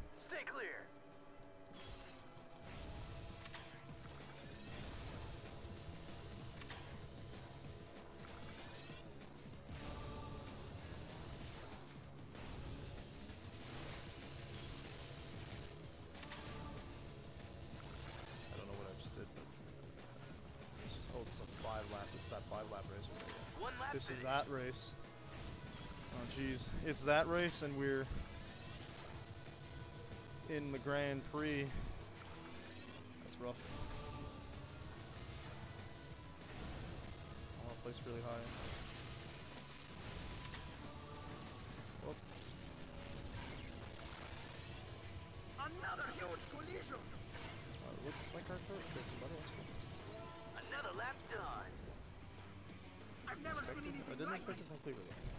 This is that race. Oh, jeez. It's that race, and we're in the Grand Prix. That's rough. I want to place really high. Whoop. Another huge collision. Uh, looks like our turret did some better. Another lap done. Expected- I didn't expect it completely. Sweet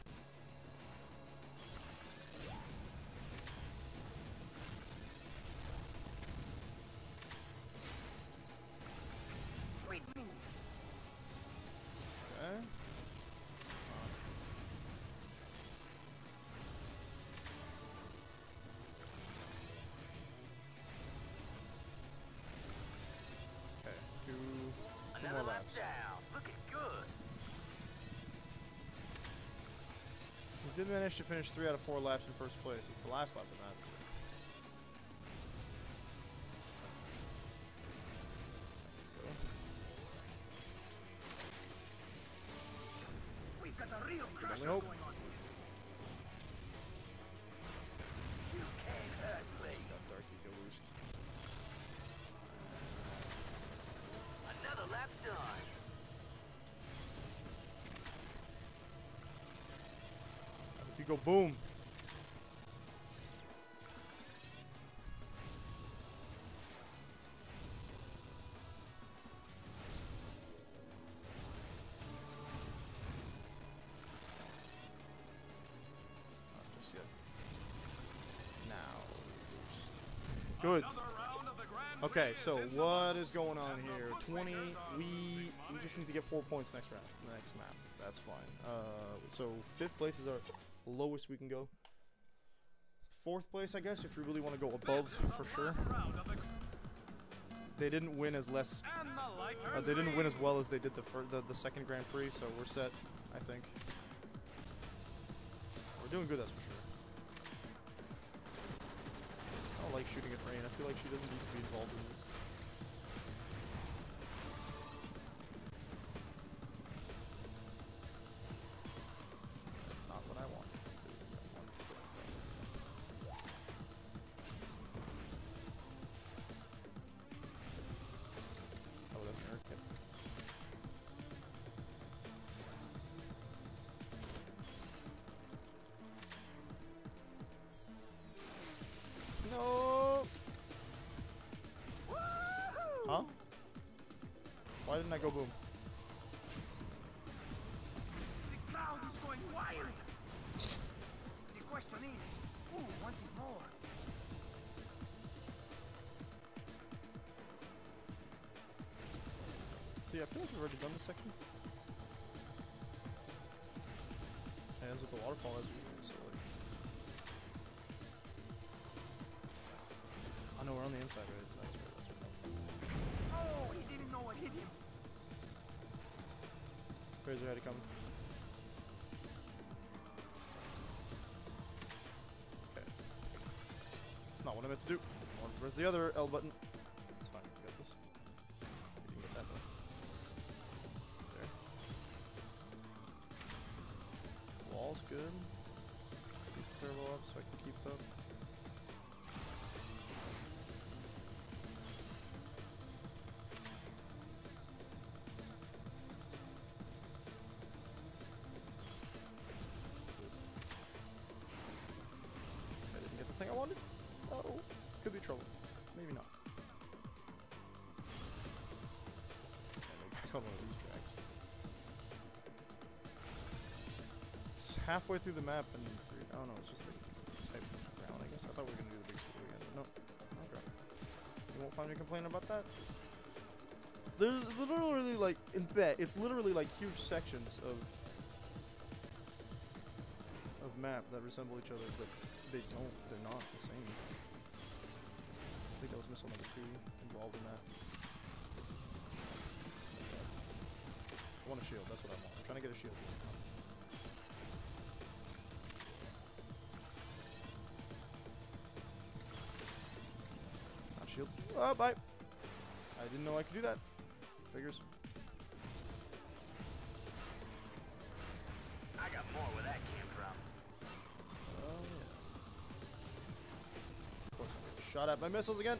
did manage to finish three out of four laps in first place. It's the last lap that matters. Boom. Not just yet. Now. boost. Good. Okay, so what is going on here? 20. We we just need to get four points next round, next map. That's fine. Uh, so fifth place is our lowest we can go. Fourth place, I guess, if you really want to go above for sure. They didn't win as less. Uh, they didn't win as well as they did the the, the second Grand Prix, so we're set. I think. We're doing good, that's for sure. I don't like shooting at Rayn. I feel like she doesn't need to be involved in this. See, I feel like we've already done this section. And ends with the waterfall as usual, so like. I know we're on the inside, right? That's right, that's right. Oh, he didn't know what hit him. Razer had it coming. Okay. It's not what I meant to do. To press the other L button. Of these tracks. It's- halfway through the map and three. Oh no, it's just a type of ground. I guess I thought we were gonna do the big sword again, but. Okay. You won't find me complaining about that. There's literally like in that it's literally like huge sections of of map that resemble each other, but they don't. They're not the same. I think that was missile number two involved in that. I want a shield. That's what I want. I'm trying to get a shield. Not shield. Oh, bye. I didn't know I could do that. Figures. I got more where that came from. Oh yeah. Of course I'm getting shot at by missiles again.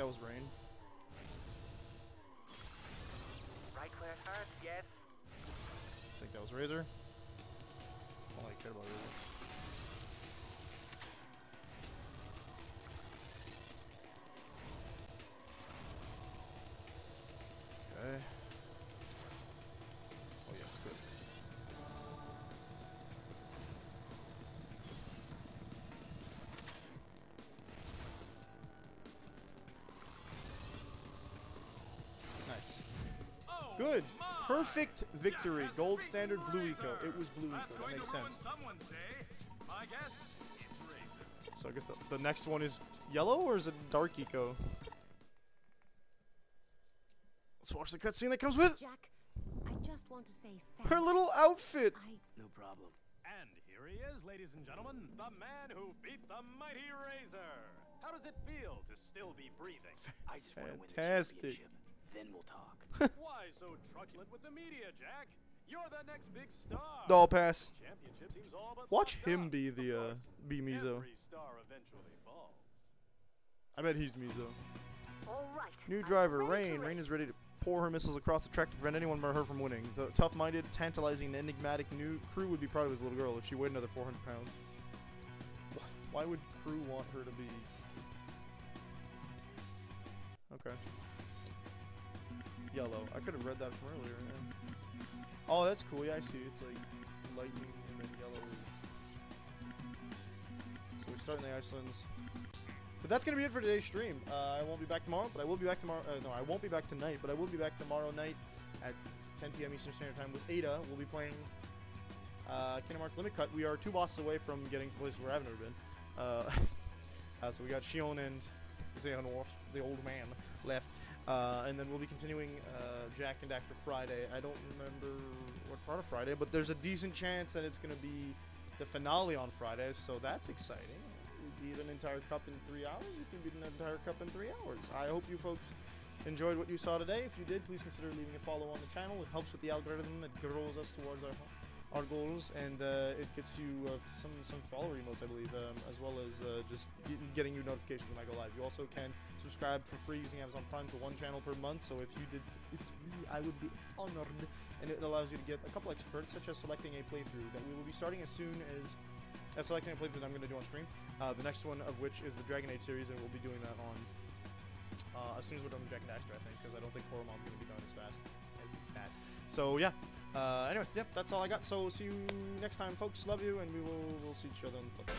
That was Rayn. Right it hurts, yes. I think that was Razer. Good. Perfect victory. Gold standard blue eco. It was blue eco. That makes sense. Someone's day. My guess, it's Razer. So I guess the, the next one is yellow or is it dark eco? Let's watch the cutscene that comes with Jak, I just want to say thanks. her little outfit. No problem. And here he is, ladies and gentlemen, the man who beat the mighty Razer. How does it feel to still be breathing? I just want to win the Fantastic. championship. Then we'll talk. Why so truculent with the media, Jak? You're the next big star. No, I'll pass. Championship seems all but Watch him up. be the uh, be Mizo. Star eventually falls. I bet he's Mizo. All right. New driver, Rayn. Rayn is ready to pour her missiles across the track to prevent anyone but her from winning. The tough-minded, tantalizing, and enigmatic new Krew would be proud of his little girl if she weighed another 400 pounds. Why would Krew want her to be? Okay. Yellow. I could have read that from earlier. Oh, that's cool. Yeah, I see. It's like lightning and then yellow is. So we start in the Icelands. But that's gonna be it for today's stream. Uh, I won't be back tomorrow, but I will be back tomorrow. Uh, no, I won't be back tonight, but I will be back tomorrow night at 10 p.m. Eastern Standard Time with Ada. We'll be playing uh, Kingdom Hearts Limit Cut. We are two bosses away from getting to places where I've never been. Uh, [LAUGHS] uh, so we got Xion and Xehanort, the old man, left. Uh, and then we'll be continuing uh, Jak and Daxter Friday. I don't remember what part of Friday, but there's a decent chance that it's going to be the finale on Friday, so that's exciting. We beat an entire cup in three hours. We can beat an entire cup in three hours. I hope you folks enjoyed what you saw today. If you did, please consider leaving a follow on the channel. It helps with the algorithm. It grows us towards our our goals, and uh, it gets you uh, some some follower emotes, I believe, um, as well as uh, just getting you notifications when I go live. You also can subscribe for free using Amazon Prime to one channel per month. So if you did it, I would be honored, and it allows you to get a couple extra perks, such as selecting a playthrough that we will be starting as soon as. Uh, selecting a playthrough that I'm going to do on stream. Uh, the next one of which is the Dragon Age series, and we'll be doing that on uh, as soon as we're done with and Daxter, I think, because I don't think Coromon's going to be done as fast as that. So yeah. Uh, anyway, yep, that's all I got. So see you next time, folks. Love you, and we will we'll see each other on the flip.